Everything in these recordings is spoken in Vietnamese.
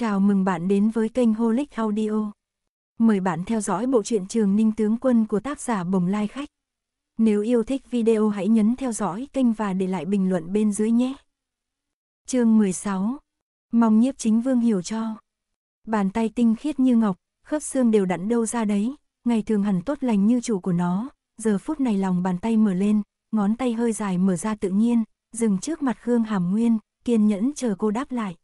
Chào mừng bạn đến với kênh Holic Audio. Mời bạn theo dõi bộ truyện Trường Ninh Tướng Quân của tác giả Bồng Lai Khách. Nếu yêu thích video hãy nhấn theo dõi kênh và để lại bình luận bên dưới nhé. chương 16 Mong nhiếp chính vương hiểu cho. Bàn tay tinh khiết như ngọc, khớp xương đều đặn đâu ra đấy, ngày thường hẳn tốt lành như chủ của nó, giờ phút này lòng bàn tay mở lên, ngón tay hơi dài mở ra tự nhiên, dừng trước mặt Khương Hàm Nguyên, kiên nhẫn chờ cô đáp lại.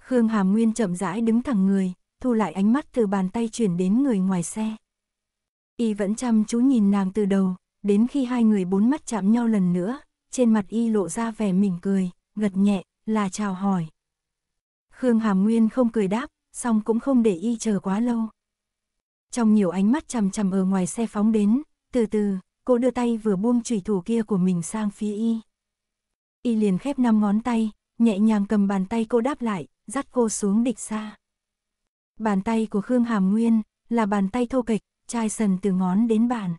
Khương Hàm Nguyên chậm rãi đứng thẳng người, thu lại ánh mắt từ bàn tay chuyển đến người ngoài xe. Y vẫn chăm chú nhìn nàng từ đầu, đến khi hai người bốn mắt chạm nhau lần nữa, trên mặt Y lộ ra vẻ mỉm cười, gật nhẹ, là chào hỏi. Khương Hàm Nguyên không cười đáp, song cũng không để Y chờ quá lâu. Trong nhiều ánh mắt chằm chằm ở ngoài xe phóng đến, từ từ, cô đưa tay vừa buông chủy thủ kia của mình sang phía Y. Y liền khép năm ngón tay, nhẹ nhàng cầm bàn tay cô đáp lại, dắt cô xuống địch xa. Bàn tay của Khương Hàm Nguyên là bàn tay thô kịch, chai sần từ ngón đến bàn.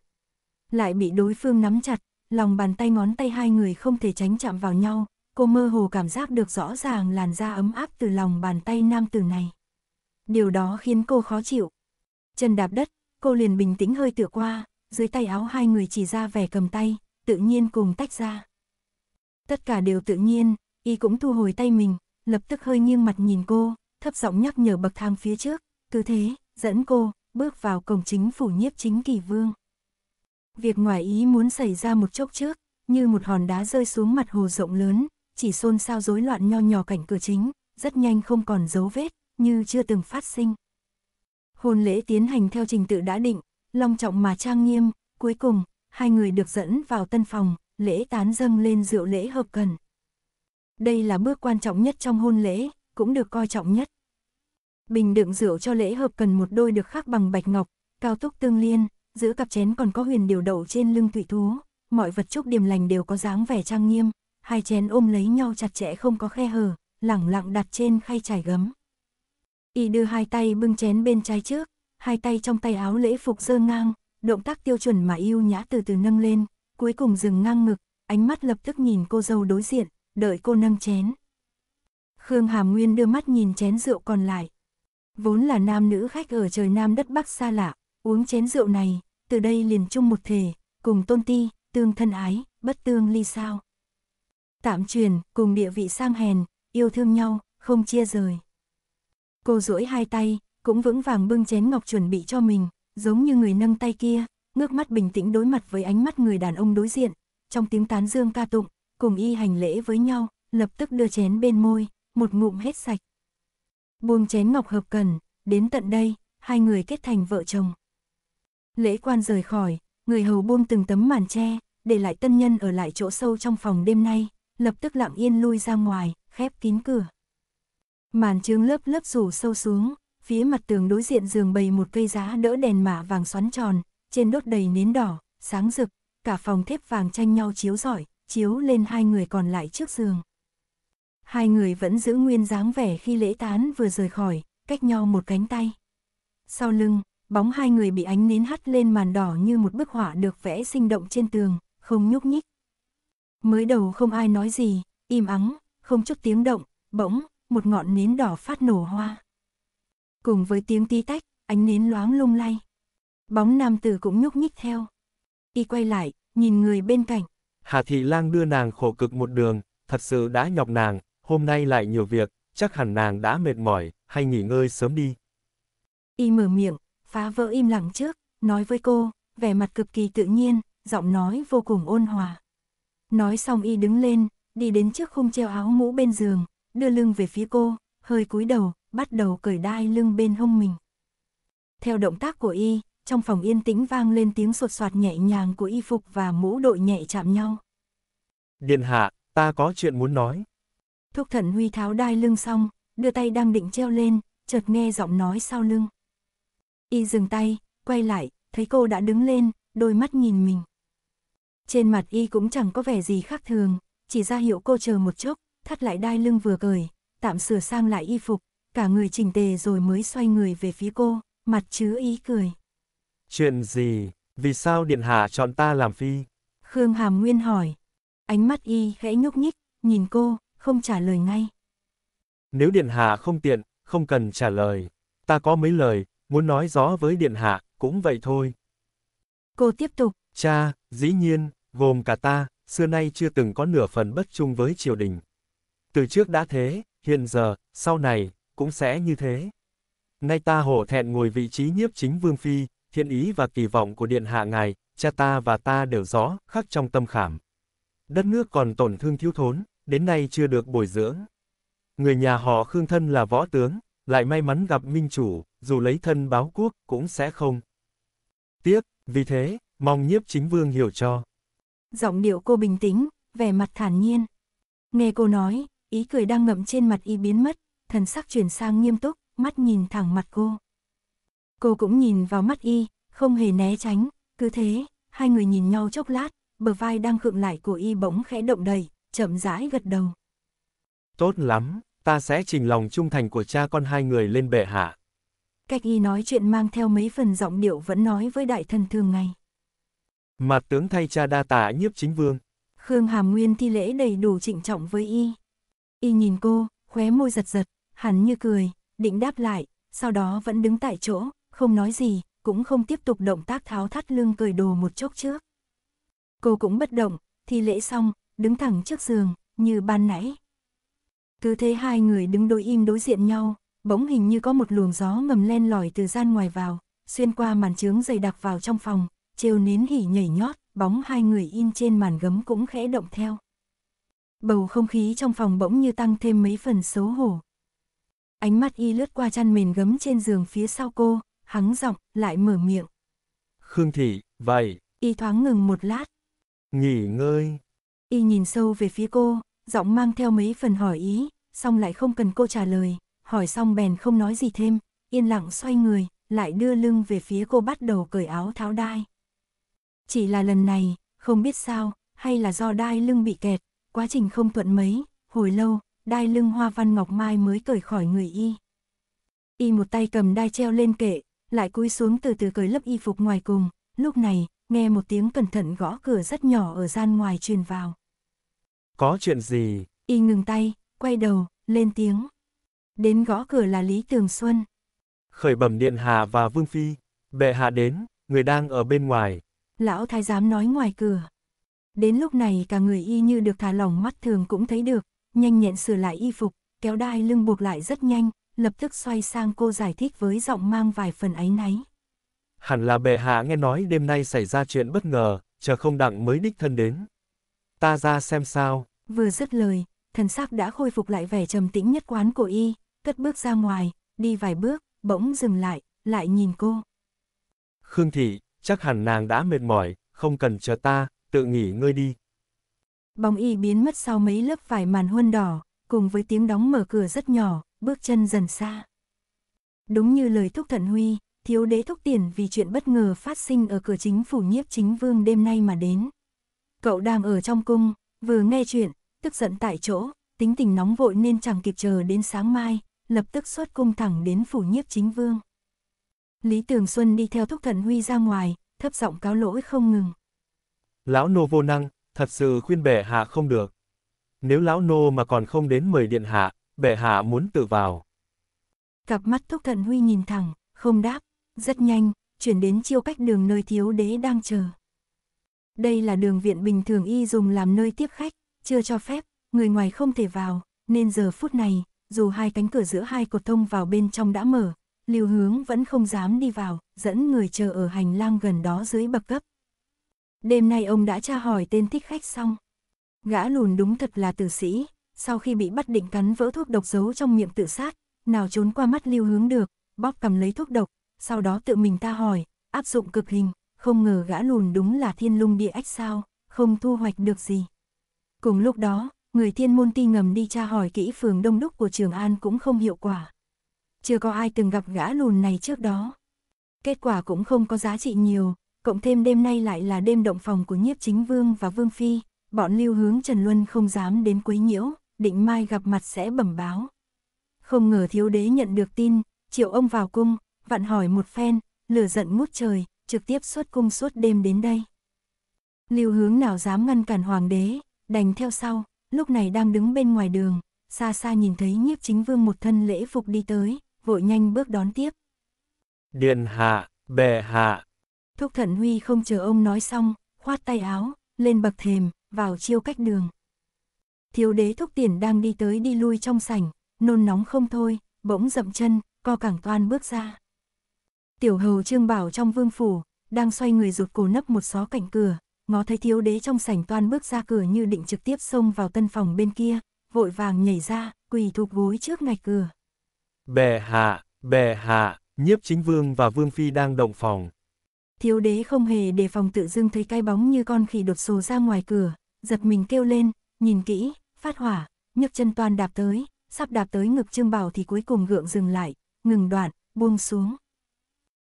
Lại bị đối phương nắm chặt, lòng bàn tay ngón tay hai người không thể tránh chạm vào nhau, cô mơ hồ cảm giác được rõ ràng làn da ấm áp từ lòng bàn tay nam tử này. Điều đó khiến cô khó chịu. Chân đạp đất, cô liền bình tĩnh hơi tựa qua, dưới tay áo hai người chỉ ra vẻ cầm tay, tự nhiên cùng tách ra. Tất cả đều tự nhiên, y cũng thu hồi tay mình, lập tức hơi nghiêng mặt nhìn cô, thấp giọng nhắc nhở bậc thang phía trước, cứ thế, dẫn cô, bước vào cổng chính phủ nhiếp chính kỳ vương. Việc ngoài ý muốn xảy ra một chốc trước, như một hòn đá rơi xuống mặt hồ rộng lớn, chỉ xôn xao rối loạn nho nhỏ cảnh cửa chính, rất nhanh không còn dấu vết, như chưa từng phát sinh. Hôn lễ tiến hành theo trình tự đã định, long trọng mà trang nghiêm, cuối cùng, hai người được dẫn vào tân phòng, lễ tán dâng lên rượu lễ hợp cần. Đây là bước quan trọng nhất trong hôn lễ, cũng được coi trọng nhất. Bình đựng rượu cho lễ hợp cần một đôi được khắc bằng bạch ngọc, cao túc tương liên, giữa cặp chén còn có huyền điều đậu trên lưng thủy thú, mọi vật chúc điềm lành đều có dáng vẻ trang nghiêm, hai chén ôm lấy nhau chặt chẽ không có khe hở, lẳng lặng đặt trên khay trải gấm. Y đưa hai tay bưng chén bên trái trước, hai tay trong tay áo lễ phục dơ ngang, động tác tiêu chuẩn mà yêu nhã từ từ nâng lên, cuối cùng dừng ngang ngực, ánh mắt lập tức nhìn cô dâu đối diện, đợi cô nâng chén. Khương Hàm Nguyên đưa mắt nhìn chén rượu còn lại. Vốn là nam nữ khách ở trời nam đất bắc xa lạ, uống chén rượu này, từ đây liền chung một thể, cùng tôn ti, tương thân ái, bất tương ly sao. Tạm truyền, cùng địa vị sang hèn, yêu thương nhau, không chia rời. Cô duỗi hai tay, cũng vững vàng bưng chén ngọc chuẩn bị cho mình, giống như người nâng tay kia, ngước mắt bình tĩnh đối mặt với ánh mắt người đàn ông đối diện, trong tiếng tán dương ca tụng, cùng y hành lễ với nhau, lập tức đưa chén bên môi, một ngụm hết sạch. Buông chén ngọc hợp cần, đến tận đây, hai người kết thành vợ chồng. Lễ quan rời khỏi, người hầu buông từng tấm màn tre, để lại tân nhân ở lại chỗ sâu trong phòng đêm nay, lập tức lặng yên lui ra ngoài, khép kín cửa. Màn trướng lớp lớp rủ sâu xuống, phía mặt tường đối diện giường bày một cây giá đỡ đèn mạ vàng xoắn tròn, trên đốt đầy nến đỏ, sáng rực, cả phòng thép vàng tranh nhau chiếu rọi, chiếu lên hai người còn lại trước giường. Hai người vẫn giữ nguyên dáng vẻ khi lễ tán vừa rời khỏi, cách nhau một cánh tay. Sau lưng, bóng hai người bị ánh nến hắt lên màn đỏ như một bức họa được vẽ sinh động trên tường, không nhúc nhích. Mới đầu không ai nói gì, im ắng, không chút tiếng động, bỗng, một ngọn nến đỏ phát nổ hoa. Cùng với tiếng tí tách, ánh nến loáng lung lay. Bóng nam tử cũng nhúc nhích theo. Y quay lại, nhìn người bên cạnh. Hà Thị Lang đưa nàng khổ cực một đường, thật sự đã nhọc nàng, hôm nay lại nhiều việc, chắc hẳn nàng đã mệt mỏi, hay nghỉ ngơi sớm đi. Y mở miệng, phá vỡ im lặng trước, nói với cô, vẻ mặt cực kỳ tự nhiên, giọng nói vô cùng ôn hòa. Nói xong y đứng lên, đi đến trước khung treo áo mũ bên giường, đưa lưng về phía cô, hơi cúi đầu, bắt đầu cởi đai lưng bên hông mình. Theo động tác của y, trong phòng yên tĩnh vang lên tiếng sột soạt nhẹ nhàng của y phục và mũ đội nhẹ chạm nhau. Điện hạ, ta có chuyện muốn nói. Thúc thần huy tháo đai lưng xong, đưa tay đang định treo lên, chợt nghe giọng nói sau lưng. Y dừng tay, quay lại, thấy cô đã đứng lên, đôi mắt nhìn mình. Trên mặt y cũng chẳng có vẻ gì khác thường, chỉ ra hiệu cô chờ một chốc, thắt lại đai lưng vừa cởi, tạm sửa sang lại y phục, cả người chỉnh tề rồi mới xoay người về phía cô, mặt chứa ý cười. Chuyện gì, vì sao Điện Hạ chọn ta làm phi? Khương Hàm Nguyên hỏi. Ánh mắt y khẽ nhúc nhích, nhìn cô, không trả lời ngay. Nếu Điện Hạ không tiện, không cần trả lời. Ta có mấy lời, muốn nói rõ với điện hạ, cũng vậy thôi. Cô tiếp tục. Cha, dĩ nhiên, gồm cả ta, xưa nay chưa từng có nửa phần bất chung với triều đình. Từ trước đã thế, hiện giờ, sau này, cũng sẽ như thế. Nay ta hổ thẹn ngồi vị trí nhiếp chính vương phi, thiên ý và kỳ vọng của điện hạ ngài, cha ta và ta đều rõ, khắc trong tâm khảm. Đất nước còn tổn thương thiếu thốn, đến nay chưa được bồi dưỡng. Người nhà họ Khương thân là võ tướng, lại may mắn gặp minh chủ, dù lấy thân báo quốc, cũng sẽ không. Tiếc, vì thế, mong nhiếp chính vương hiểu cho. Giọng điệu cô bình tĩnh, vẻ mặt thản nhiên. Nghe cô nói, ý cười đang ngậm trên mặt y biến mất, thần sắc chuyển sang nghiêm túc, mắt nhìn thẳng mặt cô. Cô cũng nhìn vào mắt y, không hề né tránh, cứ thế, hai người nhìn nhau chốc lát, bờ vai đang khựng lại của y bỗng khẽ động đầy, chậm rãi gật đầu. Tốt lắm, ta sẽ trình lòng trung thành của cha con hai người lên bệ hạ. Cách y nói chuyện mang theo mấy phần giọng điệu vẫn nói với đại thần thường ngày. Mặt tướng thay cha đa tạ nhiếp chính vương. Khương Hàm Nguyên thi lễ đầy đủ trịnh trọng với y. Y nhìn cô, khóe môi giật giật, hắn như cười, định đáp lại, sau đó vẫn đứng tại chỗ, không nói gì, cũng không tiếp tục động tác tháo thắt lưng cởi đồ một chốc trước. Cô cũng bất động, thi lễ xong, đứng thẳng trước giường, như ban nãy. Cứ thế hai người đứng đối im đối diện nhau, bỗng hình như có một luồng gió ngầm len lỏi từ gian ngoài vào, xuyên qua màn trướng dày đặc vào trong phòng, trêu nến hỉ nhảy nhót, bóng hai người in trên màn gấm cũng khẽ động theo. Bầu không khí trong phòng bỗng như tăng thêm mấy phần xấu hổ. Ánh mắt y lướt qua chăn mền gấm trên giường phía sau cô, hắng giọng, lại mở miệng. Khương Thị, vậy. Y thoáng ngừng một lát. Nghỉ ngơi. Y nhìn sâu về phía cô, giọng mang theo mấy phần hỏi ý, xong lại không cần cô trả lời, hỏi xong bèn không nói gì thêm, yên lặng xoay người, lại đưa lưng về phía cô bắt đầu cởi áo tháo đai. Chỉ là lần này, không biết sao, hay là do đai lưng bị kẹt, quá trình không thuận mấy, hồi lâu, đai lưng hoa văn ngọc mai mới cởi khỏi người y. Y một tay cầm đai treo lên kệ, lại cúi xuống từ từ cởi lớp y phục ngoài cùng, lúc này, nghe một tiếng cẩn thận gõ cửa rất nhỏ ở gian ngoài truyền vào. Có chuyện gì? Y ngừng tay, quay đầu, lên tiếng. Đến gõ cửa là Lý Tường Xuân. Khởi bẩm điện hạ và vương phi, bệ hạ đến, người đang ở bên ngoài. Lão thái giám nói ngoài cửa. Đến lúc này cả người y như được thả lỏng mắt thường cũng thấy được, nhanh nhẹn sửa lại y phục, kéo đai lưng buộc lại rất nhanh, lập tức xoay sang cô giải thích với giọng mang vài phần áy náy. Hẳn là bệ hạ nghe nói đêm nay xảy ra chuyện bất ngờ, chờ không đặng mới đích thân đến. Ta ra xem sao. Vừa dứt lời, thần sắc đã khôi phục lại vẻ trầm tĩnh nhất quán của y, cất bước ra ngoài, đi vài bước, bỗng dừng lại, lại nhìn cô. Khương Thị, chắc hẳn nàng đã mệt mỏi, không cần chờ ta, tự nghỉ ngơi đi. Bóng y biến mất sau mấy lớp vải màn huân đỏ, cùng với tiếng đóng mở cửa rất nhỏ, bước chân dần xa. Đúng như lời thúc thận huy, thiếu đế thúc tiền vì chuyện bất ngờ phát sinh ở cửa chính phủ nhiếp chính vương đêm nay mà đến. Cậu đang ở trong cung, vừa nghe chuyện, tức giận tại chỗ, tính tình nóng vội nên chẳng kịp chờ đến sáng mai, lập tức xuất cung thẳng đến phủ nhiếp chính vương. Lý Tường Xuân đi theo thúc thận huy ra ngoài, thấp giọng cáo lỗi không ngừng. Lão nô vô năng, thật sự khuyên bệ hạ không được. Nếu lão nô mà còn không đến mời điện hạ, bệ hạ muốn tự vào. Cặp mắt thúc thần huy nhìn thẳng, không đáp, rất nhanh, chuyển đến chiêu cách đường nơi thiếu đế đang chờ. Đây là đường viện bình thường y dùng làm nơi tiếp khách, chưa cho phép, người ngoài không thể vào, nên giờ phút này, dù hai cánh cửa giữa hai cột thông vào bên trong đã mở, Lưu Hướng vẫn không dám đi vào, dẫn người chờ ở hành lang gần đó dưới bậc cấp. Đêm nay ông đã tra hỏi tên thích khách xong. Gã lùn đúng thật là tử sĩ, sau khi bị bắt định cắn vỡ thuốc độc giấu trong miệng tự sát, nào trốn qua mắt Lưu Hướng được, bóp cầm lấy thuốc độc, sau đó tự mình ta hỏi, áp dụng cực hình, không ngờ gã lùn đúng là thiên lung địa ách sao, không thu hoạch được gì. Cùng lúc đó, người thiên môn ti ngầm đi tra hỏi kỹ phường đông đúc của Trường An cũng không hiệu quả. Chưa có ai từng gặp gã lùn này trước đó. Kết quả cũng không có giá trị nhiều, cộng thêm đêm nay lại là đêm động phòng của nhiếp chính vương và vương phi, bọn lưu hướng Trần Luân không dám đến quấy nhiễu, định mai gặp mặt sẽ bẩm báo. Không ngờ thiếu đế nhận được tin, triệu ông vào cung, vặn hỏi một phen, lửa giận ngút trời, trực tiếp xuất cung suốt đêm đến đây. Lưu hướng nào dám ngăn cản hoàng đế, đành theo sau, lúc này đang đứng bên ngoài đường, xa xa nhìn thấy nhiếp chính vương một thân lễ phục đi tới, vội nhanh bước đón tiếp. Điện hạ, bệ hạ. Thúc Thận Huy không chờ ông nói xong, khoát tay áo, lên bậc thềm, vào chiêu cách đường. Thiếu đế thúc tiền đang đi tới đi lui trong sảnh, nôn nóng không thôi, bỗng dậm chân, co cẳng toan bước ra. Tiểu hầu trương bảo trong vương phủ, đang xoay người rụt cổ nấp một xó cạnh cửa, ngó thấy thiếu đế trong sảnh toan bước ra cửa như định trực tiếp xông vào tân phòng bên kia, vội vàng nhảy ra, quỳ thụp gối trước ngạch cửa. Bệ hạ, bệ hạ, nhiếp chính vương và vương phi đang động phòng. Thiếu đế không hề đề phòng tự dưng thấy cái bóng như con khỉ đột sồ ra ngoài cửa, giật mình kêu lên, nhìn kỹ, phát hỏa, nhấc chân toàn đạp tới, sắp đạp tới ngực Trương Bảo thì cuối cùng gượng dừng lại, ngừng đoạn, buông xuống.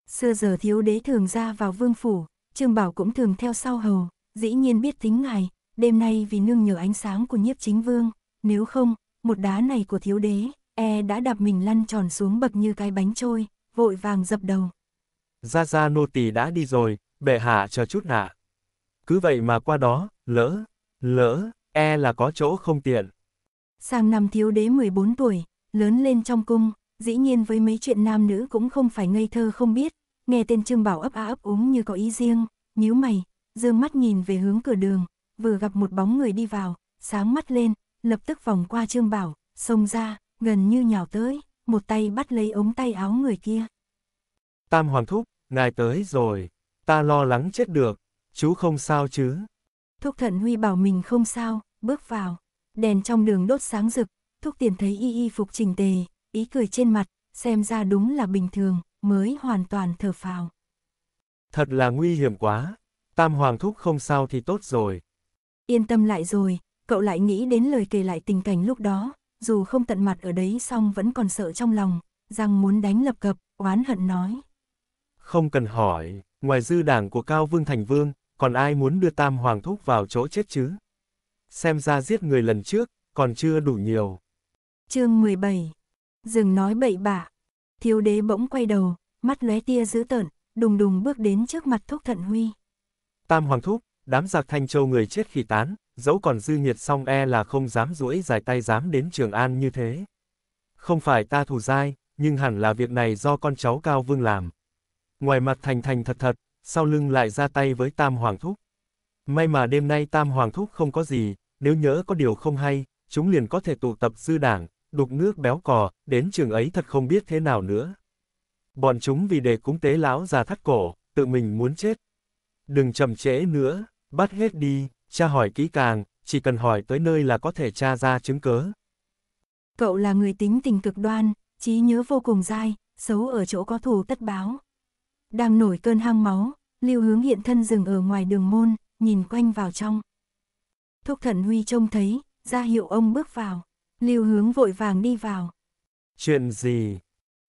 Xưa giờ thiếu đế thường ra vào vương phủ, Trương Bảo cũng thường theo sau hầu, dĩ nhiên biết tính ngài, đêm nay vì nương nhờ ánh sáng của nhiếp chính vương, nếu không, một đá này của thiếu đế, e đã đạp mình lăn tròn xuống bậc như cái bánh trôi, vội vàng dập đầu. Ra ra nô tỳ đã đi rồi, bệ hạ chờ chút nạ. Cứ vậy mà qua đó, lỡ, lỡ, e là có chỗ không tiện. Sang năm thiếu đế 14 tuổi, lớn lên trong cung, dĩ nhiên với mấy chuyện nam nữ cũng không phải ngây thơ không biết, nghe tên Trương Bảo ấp á ấp úng như có ý riêng, nhíu mày, dương mắt nhìn về hướng cửa đường, vừa gặp một bóng người đi vào, sáng mắt lên, lập tức vòng qua Trương Bảo, xông ra, gần như nhào tới, một tay bắt lấy ống tay áo người kia. Tam Hoàng Thúc, ngài tới rồi, ta lo lắng chết được, chú không sao chứ. Thúc Thận Huy bảo mình không sao, bước vào, đèn trong đường đốt sáng rực, Thúc Tiền thấy y y phục trình tề, ý cười trên mặt, xem ra đúng là bình thường, mới hoàn toàn thở phào. Thật là nguy hiểm quá, Tam Hoàng Thúc không sao thì tốt rồi. Yên tâm lại rồi, cậu lại nghĩ đến lời kể lại tình cảnh lúc đó, dù không tận mặt ở đấy xong vẫn còn sợ trong lòng, rằng muốn đánh lập cập, oán hận nói. Không cần hỏi, ngoài dư đảng của Cao Vương Thành Vương, còn ai muốn đưa Tam Hoàng Thúc vào chỗ chết chứ? Xem ra giết người lần trước, còn chưa đủ nhiều. chương 17 Dừng nói bậy bạ. Thiếu đế bỗng quay đầu, mắt lóe tia dữ tợn, đùng đùng bước đến trước mặt Thúc Thận Huy. Tam Hoàng Thúc, đám giặc Thanh Châu người chết khi tán, dẫu còn dư nhiệt song e là không dám duỗi dài tay dám đến Trường An như thế. Không phải ta thù dai, nhưng hẳn là việc này do con cháu Cao Vương làm. Ngoài mặt thành thành thật thật, sau lưng lại ra tay với Tam Hoàng Thúc. May mà đêm nay Tam Hoàng Thúc không có gì, nếu nhớ có điều không hay, chúng liền có thể tụ tập dư đảng, đục nước béo cò, đến trường ấy thật không biết thế nào nữa. Bọn chúng vì để cúng tế lão già thắt cổ, tự mình muốn chết. Đừng chậm trễ nữa, bắt hết đi, cha hỏi kỹ càng, chỉ cần hỏi tới nơi là có thể tra ra chứng cớ. Cậu là người tính tình cực đoan, trí nhớ vô cùng dai, xấu ở chỗ có thù tất báo. Đang nổi cơn hang máu, lưu hướng hiện thân dừng ở ngoài đường môn, nhìn quanh vào trong. Thúc thần Huy trông thấy, ra hiệu ông bước vào. Lưu hướng vội vàng đi vào. Chuyện gì?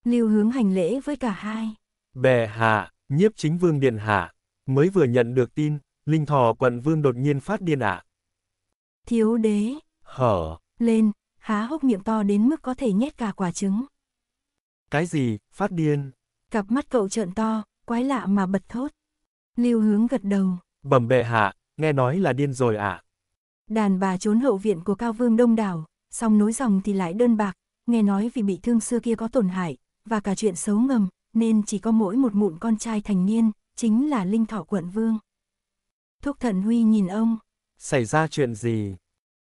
Lưu hướng hành lễ với cả hai. Bệ hạ, nhiếp chính vương điện hạ, mới vừa nhận được tin, linh thọ quận vương đột nhiên phát điên ạ. Thiếu đế. Hở. Lên, há hốc miệng to đến mức có thể nhét cả quả trứng. Cái gì, phát điên? Cặp mắt cậu trợn to, quái lạ mà bật thốt. Lưu hướng gật đầu. Bẩm bệ hạ, nghe nói là điên rồi ạ. Đàn bà trốn hậu viện của Cao Vương đông đảo, song nối dòng thì lại đơn bạc, nghe nói vì bị thương xưa kia có tổn hại, và cả chuyện xấu ngầm, nên chỉ có mỗi một mụn con trai thành niên, chính là Linh Thọ quận Vương. Thúc Thận Huy nhìn ông. Xảy ra chuyện gì?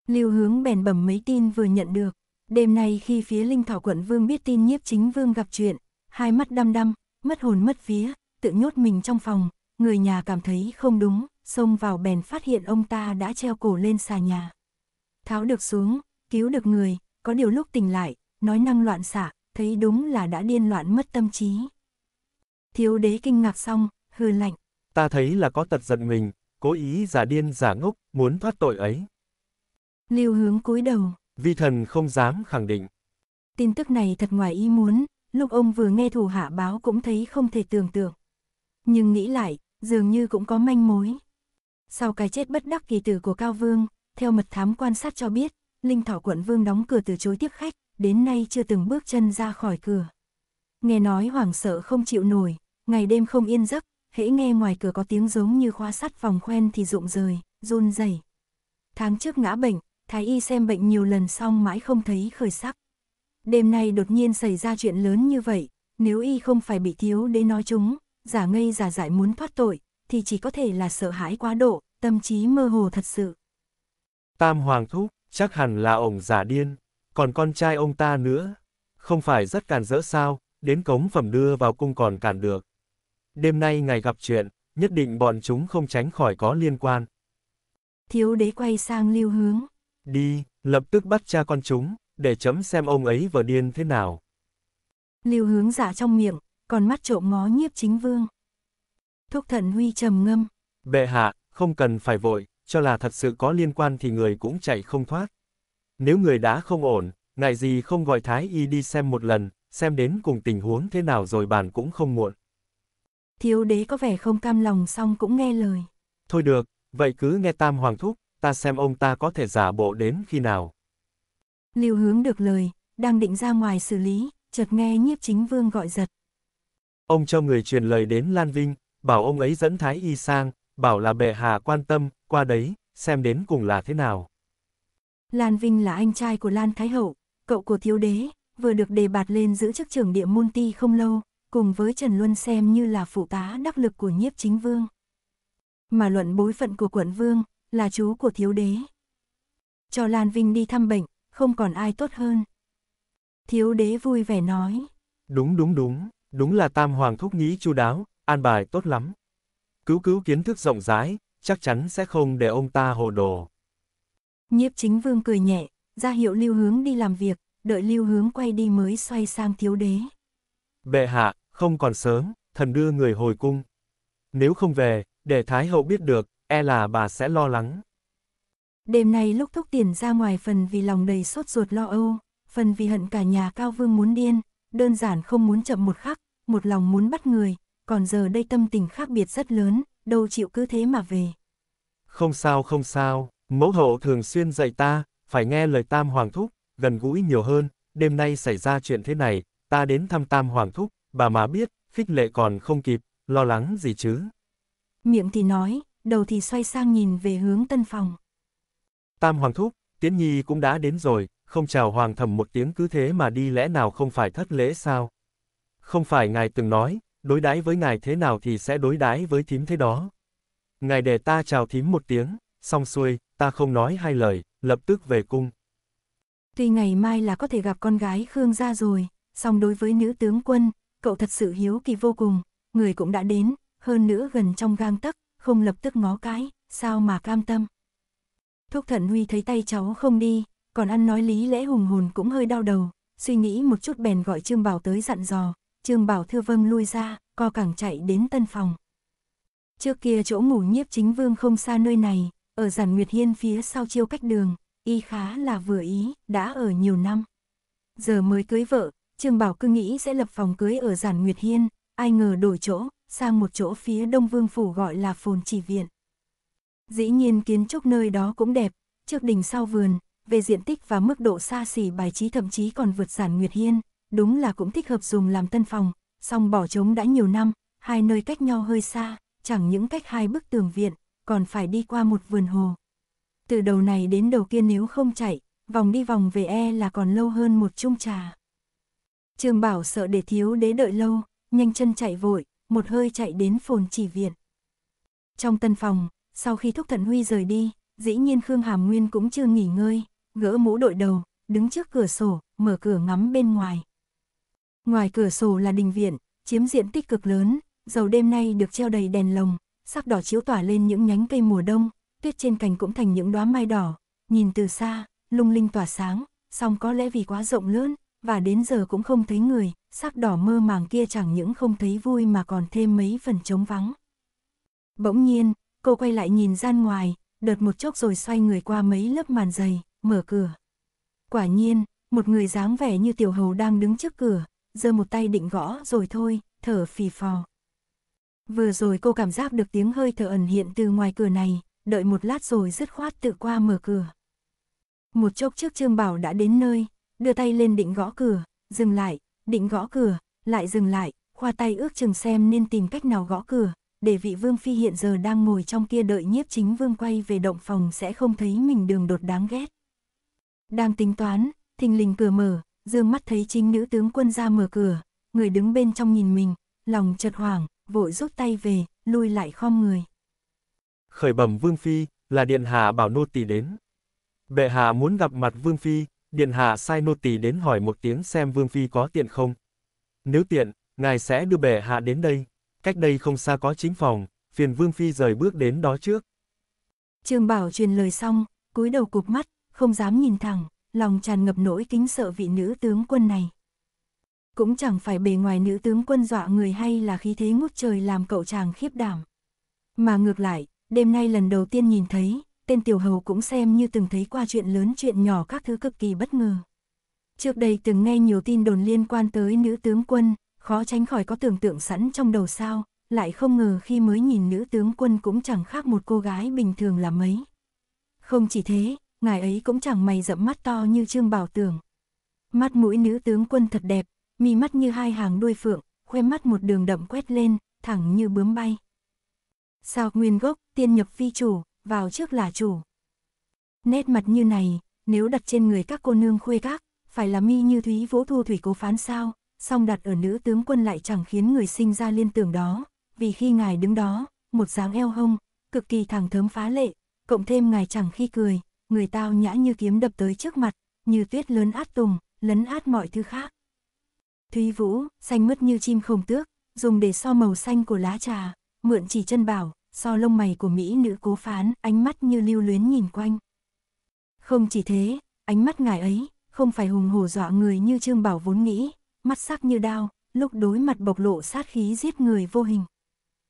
Lưu hướng bèn bẩm mấy tin vừa nhận được. Đêm nay khi phía Linh Thọ quận Vương biết tin nhiếp chính Vương gặp chuyện, hai mắt đăm đăm, mất hồn mất vía, tự nhốt mình trong phòng, người nhà cảm thấy không đúng, xông vào bèn phát hiện ông ta đã treo cổ lên xà nhà. Tháo được xuống, cứu được người, có điều lúc tỉnh lại, nói năng loạn xạ, thấy đúng là đã điên loạn mất tâm trí. Thiếu đế kinh ngạc xong, hừ lạnh. Ta thấy là có tật giận mình, cố ý giả điên giả ngốc, muốn thoát tội ấy. Lưu hướng cúi đầu. Vi thần không dám khẳng định. Tin tức này thật ngoài ý muốn, lúc ông vừa nghe thủ hạ báo cũng thấy không thể tưởng tượng. Nhưng nghĩ lại, dường như cũng có manh mối. Sau cái chết bất đắc kỳ tử của Cao Vương, theo mật thám quan sát cho biết, Linh Thỏ quận Vương đóng cửa từ chối tiếp khách, đến nay chưa từng bước chân ra khỏi cửa. Nghe nói hoảng sợ không chịu nổi, ngày đêm không yên giấc, hễ nghe ngoài cửa có tiếng giống như khóa sắt vòng khoen thì rụng rời, run rẩy. Tháng trước ngã bệnh, Thái y xem bệnh nhiều lần xong mãi không thấy khởi sắc. Đêm nay đột nhiên xảy ra chuyện lớn như vậy, nếu y không phải bị thiếu đế nói chúng, giả ngây giả dại muốn thoát tội, thì chỉ có thể là sợ hãi quá độ, tâm trí mơ hồ thật sự. Tam Hoàng Thúc, chắc hẳn là ổng giả điên, còn con trai ông ta nữa, không phải rất cản rỡ sao, đến cống phẩm đưa vào cung còn cản được. Đêm nay ngày gặp chuyện, nhất định bọn chúng không tránh khỏi có liên quan. Thiếu đế quay sang lưu hướng. Đi, lập tức bắt cha con chúng, để chấm xem ông ấy vờ điên thế nào. Lưu hướng giả trong miệng, còn mắt trộm ngó nhiếp chính vương. Thúc thần huy trầm ngâm. Bệ hạ, không cần phải vội, cho là thật sự có liên quan thì người cũng chạy không thoát. Nếu người đã không ổn, ngại gì không gọi Thái Y đi xem một lần, xem đến cùng tình huống thế nào rồi bàn cũng không muộn. Thiếu đế có vẻ không cam lòng xong cũng nghe lời. Thôi được, vậy cứ nghe Tam Hoàng Thúc, ta xem ông ta có thể giả bộ đến khi nào. Lưu hướng được lời, đang định ra ngoài xử lý, chợt nghe nhiếp chính vương gọi giật. Ông cho người truyền lời đến Lan Vinh, bảo ông ấy dẫn Thái Y sang, bảo là bệ hạ quan tâm, qua đấy, xem đến cùng là thế nào. Lan Vinh là anh trai của Lan Thái Hậu, cậu của thiếu đế, vừa được đề bạt lên giữ chức trưởng địa môn ti không lâu, cùng với Trần Luân xem như là phụ tá đắc lực của nhiếp chính vương. Mà luận bối phận của quận vương, là chú của thiếu đế. Cho Lan Vinh đi thăm bệnh, không còn ai tốt hơn. Thiếu đế vui vẻ nói. Đúng đúng đúng, đúng là tam hoàng thúc nghĩ chu đáo, an bài tốt lắm. Cứu cứu kiến thức rộng rãi, chắc chắn sẽ không để ông ta hồ đồ. Nhiếp chính vương cười nhẹ, ra hiệu lưu hướng đi làm việc, đợi lưu hướng quay đi mới xoay sang thiếu đế. Bệ hạ, không còn sớm, thần đưa người hồi cung. Nếu không về, để Thái hậu biết được, e là bà sẽ lo lắng. Đêm nay lúc thúc tiền ra ngoài phần vì lòng đầy sốt ruột lo âu, phần vì hận cả nhà cao vương muốn điên, đơn giản không muốn chậm một khắc, một lòng muốn bắt người, còn giờ đây tâm tình khác biệt rất lớn, đâu chịu cứ thế mà về. Không sao không sao, mẫu hậu thường xuyên dạy ta, phải nghe lời tam hoàng thúc, gần gũi nhiều hơn, đêm nay xảy ra chuyện thế này, ta đến thăm tam hoàng thúc, bà mà biết, khích lệ còn không kịp, lo lắng gì chứ. Miệng thì nói, đầu thì xoay sang nhìn về hướng tân phòng. Tam hoàng thúc, Tiến Nhi cũng đã đến rồi, không chào hoàng thầm một tiếng cứ thế mà đi lẽ nào không phải thất lễ sao? Không phải ngài từng nói, đối đãi với ngài thế nào thì sẽ đối đãi với thím thế đó. Ngài để ta chào thím một tiếng, xong xuôi, ta không nói hai lời, lập tức về cung. Tuy ngày mai là có thể gặp con gái Khương gia rồi, song đối với nữ tướng quân, cậu thật sự hiếu kỳ vô cùng, người cũng đã đến, hơn nữa gần trong gang tấc, không lập tức ngó cái, sao mà cam tâm. Thúc Thận Huy thấy tay cháu không đi, còn ăn nói lý lẽ hùng hồn cũng hơi đau đầu, suy nghĩ một chút bèn gọi Trương Bảo tới dặn dò, Trương Bảo thưa vâng lui ra, co cẳng chạy đến tân phòng. Trước kia chỗ ngủ nhiếp chính vương không xa nơi này, ở giản Nguyệt Hiên phía sau chiêu cách đường, y khá là vừa ý, đã ở nhiều năm. Giờ mới cưới vợ, Trương Bảo cứ nghĩ sẽ lập phòng cưới ở giản Nguyệt Hiên, ai ngờ đổi chỗ, sang một chỗ phía đông vương phủ gọi là phồn chỉ viện. Dĩ nhiên kiến trúc nơi đó cũng đẹp, trước đình sau vườn, về diện tích và mức độ xa xỉ bài trí thậm chí còn vượt giản Nguyệt Hiên, đúng là cũng thích hợp dùng làm tân phòng, song bỏ trống đã nhiều năm, hai nơi cách nhau hơi xa, chẳng những cách hai bức tường viện, còn phải đi qua một vườn hồ. Từ đầu này đến đầu kia nếu không chạy, vòng đi vòng về e là còn lâu hơn một chung trà. Trường Bảo sợ để thiếu đế đợi lâu, nhanh chân chạy vội, một hơi chạy đến phồn chỉ viện. Trong tân phòng, sau khi Thúc Thận Huy rời đi, dĩ nhiên Khương Hàm Nguyên cũng chưa nghỉ ngơi, gỡ mũ đội đầu, đứng trước cửa sổ, mở cửa ngắm bên ngoài. Ngoài cửa sổ là đình viện, chiếm diện tích cực lớn, dầu đêm nay được treo đầy đèn lồng, sắc đỏ chiếu tỏa lên những nhánh cây mùa đông, tuyết trên cành cũng thành những đóa mai đỏ, nhìn từ xa, lung linh tỏa sáng, song có lẽ vì quá rộng lớn, và đến giờ cũng không thấy người, sắc đỏ mơ màng kia chẳng những không thấy vui mà còn thêm mấy phần trống vắng. Bỗng nhiên, cô quay lại nhìn gian ngoài, đợt một chốc rồi xoay người qua mấy lớp màn dày, mở cửa. Quả nhiên, một người dáng vẻ như tiểu hầu đang đứng trước cửa, giơ một tay định gõ rồi thôi, thở phì phò. Vừa rồi cô cảm giác được tiếng hơi thở ẩn hiện từ ngoài cửa này, đợi một lát rồi dứt khoát tự qua mở cửa. Một chốc trước Trương Bảo đã đến nơi, đưa tay lên định gõ cửa, dừng lại, định gõ cửa, lại dừng lại, khoa tay ước chừng xem nên tìm cách nào gõ cửa, để vị vương phi hiện giờ đang ngồi trong kia đợi nhiếp chính vương quay về động phòng sẽ không thấy mình đường đột đáng ghét. Đang tính toán, thình lình cửa mở, dương mắt thấy chính nữ tướng quân ra mở cửa, người đứng bên trong nhìn mình, lòng chợt hoảng, vội rút tay về, lui lại khom người. Khởi bẩm Vương Phi, là Điện Hạ bảo nô tỳ đến. Bệ Hạ muốn gặp mặt Vương Phi, Điện Hạ sai nô tỳ đến hỏi một tiếng xem Vương Phi có tiện không. Nếu tiện, ngài sẽ đưa bệ Hạ đến đây. Cách đây không xa có chính phòng, phiền Vương Phi rời bước đến đó trước. Trương Bảo truyền lời xong, cúi đầu cụp mắt, không dám nhìn thẳng, lòng tràn ngập nỗi kính sợ vị nữ tướng quân này. Cũng chẳng phải bề ngoài nữ tướng quân dọa người hay là khí thế ngút trời làm cậu chàng khiếp đảm. Mà ngược lại, đêm nay lần đầu tiên nhìn thấy, tên tiểu hầu cũng xem như từng thấy qua chuyện lớn chuyện nhỏ các thứ cực kỳ bất ngờ. Trước đây từng nghe nhiều tin đồn liên quan tới nữ tướng quân, khó tránh khỏi có tưởng tượng sẵn trong đầu sao, lại không ngờ khi mới nhìn nữ tướng quân cũng chẳng khác một cô gái bình thường là mấy. Không chỉ thế, ngài ấy cũng chẳng mày rậm mắt to như Trương Bảo Tưởng. Mắt mũi nữ tướng quân thật đẹp, mi mắt như hai hàng đuôi phượng, khoe mắt một đường đậm quét lên, thẳng như bướm bay. Sao nguyên gốc, tiên nhập phi chủ, vào trước là chủ. Nét mặt như này, nếu đặt trên người các cô nương khuê các, phải là mi như thúy vỗ thu thủy cố phán sao, song đặt ở nữ tướng quân lại chẳng khiến người sinh ra liên tưởng đó, vì khi ngài đứng đó, một dáng eo hông, cực kỳ thẳng thớm phá lệ, cộng thêm ngài chẳng khi cười, người tao nhã như kiếm đập tới trước mặt, như tuyết lớn át tùng, lấn át mọi thứ khác. Thúy Vũ, xanh mướt như chim khổng tước, dùng để so màu xanh của lá trà, mượn chỉ chân bảo, so lông mày của Mỹ nữ cố phán, ánh mắt như lưu luyến nhìn quanh. Không chỉ thế, ánh mắt ngài ấy, không phải hùng hổ dọa người như Trương Bảo vốn nghĩ, mắt sắc như đao, lúc đối mặt bộc lộ sát khí giết người vô hình.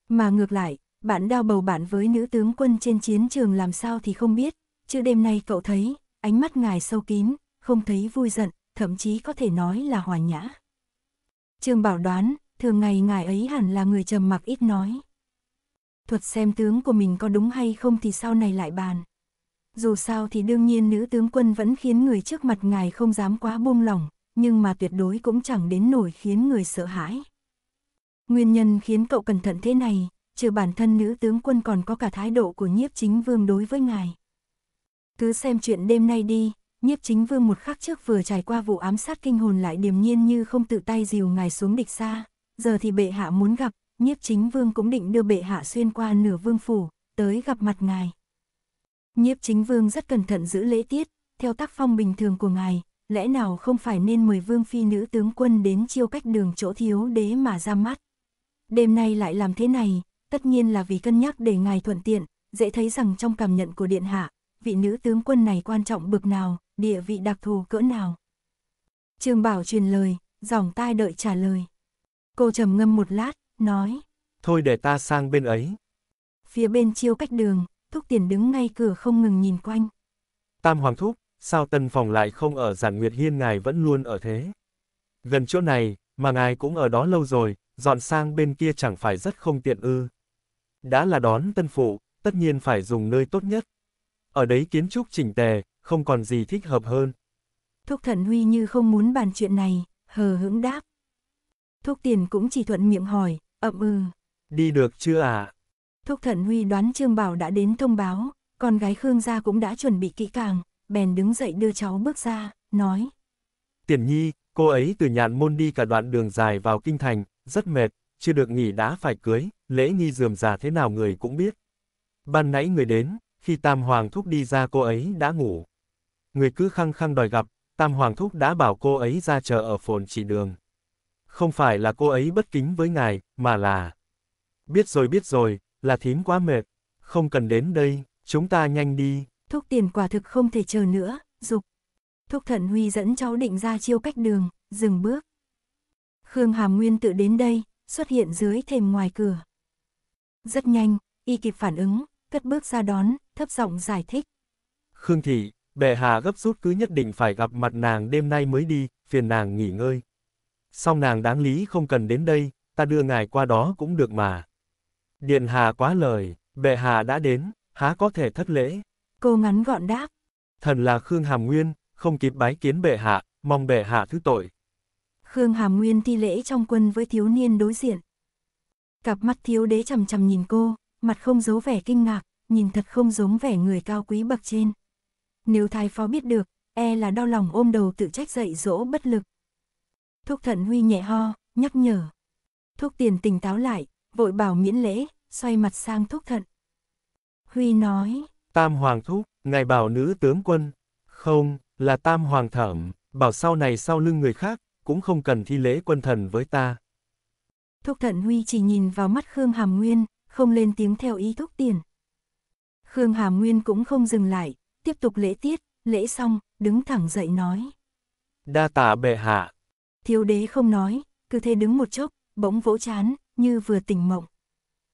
Mà ngược lại, bạn đao bầu bạn với nữ tướng quân trên chiến trường làm sao thì không biết, chứ đêm nay cậu thấy, ánh mắt ngài sâu kín, không thấy vui giận, thậm chí có thể nói là hòa nhã. Trương Bảo đoán, thường ngày ngài ấy hẳn là người trầm mặc ít nói. Thuật xem tướng của mình có đúng hay không thì sau này lại bàn. Dù sao thì đương nhiên nữ tướng quân vẫn khiến người trước mặt ngài không dám quá buông lỏng, nhưng mà tuyệt đối cũng chẳng đến nổi khiến người sợ hãi. Nguyên nhân khiến cậu cẩn thận thế này, trừ bản thân nữ tướng quân còn có cả thái độ của nhiếp chính vương đối với ngài. Cứ xem chuyện đêm nay đi, nhiếp chính vương một khắc trước vừa trải qua vụ ám sát kinh hồn lại điềm nhiên như không tự tay dìu ngài xuống địch xa, giờ thì bệ hạ muốn gặp, nhiếp chính vương cũng định đưa bệ hạ xuyên qua nửa vương phủ, tới gặp mặt ngài. Nhiếp chính vương rất cẩn thận giữ lễ tiết, theo tác phong bình thường của ngài, lẽ nào không phải nên mời vương phi nữ tướng quân đến chiêu cách đường chỗ thiếu đế mà ra mắt. Đêm nay lại làm thế này, tất nhiên là vì cân nhắc để ngài thuận tiện, dễ thấy rằng trong cảm nhận của điện hạ, vị nữ tướng quân này quan trọng bực nào, địa vị đặc thù cỡ nào. Trương Bảo truyền lời, dòng tai đợi trả lời. Cô trầm ngâm một lát, nói. Thôi để ta sang bên ấy. Phía bên chiêu cách đường, Thúc Tiền đứng ngay cửa không ngừng nhìn quanh. Tam Hoàng Thúc, sao tân phòng lại không ở giản nguyệt hiên ngài vẫn luôn ở thế? Gần chỗ này, mà ngài cũng ở đó lâu rồi, dọn sang bên kia chẳng phải rất không tiện ư. Đã là đón tân phụ, tất nhiên phải dùng nơi tốt nhất. Ở đấy kiến trúc chỉnh tề, không còn gì thích hợp hơn. Thúc Thần Huy như không muốn bàn chuyện này, hờ hững đáp. Thúc Tiền cũng chỉ thuận miệng hỏi, ậm ừ. Đi được chưa à? Thúc Thần Huy đoán Trương Bảo đã đến thông báo, con gái Khương gia cũng đã chuẩn bị kỹ càng, bèn đứng dậy đưa cháu bước ra, nói. Tiền nhi, cô ấy từ nhạn môn đi cả đoạn đường dài vào kinh thành, rất mệt, chưa được nghỉ đã phải cưới, lễ nghi dườm già thế nào người cũng biết. Ban nãy người đến, khi Tam Hoàng Thúc đi ra cô ấy đã ngủ. Người cứ khăng khăng đòi gặp, Tam Hoàng Thúc đã bảo cô ấy ra chờ ở phồn chỉ đường. Không phải là cô ấy bất kính với ngài, mà là... Biết rồi biết rồi, là thím quá mệt, không cần đến đây, chúng ta nhanh đi. Thúc tiền quả thực không thể chờ nữa, dục. Thúc thận Huy dẫn cháu định ra chiêu cách đường, dừng bước. Khương Hàm Nguyên tự đến đây, xuất hiện dưới thềm ngoài cửa. Rất nhanh, y kịp phản ứng, cất bước ra đón, thấp giọng giải thích. Khương Thị, bệ hạ gấp rút cứ nhất định phải gặp mặt nàng đêm nay mới đi, phiền nàng nghỉ ngơi. Xong nàng đáng lý không cần đến đây, ta đưa ngài qua đó cũng được mà. Điện hạ quá lời, bệ hạ đã đến, há có thể thất lễ. Cô ngắn gọn đáp. Thần là Khương Hàm Nguyên, không kịp bái kiến bệ hạ, mong bệ hạ thứ tội. Khương Hàm Nguyên thi lễ trong quân với thiếu niên đối diện. Cặp mắt thiếu đế chầm chầm nhìn cô, mặt không giấu vẻ kinh ngạc, nhìn thật không giống vẻ người cao quý bậc trên. Nếu thái phó biết được, e là đau lòng ôm đầu tự trách dậy dỗ bất lực. Thúc Thận Huy nhẹ ho, nhắc nhở. Thúc Tiền tỉnh táo lại, vội bảo miễn lễ, xoay mặt sang Thúc Thận. Huy nói, Tam Hoàng Thúc, ngài bảo nữ tướng quân, không, là Tam Hoàng Thẩm, bảo sau này sau lưng người khác, cũng không cần thi lễ quân thần với ta. Thúc Thận Huy chỉ nhìn vào mắt Khương Hàm Nguyên, không lên tiếng theo ý Thúc Tiền. Khương Hàm Nguyên cũng không dừng lại, tiếp tục lễ tiết, lễ xong, đứng thẳng dậy nói. Đa tạ bệ hạ. Thiếu đế không nói, cứ thế đứng một chốc, bỗng vỗ chán, như vừa tỉnh mộng.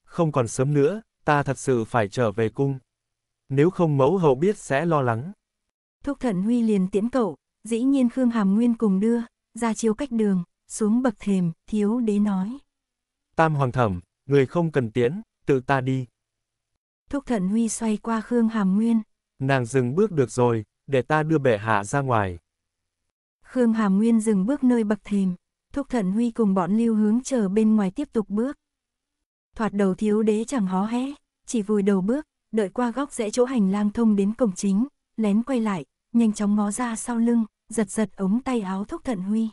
Không còn sớm nữa, ta thật sự phải trở về cung. Nếu không mẫu hậu biết sẽ lo lắng. Thúc Thận Huy liền tiễn cậu, dĩ nhiên Khương Hàm Nguyên cùng đưa, ra chiếu cách đường, xuống bậc thềm, thiếu đế nói. Tam Hoàng Thẩm, người không cần tiễn, tự ta đi. Thúc Thận Huy xoay qua Khương Hàm Nguyên. Nàng dừng bước được rồi, để ta đưa bệ hạ ra ngoài. Khương Hàm Nguyên dừng bước nơi bậc thềm, Thúc Thận Huy cùng bọn lưu hướng chờ bên ngoài tiếp tục bước. Thoạt đầu thiếu đế chẳng hó hé, chỉ vùi đầu bước, đợi qua góc rẽ chỗ hành lang thông đến cổng chính, lén quay lại, nhanh chóng ngó ra sau lưng, giật giật ống tay áo Thúc Thận Huy.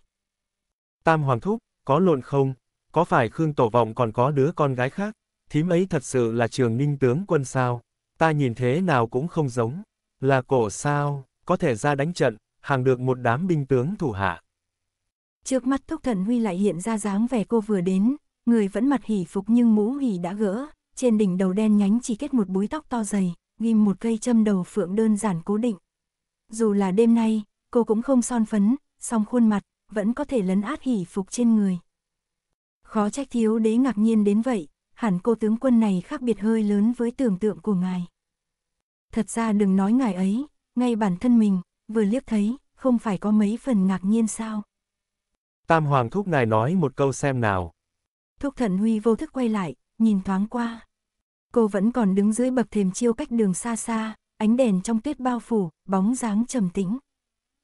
Tam Hoàng Thúc, có lộn không? Có phải Khương Tổ Vọng còn có đứa con gái khác? Thím ấy thật sự là trường ninh tướng quân sao? Ta nhìn thế nào cũng không giống. Là cổ sao, có thể ra đánh trận, hàng được một đám binh tướng thủ hạ. Trước mắt Thúc Thần Huy lại hiện ra dáng vẻ cô vừa đến, người vẫn mặt hỉ phục nhưng mũ hỉ đã gỡ, trên đỉnh đầu đen nhánh chỉ kết một búi tóc to dày, ghim một cây châm đầu phượng đơn giản cố định. Dù là đêm nay, cô cũng không son phấn, song khuôn mặt, vẫn có thể lấn át hỉ phục trên người. Khó trách thiếu đế ngạc nhiên đến vậy, hẳn cô tướng quân này khác biệt hơi lớn với tưởng tượng của ngài. Thật ra đừng nói ngài ấy, ngay bản thân mình, vừa liếc thấy, không phải có mấy phần ngạc nhiên sao. Tam Hoàng Thúc ngài nói một câu xem nào. Thúc Thận Huy vô thức quay lại, nhìn thoáng qua. Cô vẫn còn đứng dưới bậc thềm chiêu cách đường xa xa, ánh đèn trong tuyết bao phủ, bóng dáng trầm tĩnh.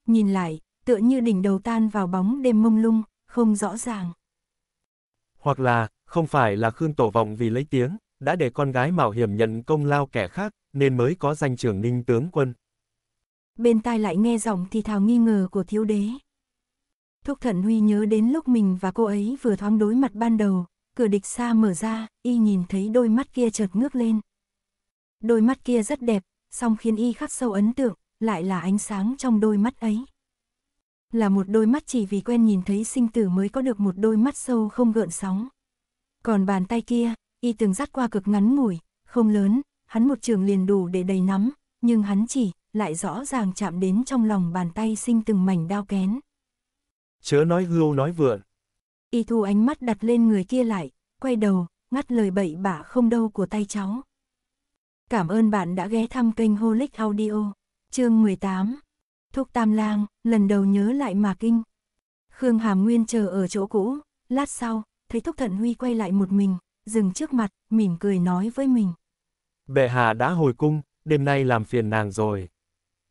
Nhìn lại, tựa như đỉnh đầu tan vào bóng đêm mông lung, không rõ ràng. Hoặc là, không phải là Khương Tổ Vọng vì lấy tiếng, đã để con gái mạo hiểm nhận công lao kẻ khác, nên mới có danh trưởng ninh tướng quân. Bên tai lại nghe giọng thì thào nghi ngờ của thiếu đế. Thúc Thận Huy nhớ đến lúc mình và cô ấy vừa thoáng đối mặt ban đầu, cửa địch xa mở ra, y nhìn thấy đôi mắt kia chợt ngước lên. Đôi mắt kia rất đẹp, song khiến y khắc sâu ấn tượng, lại là ánh sáng trong đôi mắt ấy. Là một đôi mắt chỉ vì quen nhìn thấy sinh tử mới có được một đôi mắt sâu không gợn sóng. Còn bàn tay kia, y từng dắt qua cực ngắn ngủi, không lớn, hắn một trường liền đủ để đầy nắm, nhưng hắn chỉ, lại rõ ràng chạm đến trong lòng bàn tay sinh từng mảnh đao kén. Chớ nói hưu nói vượn. Y thu ánh mắt đặt lên người kia lại, quay đầu, ngắt lời bậy bạ không đâu của tay cháu. Cảm ơn bạn đã ghé thăm kênh Holic Audio, chương 18. Thúc Tam Lang, lần đầu nhớ lại mà kinh. Khương Hàm Nguyên chờ ở chỗ cũ, lát sau, thấy Thúc Thận Huy quay lại một mình, dừng trước mặt, mỉm cười nói với mình. Bệ hạ đã hồi cung, đêm nay làm phiền nàng rồi.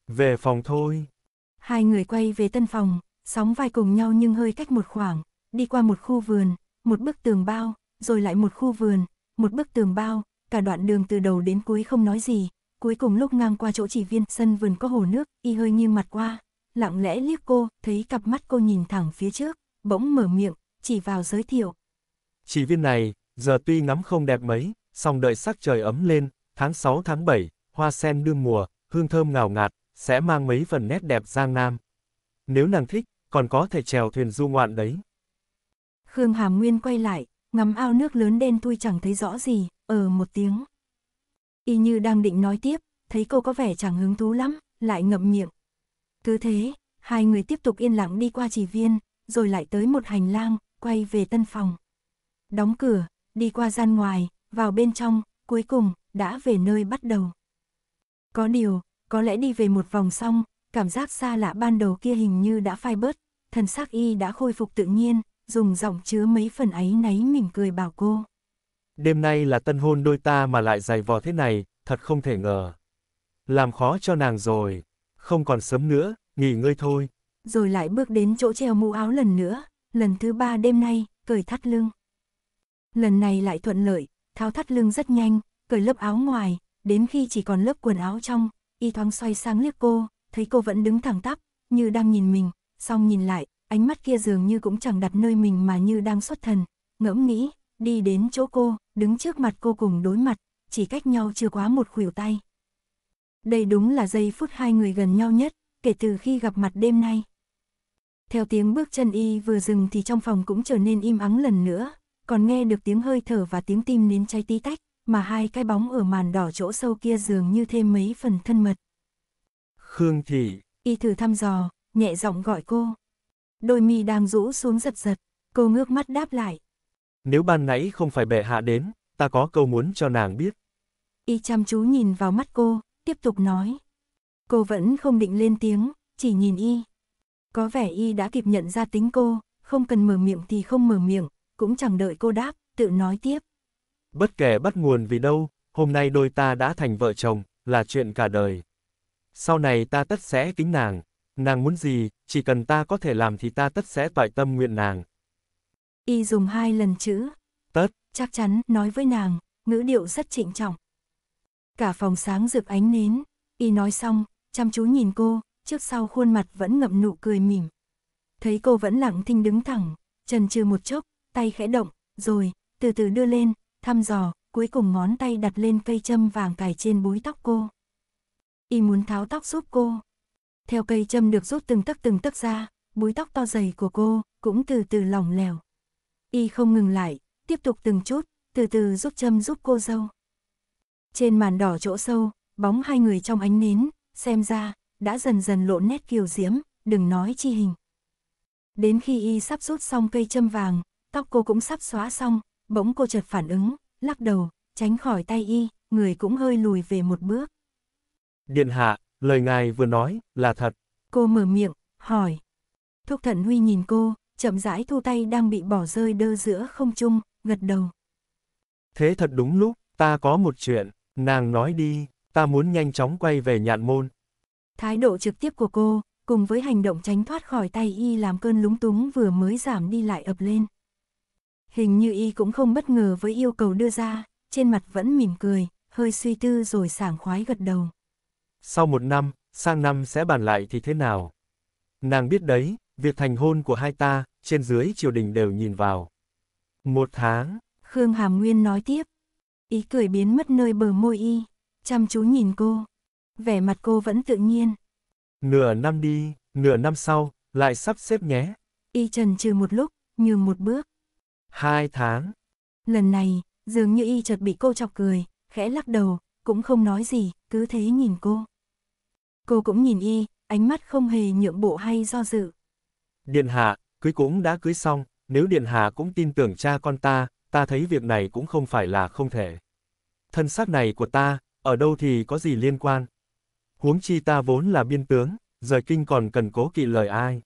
Về phòng thôi. Hai người quay về tân phòng, sóng vai cùng nhau nhưng hơi cách một khoảng, đi qua một khu vườn, một bức tường bao, rồi lại một khu vườn, một bức tường bao, cả đoạn đường từ đầu đến cuối không nói gì, cuối cùng lúc ngang qua chỗ chỉ viên sân vườn có hồ nước, y hơi nghiêng mặt qua, lặng lẽ liếc cô, thấy cặp mắt cô nhìn thẳng phía trước, bỗng mở miệng, chỉ vào giới thiệu. Chỉ viên này, giờ tuy ngắm không đẹp mấy, song đợi sắc trời ấm lên, tháng 6 tháng 7, hoa sen đương mùa, hương thơm ngào ngạt, sẽ mang mấy phần nét đẹp giang nam. Nếu nàng thích, còn có thể trèo thuyền du ngoạn đấy. Khương Hàm Nguyên quay lại, ngắm ao nước lớn đen tui chẳng thấy rõ gì, ở một tiếng. Y như đang định nói tiếp, thấy cô có vẻ chẳng hứng thú lắm, lại ngậm miệng. Cứ thế, hai người tiếp tục yên lặng đi qua chỉ viên, rồi lại tới một hành lang, quay về tân phòng. Đóng cửa, đi qua gian ngoài, vào bên trong, cuối cùng, đã về nơi bắt đầu. Có điều, có lẽ đi về một vòng xong, cảm giác xa lạ ban đầu kia hình như đã phai bớt, thần sắc y đã khôi phục tự nhiên, dùng giọng chứa mấy phần ấy náy mỉm cười bảo cô. Đêm nay là tân hôn đôi ta mà lại dày vò thế này, thật không thể ngờ. Làm khó cho nàng rồi, không còn sớm nữa, nghỉ ngơi thôi. Rồi lại bước đến chỗ treo mũ áo lần nữa, lần thứ ba đêm nay, cởi thắt lưng. Lần này lại thuận lợi, tháo thắt lưng rất nhanh, cởi lớp áo ngoài, đến khi chỉ còn lớp quần áo trong, y thoáng xoay sang liếc cô, thấy cô vẫn đứng thẳng tắp, như đang nhìn mình, xong nhìn lại, ánh mắt kia dường như cũng chẳng đặt nơi mình mà như đang xuất thần, ngẫm nghĩ, đi đến chỗ cô, đứng trước mặt cô cùng đối mặt, chỉ cách nhau chưa quá một khuỷu tay. Đây đúng là giây phút hai người gần nhau nhất, kể từ khi gặp mặt đêm nay. Theo tiếng bước chân y vừa dừng thì trong phòng cũng trở nên im ắng lần nữa, còn nghe được tiếng hơi thở và tiếng tim nến cháy tí tách, mà hai cái bóng ở màn đỏ chỗ sâu kia dường như thêm mấy phần thân mật. Khương Thị, Y thử thăm dò, nhẹ giọng gọi cô. Đôi mi đang rũ xuống giật giật, cô ngước mắt đáp lại. nếu ban nãy không phải bệ hạ đến, ta có câu muốn cho nàng biết. Y chăm chú nhìn vào mắt cô, tiếp tục nói. Cô vẫn không định lên tiếng, chỉ nhìn Y. Có vẻ Y đã kịp nhận ra tính cô, không cần mở miệng thì không mở miệng, cũng chẳng đợi cô đáp, tự nói tiếp. Bất kể bắt nguồn vì đâu, hôm nay đôi ta đã thành vợ chồng, là chuyện cả đời. Sau này ta tất sẽ kính nàng, nàng muốn gì, chỉ cần ta có thể làm thì ta tất sẽ toại tâm nguyện nàng. Y dùng hai lần chữ. Tất. Chắc chắn, nói với nàng, ngữ điệu rất trịnh trọng. Cả phòng sáng rực ánh nến, Y nói xong, chăm chú nhìn cô, trước sau khuôn mặt vẫn ngậm nụ cười mỉm. Thấy cô vẫn lặng thinh đứng thẳng, trần trừ một chốc, tay khẽ động, rồi, từ từ đưa lên, thăm dò, cuối cùng ngón tay đặt lên cây châm vàng cài trên búi tóc cô. Y muốn tháo tóc giúp cô. Theo cây châm được rút từng tấc từng tấc ra, búi tóc to dày của cô cũng từ từ lỏng lẻo. Y không ngừng lại, tiếp tục từng chút, từ từ rút châm giúp cô dâu. Trên màn đỏ chỗ sâu, bóng hai người trong ánh nến, xem ra, đã dần dần lộ nét kiều diễm, đừng nói chi hình. Đến khi y sắp rút xong cây châm vàng, tóc cô cũng sắp xóa xong, bỗng cô chợt phản ứng, lắc đầu, tránh khỏi tay y, người cũng hơi lùi về một bước. Điện hạ, lời ngài vừa nói, là thật. Cô mở miệng, hỏi. Thúc Thận Huy nhìn cô, chậm rãi thu tay đang bị bỏ rơi đơ giữa không trung, gật đầu. Thế thật đúng lúc, ta có một chuyện, nàng nói đi, ta muốn nhanh chóng quay về nhạn môn. Thái độ trực tiếp của cô, cùng với hành động tránh thoát khỏi tay y làm cơn lúng túng vừa mới giảm đi lại ập lên. Hình như y cũng không bất ngờ với yêu cầu đưa ra, trên mặt vẫn mỉm cười, hơi suy tư rồi sảng khoái gật đầu. Sau một năm, sang năm sẽ bàn lại thì thế nào? Nàng biết đấy, việc thành hôn của hai ta, trên dưới triều đình đều nhìn vào. Một tháng, Khương Hàm Nguyên nói tiếp. Ý cười biến mất nơi bờ môi y, chăm chú nhìn cô. Vẻ mặt cô vẫn tự nhiên. nửa năm đi, nửa năm sau, lại sắp xếp nhé. Y trần trừ một lúc, nhường một bước. Hai tháng, Lần này, dường như y chợt bị cô chọc cười, khẽ lắc đầu, cũng không nói gì, cứ thế nhìn cô. Cô cũng nhìn y, ánh mắt không hề nhượng bộ hay do dự. điện hạ, cưới cũng đã cưới xong, nếu điện hạ cũng tin tưởng cha con ta, ta thấy việc này cũng không phải là không thể. Thân xác này của ta, ở đâu thì có gì liên quan. Huống chi ta vốn là biên tướng, rời kinh còn cần cố kỵ lời ai.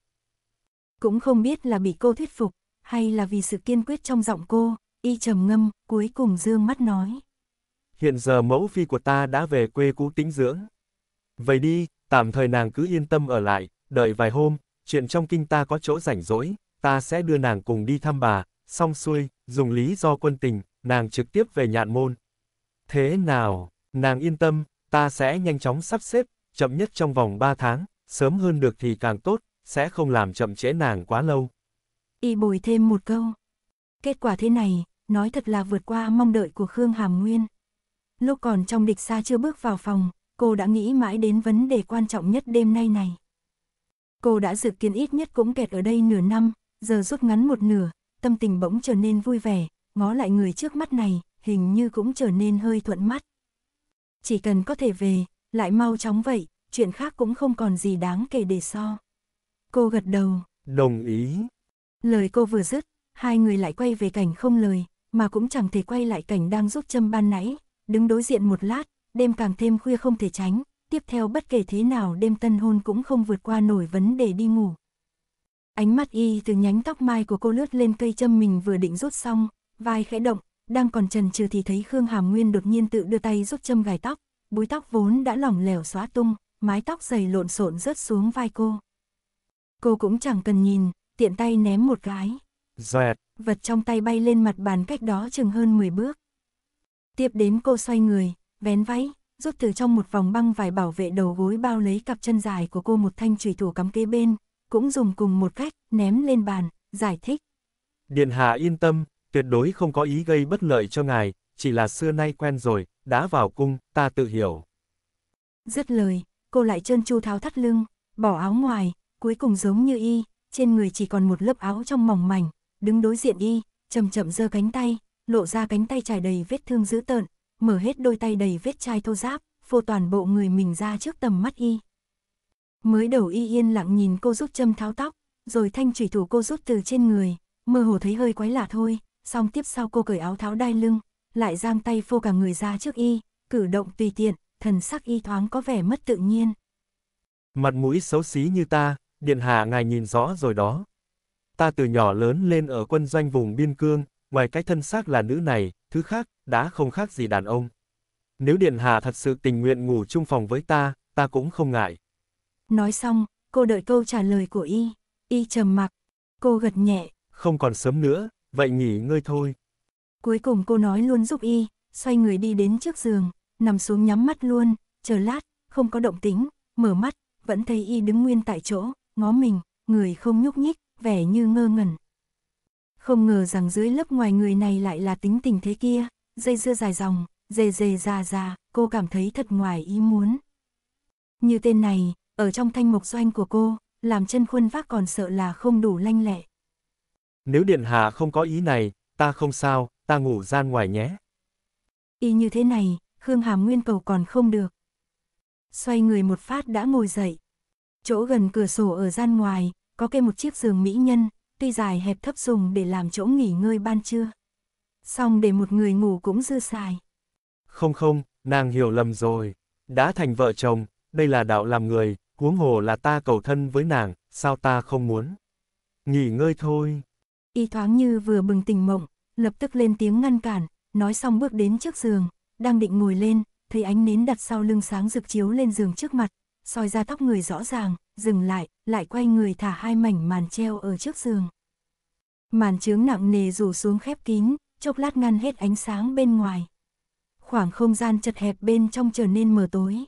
Cũng không biết là bị cô thuyết phục, hay là vì sự kiên quyết trong giọng cô, y trầm ngâm, cuối cùng dương mắt nói. Hiện giờ mẫu phi của ta đã về quê cũ tính dưỡng. Vậy đi, tạm thời nàng cứ yên tâm ở lại, đợi vài hôm, chuyện trong kinh ta có chỗ rảnh rỗi, ta sẽ đưa nàng cùng đi thăm bà, xong xuôi, dùng lý do quân tình, nàng trực tiếp về nhạn môn. Thế nào, nàng yên tâm, ta sẽ nhanh chóng sắp xếp, chậm nhất trong vòng 3 tháng, sớm hơn được thì càng tốt, sẽ không làm chậm trễ nàng quá lâu. Y bồi thêm một câu. Kết quả thế này, nói thật là vượt qua mong đợi của Khương Hàm Nguyên. Lúc còn trong địch xa chưa bước vào phòng, cô đã nghĩ mãi đến vấn đề quan trọng nhất đêm nay này. Cô đã dự kiến ít nhất cũng kẹt ở đây nửa năm, giờ rút ngắn một nửa, tâm tình bỗng trở nên vui vẻ, ngó lại người trước mắt này, hình như cũng trở nên hơi thuận mắt. Chỉ cần có thể về, lại mau chóng vậy, chuyện khác cũng không còn gì đáng kể để so. Cô gật đầu. Đồng ý. Lời cô vừa dứt, hai người lại quay về cảnh không lời, mà cũng chẳng thể quay lại cảnh đang giúp châm ban nãy, đứng đối diện một lát, đêm càng thêm khuya không thể tránh, tiếp theo bất kể thế nào đêm tân hôn cũng không vượt qua nổi vấn đề đi ngủ. Ánh mắt y từ nhánh tóc mai của cô lướt lên cây châm mình vừa định rút xong, vai khẽ động, đang còn trần trừ thì thấy Khương Hàm Nguyên đột nhiên tự đưa tay rút châm gài tóc, búi tóc vốn đã lỏng lẻo xóa tung, mái tóc dày lộn xộn rớt xuống vai cô. Cô cũng chẳng cần nhìn, tiện tay ném một cái. Xoẹt, Vật trong tay bay lên mặt bàn cách đó chừng hơn 10 bước. Tiếp đến cô xoay người, vén váy, rút từ trong một vòng băng vải bảo vệ đầu gối bao lấy cặp chân dài của cô một thanh chùy thủ cắm kế bên, cũng dùng cùng một cách, ném lên bàn, giải thích. Điện hạ yên tâm, tuyệt đối không có ý gây bất lợi cho ngài, chỉ là xưa nay quen rồi, đã vào cung, ta tự hiểu. Dứt lời, cô lại trơn chu tháo thắt lưng, bỏ áo ngoài, cuối cùng giống như y, trên người chỉ còn một lớp áo trong mỏng mảnh, đứng đối diện y, chậm chậm giơ cánh tay, lộ ra cánh tay trải đầy vết thương dữ tợn, mở hết đôi tay đầy vết chai thô giáp, phô toàn bộ người mình ra trước tầm mắt y. Mới đầu y yên lặng nhìn cô rút châm tháo tóc, rồi thanh thủy thủ cô rút từ trên người, mơ hồ thấy hơi quái lạ thôi, xong tiếp sau cô cởi áo tháo đai lưng, lại giang tay phô cả người ra trước y, cử động tùy tiện, thần sắc y thoáng có vẻ mất tự nhiên. Mặt mũi xấu xí như ta, điện hạ ngài nhìn rõ rồi đó. Ta từ nhỏ lớn lên ở quân doanh vùng biên cương, ngoài cái thân xác là nữ này, thứ khác, đã không khác gì đàn ông. Nếu điện hạ thật sự tình nguyện ngủ chung phòng với ta, ta cũng không ngại. Nói xong, cô đợi câu trả lời của y, y trầm mặc, cô gật nhẹ. Không còn sớm nữa, vậy nghỉ ngơi thôi. Cuối cùng cô nói luôn giúp y, xoay người đi đến trước giường, nằm xuống nhắm mắt luôn, chờ lát, không có động tính, mở mắt, vẫn thấy y đứng nguyên tại chỗ, ngó mình, người không nhúc nhích, vẻ như ngơ ngẩn. Không ngờ rằng dưới lớp ngoài người này lại là tính tình thế kia, dây dưa dài dòng, dề dề già già, cô cảm thấy thật ngoài ý muốn. Như tên này, ở trong thanh mộc doanh của cô, làm chân khuôn vác còn sợ là không đủ lanh lẹ. Nếu điện hạ không có ý này, ta không sao, ta ngủ gian ngoài nhé. Y như thế này, Khương Hàm Nguyên cầu còn không được. Xoay người một phát đã ngồi dậy. Chỗ gần cửa sổ ở gian ngoài, có kê một chiếc giường mỹ nhân, tuy dài hẹp thấp dùng để làm chỗ nghỉ ngơi ban trưa. Xong để một người ngủ cũng dư xài. Không không, nàng hiểu lầm rồi. Đã thành vợ chồng, đây là đạo làm người, huống hồ là ta cầu thân với nàng, sao ta không muốn. Nghỉ ngơi thôi. Y thoáng như vừa bừng tỉnh mộng, lập tức lên tiếng ngăn cản, nói xong bước đến trước giường, đang định ngồi lên, thấy ánh nến đặt sau lưng sáng rực chiếu lên giường trước mặt, soi ra tóc người rõ ràng, dừng lại, lại quay người thả hai mảnh màn treo ở trước giường. Màn trướng nặng nề rủ xuống khép kín, chốc lát ngăn hết ánh sáng bên ngoài. Khoảng không gian chật hẹp bên trong trở nên mờ tối.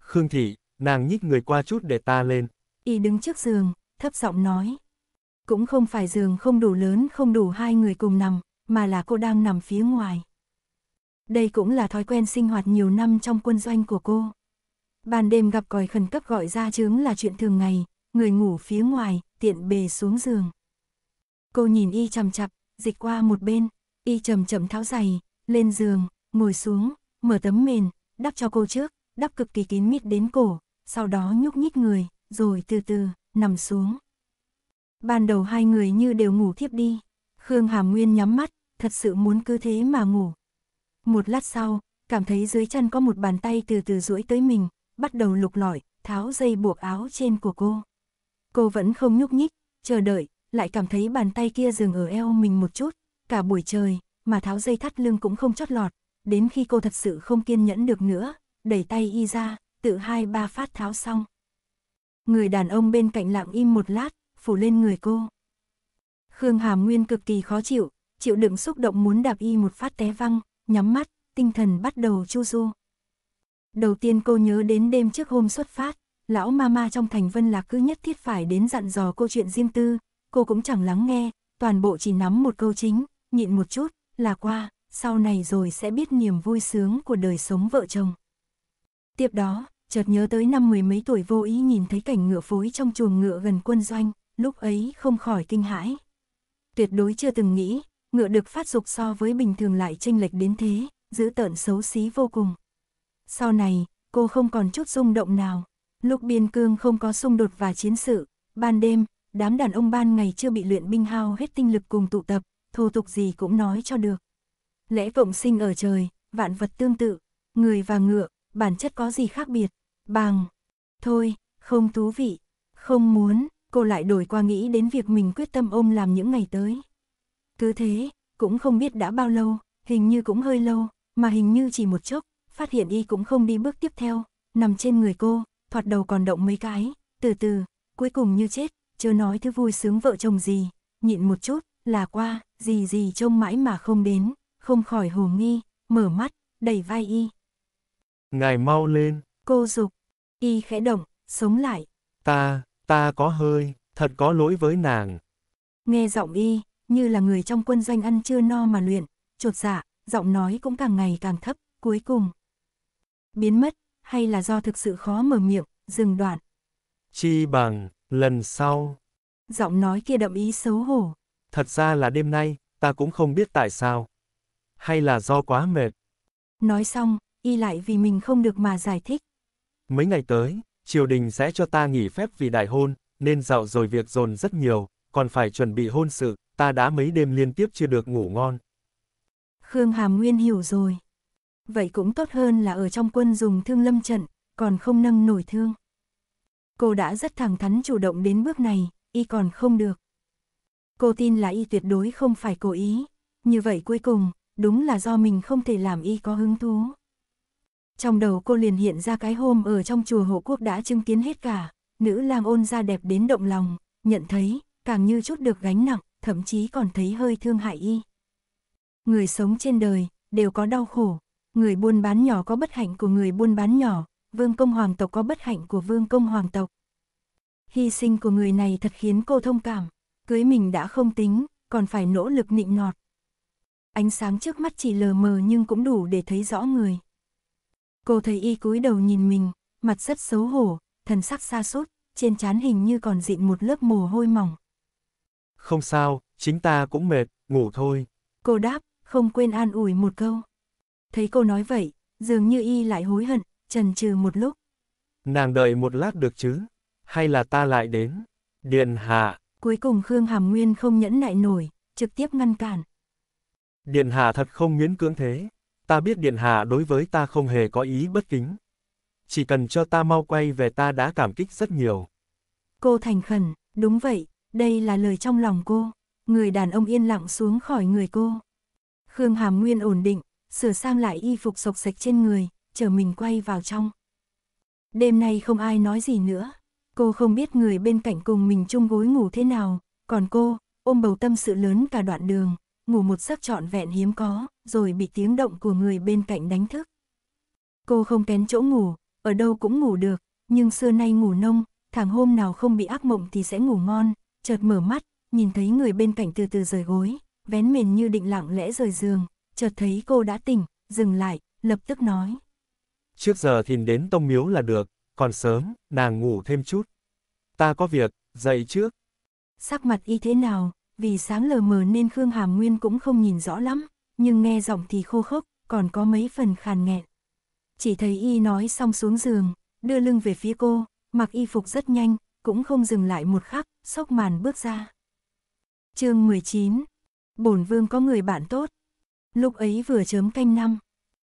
Khương Thị, nàng nhích người qua chút để ta lên. Y đứng trước giường, thấp giọng nói. Cũng không phải giường không đủ lớn không đủ hai người cùng nằm, mà là cô đang nằm phía ngoài. Đây cũng là thói quen sinh hoạt nhiều năm trong quân doanh của cô. Ban đêm gặp còi khẩn cấp gọi ra chướng là chuyện thường ngày, người ngủ phía ngoài, tiện bề xuống giường. Cô nhìn y chằm chặp, dịch qua một bên, y chầm chậm tháo giày, lên giường, ngồi xuống, mở tấm mền, đắp cho cô trước, đắp cực kỳ kín mít đến cổ, sau đó nhúc nhích người, rồi từ từ, nằm xuống. Ban đầu hai người như đều ngủ thiếp đi, Khương Hàm Nguyên nhắm mắt, thật sự muốn cứ thế mà ngủ. Một lát sau, cảm thấy dưới chân có một bàn tay từ từ duỗi tới mình, bắt đầu lục lọi, tháo dây buộc áo trên của cô. Cô vẫn không nhúc nhích, chờ đợi, lại cảm thấy bàn tay kia dừng ở eo mình một chút, cả buổi trời, mà tháo dây thắt lưng cũng không chót lọt, đến khi cô thật sự không kiên nhẫn được nữa, đẩy tay y ra, tự hai ba phát tháo xong. Người đàn ông bên cạnh lặng im một lát, phủ lên người cô. Khương Hàm Nguyên cực kỳ khó chịu, chịu đựng xúc động muốn đạp y một phát té văng, nhắm mắt, tinh thần bắt đầu chu du. Đầu tiên cô nhớ đến đêm trước hôm xuất phát, lão mama trong thành vân lạc cứ nhất thiết phải đến dặn dò cô chuyện riêng tư, cô cũng chẳng lắng nghe, toàn bộ chỉ nắm một câu chính, nhịn một chút, là qua, sau này rồi sẽ biết niềm vui sướng của đời sống vợ chồng. Tiếp đó, chợt nhớ tới năm mười mấy tuổi vô ý nhìn thấy cảnh ngựa phối trong chuồng ngựa gần quân doanh, lúc ấy không khỏi kinh hãi. Tuyệt đối chưa từng nghĩ, ngựa được phát dục so với bình thường lại chênh lệch đến thế, giữ tợn xấu xí vô cùng. Sau này, cô không còn chút rung động nào. Lúc biên cương không có xung đột và chiến sự, ban đêm, đám đàn ông ban ngày chưa bị luyện binh hao hết tinh lực cùng tụ tập, thô tục gì cũng nói cho được. Lẽ cộng sinh ở trời, vạn vật tương tự, người và ngựa, bản chất có gì khác biệt, bằng. Thôi, không thú vị, không muốn, cô lại đổi qua nghĩ đến việc mình quyết tâm ôm làm những ngày tới. Cứ thế, cũng không biết đã bao lâu, hình như cũng hơi lâu, mà hình như chỉ một chốc, phát hiện y cũng không đi bước tiếp theo, nằm trên người cô, thoạt đầu còn động mấy cái, từ từ, cuối cùng như chết, chưa nói thứ vui sướng vợ chồng gì, nhịn một chút, là qua, gì gì trông mãi mà không đến, không khỏi hồ nghi, mở mắt, đẩy vai y. Ngài mau lên. Cô dục. Y khẽ động, sống lại. Ta, ta có hơi, thật có lỗi với nàng. Nghe giọng Y, như là người trong quân doanh ăn chưa no mà luyện, trột dạ, giọng nói cũng càng ngày càng thấp, cuối cùng. Biến mất, hay là do thực sự khó mở miệng, dừng đoạn. Chi bằng, lần sau. Giọng nói kia đậm ý xấu hổ. Thật ra là đêm nay, ta cũng không biết tại sao. Hay là do quá mệt. Nói xong, y lại vì mình không được mà giải thích. Mấy ngày tới, triều đình sẽ cho ta nghỉ phép vì đại hôn, nên dạo rồi việc dồn rất nhiều, còn phải chuẩn bị hôn sự, ta đã mấy đêm liên tiếp chưa được ngủ ngon. Khương Hàm Nguyên hiểu rồi. Vậy cũng tốt hơn là ở trong quân dùng thương lâm trận, còn không nâng nổi thương. Cô đã rất thẳng thắn chủ động đến bước này, y còn không được. Cô tin là y tuyệt đối không phải cố ý, như vậy cuối cùng, đúng là do mình không thể làm y có hứng thú. Trong đầu cô liền hiện ra cái hôm ở trong chùa hộ quốc đã chứng kiến hết cả, nữ lang ôn ra đẹp đến động lòng, nhận thấy, càng như chút được gánh nặng, thậm chí còn thấy hơi thương hại y. Người sống trên đời, đều có đau khổ, người buôn bán nhỏ có bất hạnh của người buôn bán nhỏ, vương công hoàng tộc có bất hạnh của vương công hoàng tộc. Hy sinh của người này thật khiến cô thông cảm, cưới mình đã không tính, còn phải nỗ lực nịnh nọt. Ánh sáng trước mắt chỉ lờ mờ nhưng cũng đủ để thấy rõ người. Cô thấy y cúi đầu nhìn mình, mặt rất xấu hổ, thần sắc xa sút trên trán hình như còn dịn một lớp mồ hôi mỏng. Không sao, chính ta cũng mệt, ngủ thôi. Cô đáp, không quên an ủi một câu. Thấy cô nói vậy, dường như y lại hối hận, trần trừ một lúc. Nàng đợi một lát được chứ? Hay là ta lại đến? Điện hạ. Cuối cùng Khương Hàm Nguyên không nhẫn nại nổi, trực tiếp ngăn cản. Điện hạ thật không miễn cưỡng thế. Ta biết điện hạ đối với ta không hề có ý bất kính. Chỉ cần cho ta mau quay về ta đã cảm kích rất nhiều. Cô thành khẩn, đúng vậy, đây là lời trong lòng cô. Người đàn ông yên lặng xuống khỏi người cô. Khương Hàm Nguyên ổn định, sửa sang lại y phục sộc sạch trên người, chờ mình quay vào trong. Đêm nay không ai nói gì nữa. Cô không biết người bên cạnh cùng mình chung gối ngủ thế nào, còn cô, ôm bầu tâm sự lớn cả đoạn đường, ngủ một giấc trọn vẹn hiếm có, rồi bị tiếng động của người bên cạnh đánh thức. Cô không kén chỗ ngủ, ở đâu cũng ngủ được, nhưng xưa nay ngủ nông, thằng hôm nào không bị ác mộng thì sẽ ngủ ngon, chợt mở mắt, nhìn thấy người bên cạnh từ từ rời gối, vén mền như định lặng lẽ rời giường, chợt thấy cô đã tỉnh, dừng lại, lập tức nói. Trước giờ thì đến tông miếu là được, còn sớm, nàng ngủ thêm chút. Ta có việc, dậy trước. Sắc mặt y thế nào, vì sáng lờ mờ nên Khương Hàm Nguyên cũng không nhìn rõ lắm, nhưng nghe giọng thì khô khốc, còn có mấy phần khàn nghẹn. Chỉ thấy y nói xong xuống giường, đưa lưng về phía cô, mặc y phục rất nhanh, cũng không dừng lại một khắc, sốc màn bước ra. chương 19 Bổn vương có người bạn tốt. Lúc ấy vừa chớm canh năm.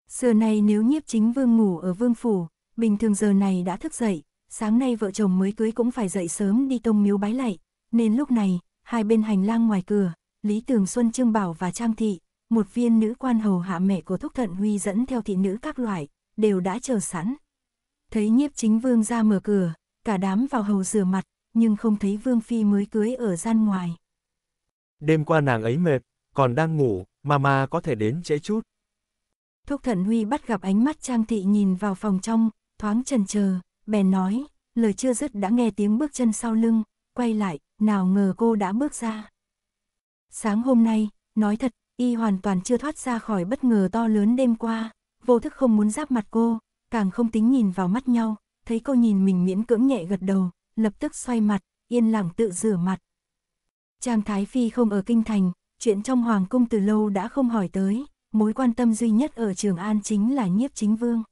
Xưa nay nếu nhiếp chính vương ngủ ở vương phủ, bình thường giờ này đã thức dậy, sáng nay vợ chồng mới cưới cũng phải dậy sớm đi tông miếu bái lạy, nên lúc này, hai bên hành lang ngoài cửa, Lý Tường Xuân Trương Bảo và Trang Thị, một viên nữ quan hầu hạ mẹ của Thúc Thận Huy dẫn theo thị nữ các loại, đều đã chờ sẵn. Thấy nhiếp chính vương ra mở cửa, cả đám vào hầu rửa mặt, nhưng không thấy vương phi mới cưới ở gian ngoài. Đêm qua nàng ấy mệt, còn đang ngủ, mama có thể đến trễ chút. Thúc Thận Huy bắt gặp ánh mắt Trang Thị nhìn vào phòng trong, thoáng chần chờ, bèn nói, lời chưa dứt đã nghe tiếng bước chân sau lưng, quay lại, nào ngờ cô đã bước ra. Sáng hôm nay, nói thật, y hoàn toàn chưa thoát ra khỏi bất ngờ to lớn đêm qua, vô thức không muốn giáp mặt cô, càng không tính nhìn vào mắt nhau, thấy cô nhìn mình miễn cưỡng nhẹ gật đầu, lập tức xoay mặt, yên lặng tự rửa mặt. Trang Thái Phi không ở Kinh Thành, chuyện trong Hoàng Cung từ lâu đã không hỏi tới, mối quan tâm duy nhất ở Trường An chính là nhiếp chính vương.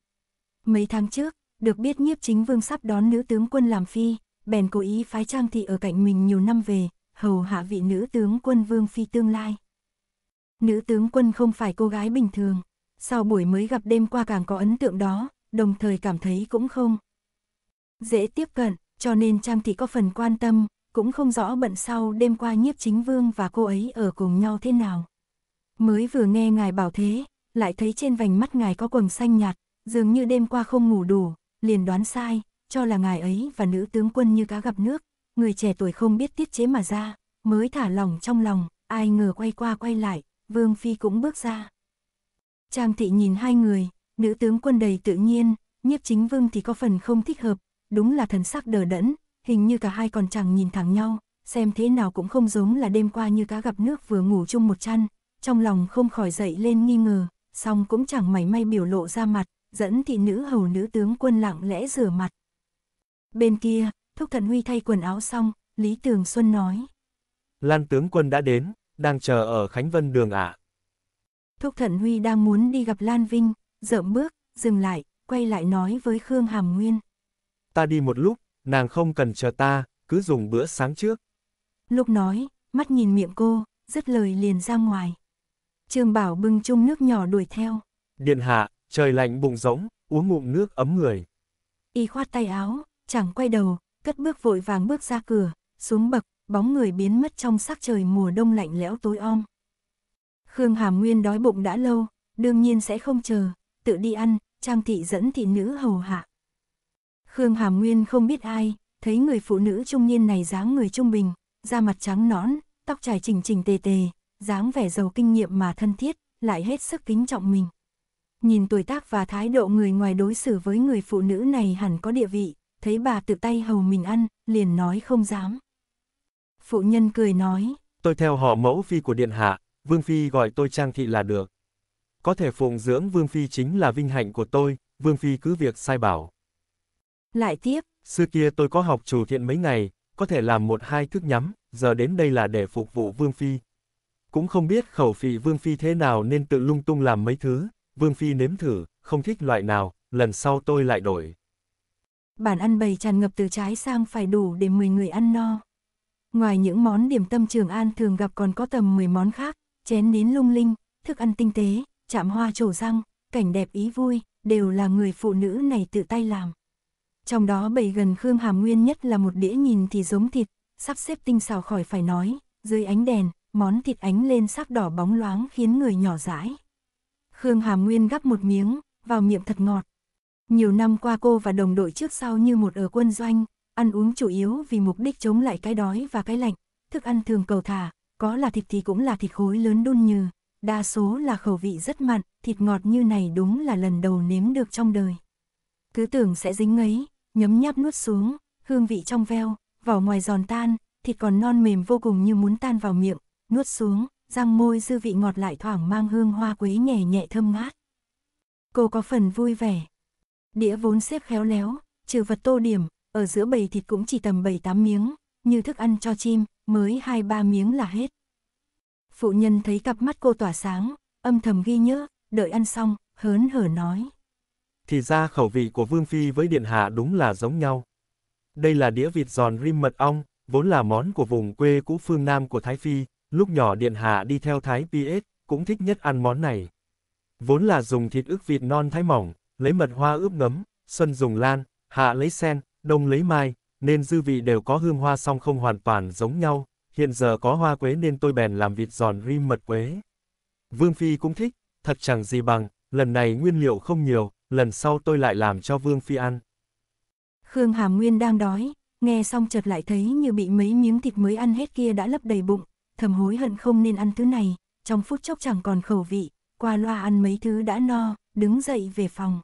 Mấy tháng trước, được biết nhiếp chính vương sắp đón nữ tướng quân làm phi, bèn cố ý phái Trang Thị ở cạnh mình nhiều năm về, hầu hạ vị nữ tướng quân vương phi tương lai. Nữ tướng quân không phải cô gái bình thường, sau buổi mới gặp đêm qua càng có ấn tượng đó, đồng thời cảm thấy cũng không dễ tiếp cận, cho nên Trang Thị có phần quan tâm, cũng không rõ bận sau đêm qua nhiếp chính vương và cô ấy ở cùng nhau thế nào. Mới vừa nghe ngài bảo thế, lại thấy trên vành mắt ngài có quầng xanh nhạt, dường như đêm qua không ngủ đủ, liền đoán sai, cho là ngài ấy và nữ tướng quân như cá gặp nước, người trẻ tuổi không biết tiết chế mà ra, mới thả lòng trong lòng, ai ngờ quay qua quay lại, Vương Phi cũng bước ra. Trang thị nhìn hai người, nữ tướng quân đầy tự nhiên, nhiếp chính vương thì có phần không thích hợp, đúng là thần sắc đờ đẫn, hình như cả hai còn chẳng nhìn thẳng nhau, xem thế nào cũng không giống là đêm qua như cá gặp nước vừa ngủ chung một chăn, trong lòng không khỏi dậy lên nghi ngờ, song cũng chẳng mảy may biểu lộ ra mặt, dẫn thị nữ hầu nữ tướng quân lặng lẽ rửa mặt. Bên kia, Thúc Thần Huy thay quần áo xong, Lý Tường Xuân nói. Lan tướng quân đã đến, đang chờ ở Khánh Vân đường ạ. Thúc Thần Huy đang muốn đi gặp Lan Vinh, dợm bước, dừng lại, quay lại nói với Khương Hàm Nguyên. Ta đi một lúc, nàng không cần chờ ta, cứ dùng bữa sáng trước. Lúc nói, mắt nhìn miệng cô, dứt lời liền ra ngoài. Trương Bảo bưng chung nước nhỏ đuổi theo. Điện hạ, trời lạnh bụng rỗng, uống ngụm nước ấm người. Y khoát tay áo, chẳng quay đầu, cất bước vội vàng bước ra cửa, xuống bậc, bóng người biến mất trong sắc trời mùa đông lạnh lẽo tối om. Khương Hàm Nguyên đói bụng đã lâu, đương nhiên sẽ không chờ, tự đi ăn, Trang thị dẫn thị nữ hầu hạ. Khương Hàm Nguyên không biết ai, thấy người phụ nữ trung niên này dáng người trung bình, da mặt trắng nõn, tóc trải chỉnh chỉnh tề tề, dáng vẻ giàu kinh nghiệm mà thân thiết, lại hết sức kính trọng mình. Nhìn tuổi tác và thái độ người ngoài đối xử với người phụ nữ này hẳn có địa vị, thấy bà tự tay hầu mình ăn, liền nói không dám. Phụ nhân cười nói, tôi theo họ mẫu phi của điện hạ, vương phi gọi tôi trang thị là được. Có thể phụng dưỡng vương phi chính là vinh hạnh của tôi, vương phi cứ việc sai bảo. Lại tiếp, xưa kia tôi có học chủ thiện mấy ngày, có thể làm một hai thức nhắm, giờ đến đây là để phục vụ vương phi. Cũng không biết khẩu vị vương phi thế nào nên tự lung tung làm mấy thứ, vương phi nếm thử, không thích loại nào, lần sau tôi lại đổi. Bản ăn bầy tràn ngập từ trái sang phải đủ để 10 người ăn no. Ngoài những món điểm tâm Trường An thường gặp còn có tầm 10 món khác, chén nến lung linh, thức ăn tinh tế, chạm hoa trổ răng, cảnh đẹp ý vui, đều là người phụ nữ này tự tay làm. Trong đó bầy gần Khương Hàm Nguyên nhất là một đĩa nhìn thì giống thịt, sắp xếp tinh xào khỏi phải nói, dưới ánh đèn, món thịt ánh lên sắc đỏ bóng loáng khiến người nhỏ dãi. Khương Hàm Nguyên gắp một miếng, vào miệng thật ngọt. Nhiều năm qua cô và đồng đội trước sau như một ở quân doanh, ăn uống chủ yếu vì mục đích chống lại cái đói và cái lạnh, thức ăn thường cầu thả, có là thịt thì cũng là thịt khối lớn đun như, đa số là khẩu vị rất mặn, thịt ngọt như này đúng là lần đầu nếm được trong đời. Cứ tưởng sẽ dính ngấy, nhấm nháp nuốt xuống, hương vị trong veo, vỏ ngoài giòn tan, thịt còn non mềm vô cùng như muốn tan vào miệng, nuốt xuống, răng môi dư vị ngọt lại thoảng mang hương hoa quế nhẹ nhẹ thơm ngát. Cô có phần vui vẻ. Đĩa vốn xếp khéo léo, trừ vật tô điểm, ở giữa bầy thịt cũng chỉ tầm 7-8 miếng, như thức ăn cho chim, mới 2-3 miếng là hết. Phụ nhân thấy cặp mắt cô tỏa sáng, âm thầm ghi nhớ, đợi ăn xong, hớn hở nói. Thì ra khẩu vị của Vương Phi với Điện Hạ đúng là giống nhau. Đây là đĩa vịt giòn rim mật ong, vốn là món của vùng quê cũ phương Nam của Thái Phi, lúc nhỏ Điện Hạ đi theo Thái PS, cũng thích nhất ăn món này. Vốn là dùng thịt ức vịt non thái mỏng, lấy mật hoa ướp ngấm, xuân dùng lan, hạ lấy sen, đông lấy mai, nên dư vị đều có hương hoa song không hoàn toàn giống nhau, hiện giờ có hoa quế nên tôi bèn làm vịt giòn rim mật quế. Vương Phi cũng thích, thật chẳng gì bằng, lần này nguyên liệu không nhiều, lần sau tôi lại làm cho Vương Phi ăn. Khương Hàm Nguyên đang đói, nghe xong chợt lại thấy như bị mấy miếng thịt mới ăn hết kia đã lấp đầy bụng, thầm hối hận không nên ăn thứ này, trong phút chốc chẳng còn khẩu vị, qua loa ăn mấy thứ đã no, đứng dậy về phòng.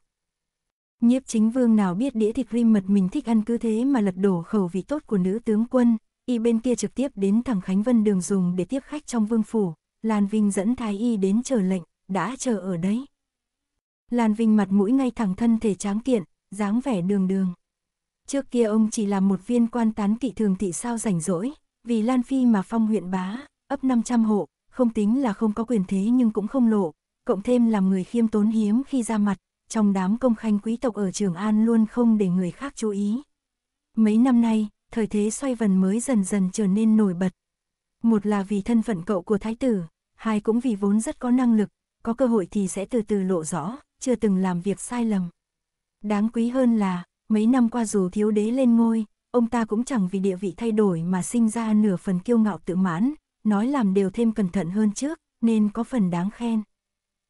Nhiếp chính vương nào biết đĩa thịt rim mật mình thích ăn cứ thế mà lật đổ khẩu vị tốt của nữ tướng quân, y bên kia trực tiếp đến thẳng Khánh Vân đường dùng để tiếp khách trong vương phủ, Lan Vinh dẫn thái y đến chờ lệnh, đã chờ ở đấy. Lan Vinh mặt mũi ngay thẳng thân thể tráng kiện, dáng vẻ đường đường. Trước kia ông chỉ là một viên quan tán kỵ thường thị sao rảnh rỗi, vì Lan Phi mà phong huyện bá, ấp 500 hộ, không tính là không có quyền thế nhưng cũng không lộ, cộng thêm làm người khiêm tốn hiếm khi ra mặt, trong đám công khanh quý tộc ở Trường An luôn không để người khác chú ý. Mấy năm nay, thời thế xoay vần mới dần dần trở nên nổi bật. Một là vì thân phận cậu của thái tử, hai cũng vì vốn rất có năng lực, có cơ hội thì sẽ từ từ lộ rõ, chưa từng làm việc sai lầm. Đáng quý hơn là, mấy năm qua dù thiếu đế lên ngôi, ông ta cũng chẳng vì địa vị thay đổi mà sinh ra nửa phần kiêu ngạo tự mãn, nói làm đều thêm cẩn thận hơn trước, nên có phần đáng khen.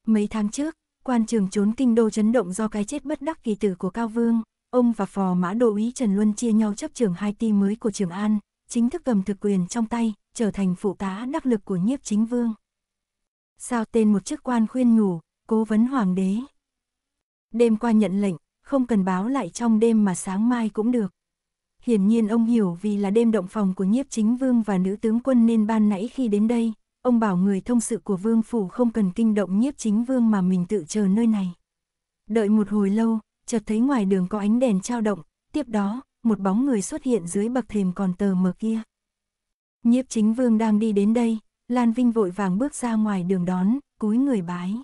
Mấy tháng trước, quan trường trốn kinh đô chấn động do cái chết bất đắc kỳ tử của Cao Vương, ông và phò mã đô úy Trần Luân chia nhau chấp trường hai ti mới của Trường An, chính thức cầm thực quyền trong tay, trở thành phụ tá đắc lực của nhiếp chính vương. Sao tên một chức quan khuyên nhủ, cố vấn hoàng đế. Đêm qua nhận lệnh, không cần báo lại trong đêm mà sáng mai cũng được. Hiển nhiên ông hiểu vì là đêm động phòng của nhiếp chính vương và nữ tướng quân nên ban nãy khi đến đây, ông bảo người thông sự của vương phủ không cần kinh động nhiếp chính vương mà mình tự chờ nơi này. Đợi một hồi lâu, chợt thấy ngoài đường có ánh đèn trao động, tiếp đó, một bóng người xuất hiện dưới bậc thềm còn tờ mờ kia. Nhiếp chính vương đang đi đến đây, Lan Vinh vội vàng bước ra ngoài đường đón, cúi người bái.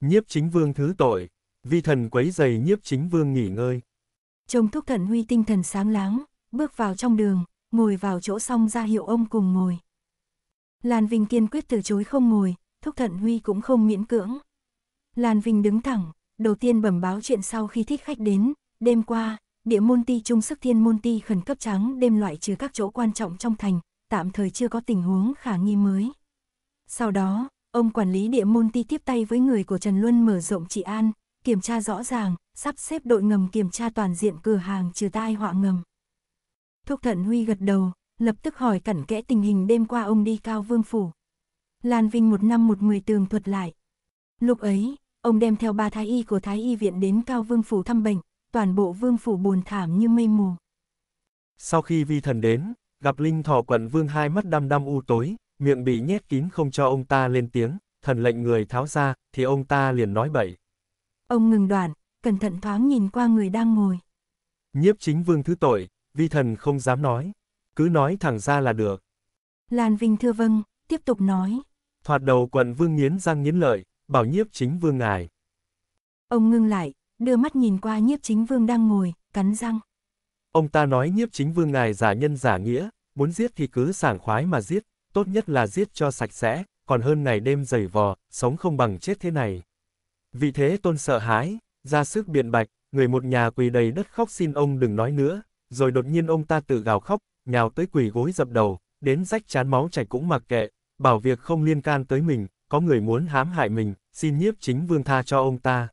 Nhiếp chính vương thứ tội, vi thần quấy giày nhiếp chính vương nghỉ ngơi. Trông thúc thần huy tinh thần sáng láng, bước vào trong đường, ngồi vào chỗ xong ra hiệu ông cùng ngồi. Lan Vinh kiên quyết từ chối không ngồi, thúc thận huy cũng không miễn cưỡng. Lan Vinh đứng thẳng, đầu tiên bẩm báo chuyện sau khi thích khách đến, đêm qua, địa môn ti trung sức thiên môn ti khẩn cấp trắng đêm loại trừ các chỗ quan trọng trong thành, tạm thời chưa có tình huống khả nghi mới. Sau đó, ông quản lý địa môn ti tiếp tay với người của Trần Luân mở rộng trị an, kiểm tra rõ ràng, sắp xếp đội ngầm kiểm tra toàn diện cửa hàng trừ tai họa ngầm. Thúc Thận Huy gật đầu, lập tức hỏi cẩn kẽ tình hình đêm qua ông đi Cao Vương Phủ. Lan Vinh một năm một người tường thuật lại. Lúc ấy, ông đem theo ba thái y của thái y viện đến Cao Vương Phủ thăm bệnh, toàn bộ Vương Phủ buồn thảm như mây mù. Sau khi vi thần đến, gặp Linh Thọ quận Vương hai mắt đăm đăm u tối, miệng bị nhét kín không cho ông ta lên tiếng, thần lệnh người tháo ra, thì ông ta liền nói bậy. Ông ngừng đoạn, cẩn thận thoáng nhìn qua người đang ngồi. Nhiếp chính vương thứ tội, vi thần không dám nói. Cứ nói thẳng ra là được. Lan Vinh thưa vâng, tiếp tục nói. Thoạt đầu quận vương nghiến răng nghiến lợi, bảo nhiếp chính vương ngài. Ông ngưng lại, đưa mắt nhìn qua nhiếp chính vương đang ngồi, cắn răng. Ông ta nói nhiếp chính vương ngài giả nhân giả nghĩa, muốn giết thì cứ sảng khoái mà giết, tốt nhất là giết cho sạch sẽ, còn hơn ngày đêm dày vò, sống không bằng chết thế này. Vì thế tôn sợ hãi, ra sức biện bạch, người một nhà quỳ đầy đất khóc xin ông đừng nói nữa, rồi đột nhiên ông ta tự gào khóc, nhào tới quỳ gối dập đầu, đến rách chán máu chảy cũng mặc kệ, bảo việc không liên can tới mình, có người muốn hãm hại mình, xin nhiếp chính vương tha cho ông ta.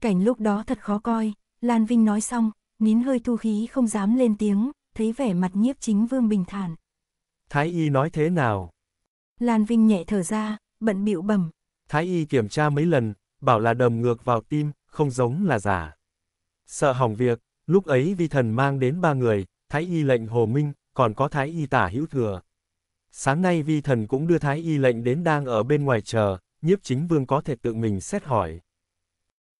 Cảnh lúc đó thật khó coi, Lan Vinh nói xong, nín hơi thu khí không dám lên tiếng, thấy vẻ mặt nhiếp chính vương bình thản. Thái y nói thế nào? Lan Vinh nhẹ thở ra, bận bịu bẩm. Thái y kiểm tra mấy lần, bảo là đầm ngược vào tim, không giống là giả. Sợ hỏng việc, lúc ấy vi thần mang đến ba người, Thái y lệnh Hồ Minh, còn có Thái y tả hữu thừa. Sáng nay vi thần cũng đưa Thái y lệnh đến đang ở bên ngoài chờ, nhiếp chính vương có thể tự mình xét hỏi.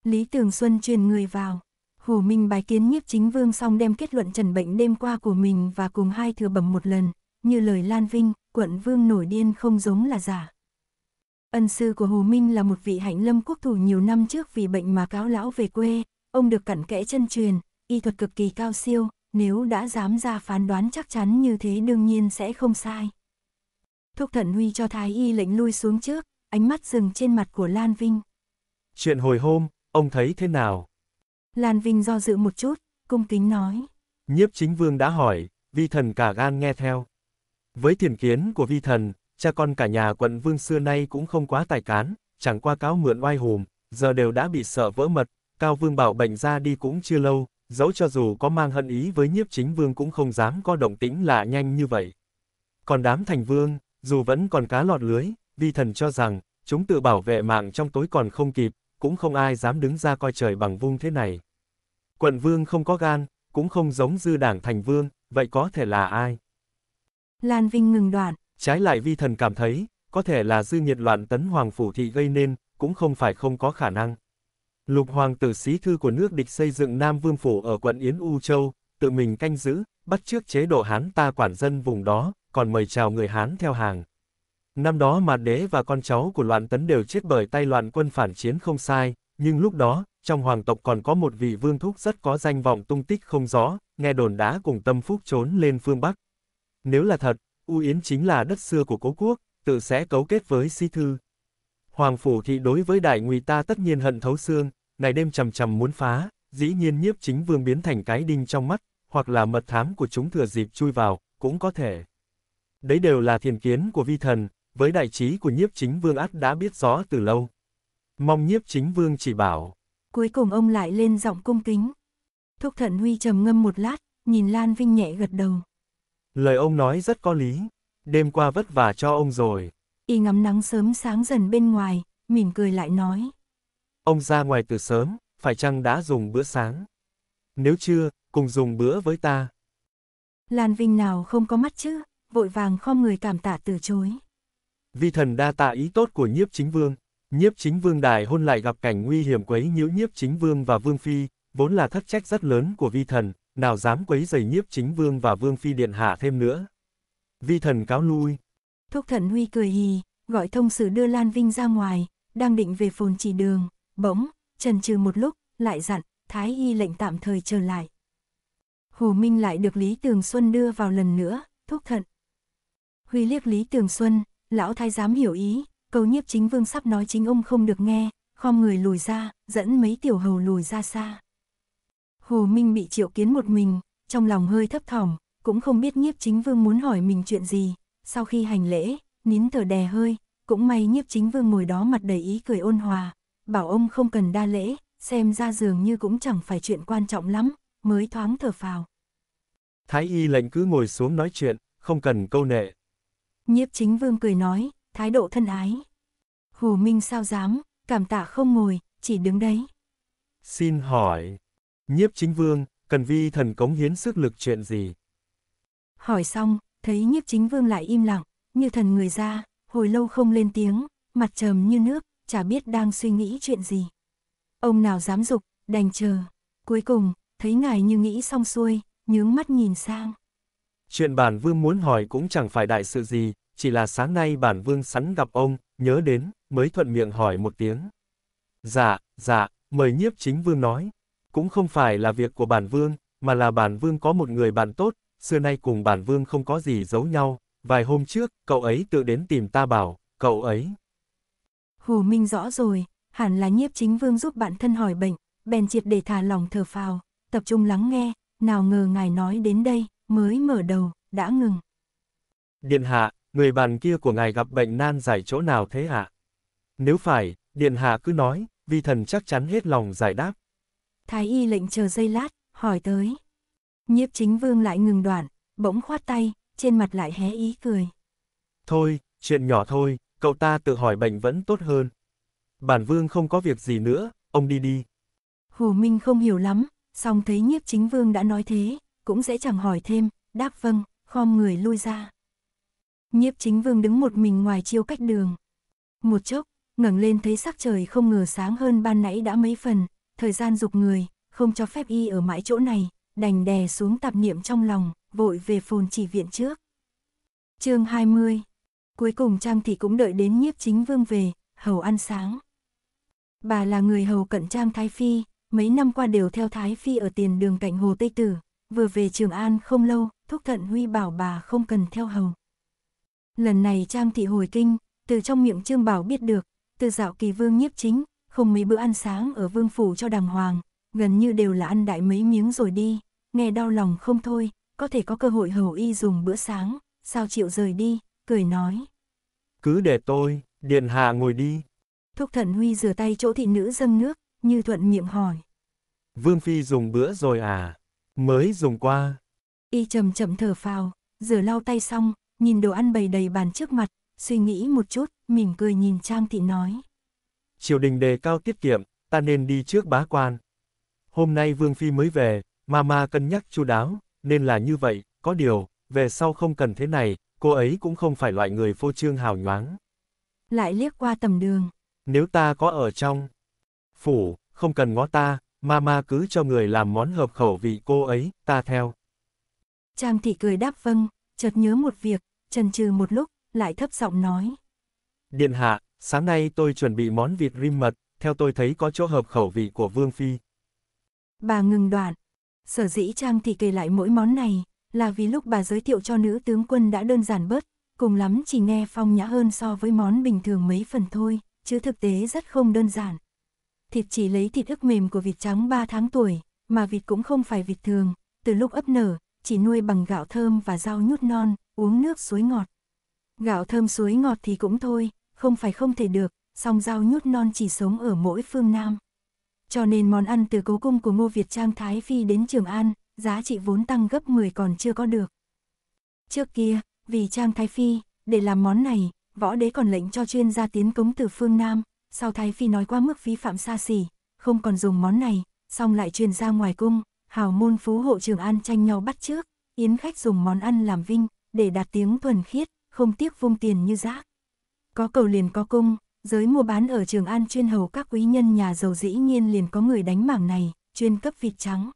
Lý Tường Xuân truyền người vào. Hồ Minh bài kiến nhiếp chính vương xong đem kết luận trần bệnh đêm qua của mình và cùng hai thừa bẩm một lần, như lời Lan Vinh, quận vương nổi điên không giống là giả. Ân sư của Hồ Minh là một vị hạnh lâm quốc thủ nhiều năm trước vì bệnh mà cáo lão về quê, ông được cặn kẽ chân truyền, y thuật cực kỳ cao siêu, nếu đã dám ra phán đoán chắc chắn như thế đương nhiên sẽ không sai. Thúc Thận Huy cho Thái Y lệnh lui xuống trước, ánh mắt dừng trên mặt của Lan Vinh. Chuyện hồi hôm, ông thấy thế nào? Lan Vinh do dự một chút, cung kính nói. Nhiếp chính vương đã hỏi, vi thần cả gan nghe theo. Với thiền kiến của vi thần, cha con cả nhà quận vương xưa nay cũng không quá tài cán, chẳng qua cáo mượn oai hùm, giờ đều đã bị sợ vỡ mật, cao vương bảo bệnh ra đi cũng chưa lâu, dẫu cho dù có mang hận ý với nhiếp chính vương cũng không dám có động tĩnh lạ nhanh như vậy. Còn đám thành vương, dù vẫn còn cá lọt lưới, vi thần cho rằng, chúng tự bảo vệ mạng trong tối còn không kịp, cũng không ai dám đứng ra coi trời bằng vung thế này. Quận vương không có gan, cũng không giống dư đảng thành vương, vậy có thể là ai? Lan Vinh ngừng đoạn. Trái lại vi thần cảm thấy, có thể là dư nhiệt loạn tấn hoàng phủ thị gây nên, cũng không phải không có khả năng. Lục hoàng tử sĩ thư của nước địch xây dựng Nam Vương Phủ ở quận Yến U Châu, tự mình canh giữ, bắt trước chế độ Hán ta quản dân vùng đó, còn mời chào người Hán theo hàng. Năm đó mà đế và con cháu của loạn tấn đều chết bởi tay loạn quân phản chiến không sai, nhưng lúc đó, trong hoàng tộc còn có một vị vương thúc rất có danh vọng tung tích không rõ, nghe đồn đã cùng tâm phúc trốn lên phương Bắc. Nếu là thật, U Yến chính là đất xưa của cố quốc, tự sẽ cấu kết với si thư. Hoàng phủ thị đối với đại ngụy ta tất nhiên hận thấu xương, ngày đêm chầm chầm muốn phá, dĩ nhiên nhiếp chính vương biến thành cái đinh trong mắt, hoặc là mật thám của chúng thừa dịp chui vào, cũng có thể. Đấy đều là thiền kiến của vi thần, với đại trí của nhiếp chính vương át đã biết rõ từ lâu. Mong nhiếp chính vương chỉ bảo. Cuối cùng ông lại lên giọng cung kính. Thúc thận Huy trầm ngâm một lát, nhìn Lan Vinh nhẹ gật đầu. Lời ông nói rất có lý, đêm qua vất vả cho ông rồi. Y ngắm nắng sớm sáng dần bên ngoài, mỉm cười lại nói. Ông ra ngoài từ sớm, phải chăng đã dùng bữa sáng? Nếu chưa, cùng dùng bữa với ta. Lan Vinh nào không có mắt chứ, vội vàng khom người cảm tạ từ chối. Vi thần đa tạ ý tốt của nhiếp chính vương, nhiếp chính vương đài hôn lại gặp cảnh nguy hiểm quấy nhiễu nhiếp chính vương và vương phi, vốn là thất trách rất lớn của vi thần, nào dám quấy giày nhiếp chính vương và vương phi điện hạ thêm nữa. Vi thần cáo lui. Thúc thần Huy cười hì, gọi thông sử đưa Lan Vinh ra ngoài, đang định về phồn chỉ đường, bỗng, trần trừ một lúc, lại dặn, Thái Y lệnh tạm thời trở lại. Hồ Minh lại được Lý Tường Xuân đưa vào lần nữa, thúc thận. Huy liếc Lý Tường Xuân, lão thái giám hiểu ý, câu nhiếp chính vương sắp nói chính ông không được nghe, khom người lùi ra, dẫn mấy tiểu hầu lùi ra xa. Hồ Minh bị triệu kiến một mình, trong lòng hơi thấp thỏm, cũng không biết nhiếp chính vương muốn hỏi mình chuyện gì, sau khi hành lễ, nín thở đè hơi, cũng may nhiếp chính vương ngồi đó mặt đầy ý cười ôn hòa, bảo ông không cần đa lễ, xem ra dường như cũng chẳng phải chuyện quan trọng lắm, mới thoáng thở phào. Thái y lệnh cứ ngồi xuống nói chuyện, không cần câu nệ. Nhiếp chính vương cười nói, thái độ thân ái. Hồ Minh sao dám, cảm tạ không ngồi, chỉ đứng đấy. Xin hỏi, nhiếp chính vương, cần vi thần cống hiến sức lực chuyện gì? Hỏi xong, thấy nhiếp chính vương lại im lặng, như thần người ra, hồi lâu không lên tiếng, mặt trầm như nước, chả biết đang suy nghĩ chuyện gì. Ông nào dám dục, đành chờ. Cuối cùng, thấy ngài như nghĩ xong xuôi, nhướng mắt nhìn sang. Chuyện bản vương muốn hỏi cũng chẳng phải đại sự gì, chỉ là sáng nay bản vương sẵn gặp ông, nhớ đến, mới thuận miệng hỏi một tiếng. Dạ, dạ, mời nhiếp chính vương nói. Cũng không phải là việc của bản vương, mà là bản vương có một người bạn tốt, xưa nay cùng bản vương không có gì giấu nhau, vài hôm trước, cậu ấy tự đến tìm ta bảo, cậu ấy. Hồ Minh rõ rồi, hẳn là nhiếp chính vương giúp bạn thân hỏi bệnh, bèn triệt để thả lòng thở phào, tập trung lắng nghe, nào ngờ ngài nói đến đây, mới mở đầu, đã ngừng. Điện hạ, người bạn kia của ngài gặp bệnh nan giải chỗ nào thế hạ? Nếu phải, điện hạ cứ nói, vi thần chắc chắn hết lòng giải đáp. Thái y lệnh chờ giây lát, hỏi tới. Nhiếp chính vương lại ngừng đoạn, bỗng khoát tay, trên mặt lại hé ý cười. Thôi, chuyện nhỏ thôi, cậu ta tự hỏi bệnh vẫn tốt hơn. Bản vương không có việc gì nữa, ông đi đi. Hồ Minh không hiểu lắm, song thấy nhiếp chính vương đã nói thế, cũng sẽ chẳng hỏi thêm, đáp vâng, khom người lui ra. Nhiếp chính vương đứng một mình ngoài chiêu cách đường. Một chốc, ngẩng lên thấy sắc trời không ngờ sáng hơn ban nãy đã mấy phần, thời gian dục người, không cho phép y ở mãi chỗ này, đành đè xuống tạp niệm trong lòng, vội về phồn chỉ viện trước. chương 20 Cuối cùng Trang Thị cũng đợi đến nhiếp chính vương về, hầu ăn sáng. Bà là người hầu cận Trang Thái Phi, mấy năm qua đều theo Thái Phi ở tiền đường cạnh Hồ Tây Tử, vừa về Trường An không lâu, Thúc Thận Huy bảo bà không cần theo hầu. Lần này Trang Thị hồi kinh, từ trong miệng Trương Bảo biết được, từ dạo kỳ vương nhiếp chính, không mấy bữa ăn sáng ở vương phủ cho đàng hoàng, gần như đều là ăn đại mấy miếng rồi đi, nghe đau lòng không thôi, có thể có cơ hội hầu y dùng bữa sáng, sao chịu rời đi, cười nói. Cứ để tôi, điện hạ ngồi đi. Thúc Thận Huy rửa tay chỗ thị nữ dâng nước, như thuận miệng hỏi. Vương Phi dùng bữa rồi à? Mới dùng qua. Y chậm chậm thở phào, rửa lau tay xong, nhìn đồ ăn bày đầy bàn trước mặt, suy nghĩ một chút, mỉm cười nhìn Trang Thị nói. Triều đình đề cao tiết kiệm, ta nên đi trước bá quan. Hôm nay Vương Phi mới về, Mama cân nhắc chu đáo, nên là như vậy, có điều, về sau không cần thế này, cô ấy cũng không phải loại người phô trương hào nhoáng. Lại liếc qua tầm đường. Nếu ta có ở trong phủ, không cần ngó ta, mama cứ cho người làm món hợp khẩu vị cô ấy, ta theo. Trang thị cười đáp vâng, chợt nhớ một việc, trần trừ một lúc, lại thấp giọng nói. Điện hạ, sáng nay tôi chuẩn bị món vịt rim mật, theo tôi thấy có chỗ hợp khẩu vị của Vương Phi. Bà ngừng đoạn. Sở dĩ Trang thì kể lại mỗi món này, là vì lúc bà giới thiệu cho nữ tướng quân đã đơn giản bớt, cùng lắm chỉ nghe phong nhã hơn so với món bình thường mấy phần thôi, chứ thực tế rất không đơn giản. Thịt chỉ lấy thịt ức mềm của vịt trắng 3 tháng tuổi, mà vịt cũng không phải vịt thường, từ lúc ấp nở, chỉ nuôi bằng gạo thơm và rau nhút non, uống nước suối ngọt. Gạo thơm suối ngọt thì cũng thôi, không phải không thể được, song rau nhút non chỉ sống ở mỗi phương Nam. Cho nên món ăn từ cố cung của Ngô Việt Trang Thái Phi đến Trường An, giá trị vốn tăng gấp 10 còn chưa có được. Trước kia, vì Trang Thái Phi, để làm món này, võ đế còn lệnh cho chuyên gia tiến cống từ phương Nam, sau Thái Phi nói qua mức phí phạm xa xỉ, không còn dùng món này, xong lại truyền ra ngoài cung, hào môn phú hộ Trường An tranh nhau bắt trước, yến khách dùng món ăn làm vinh, để đạt tiếng thuần khiết, không tiếc vung tiền như rác. Có cầu liền có cung, giới mua bán ở Trường An chuyên hầu các quý nhân nhà giàu dĩ nhiên liền có người đánh mảng này, chuyên cấp vịt trắng.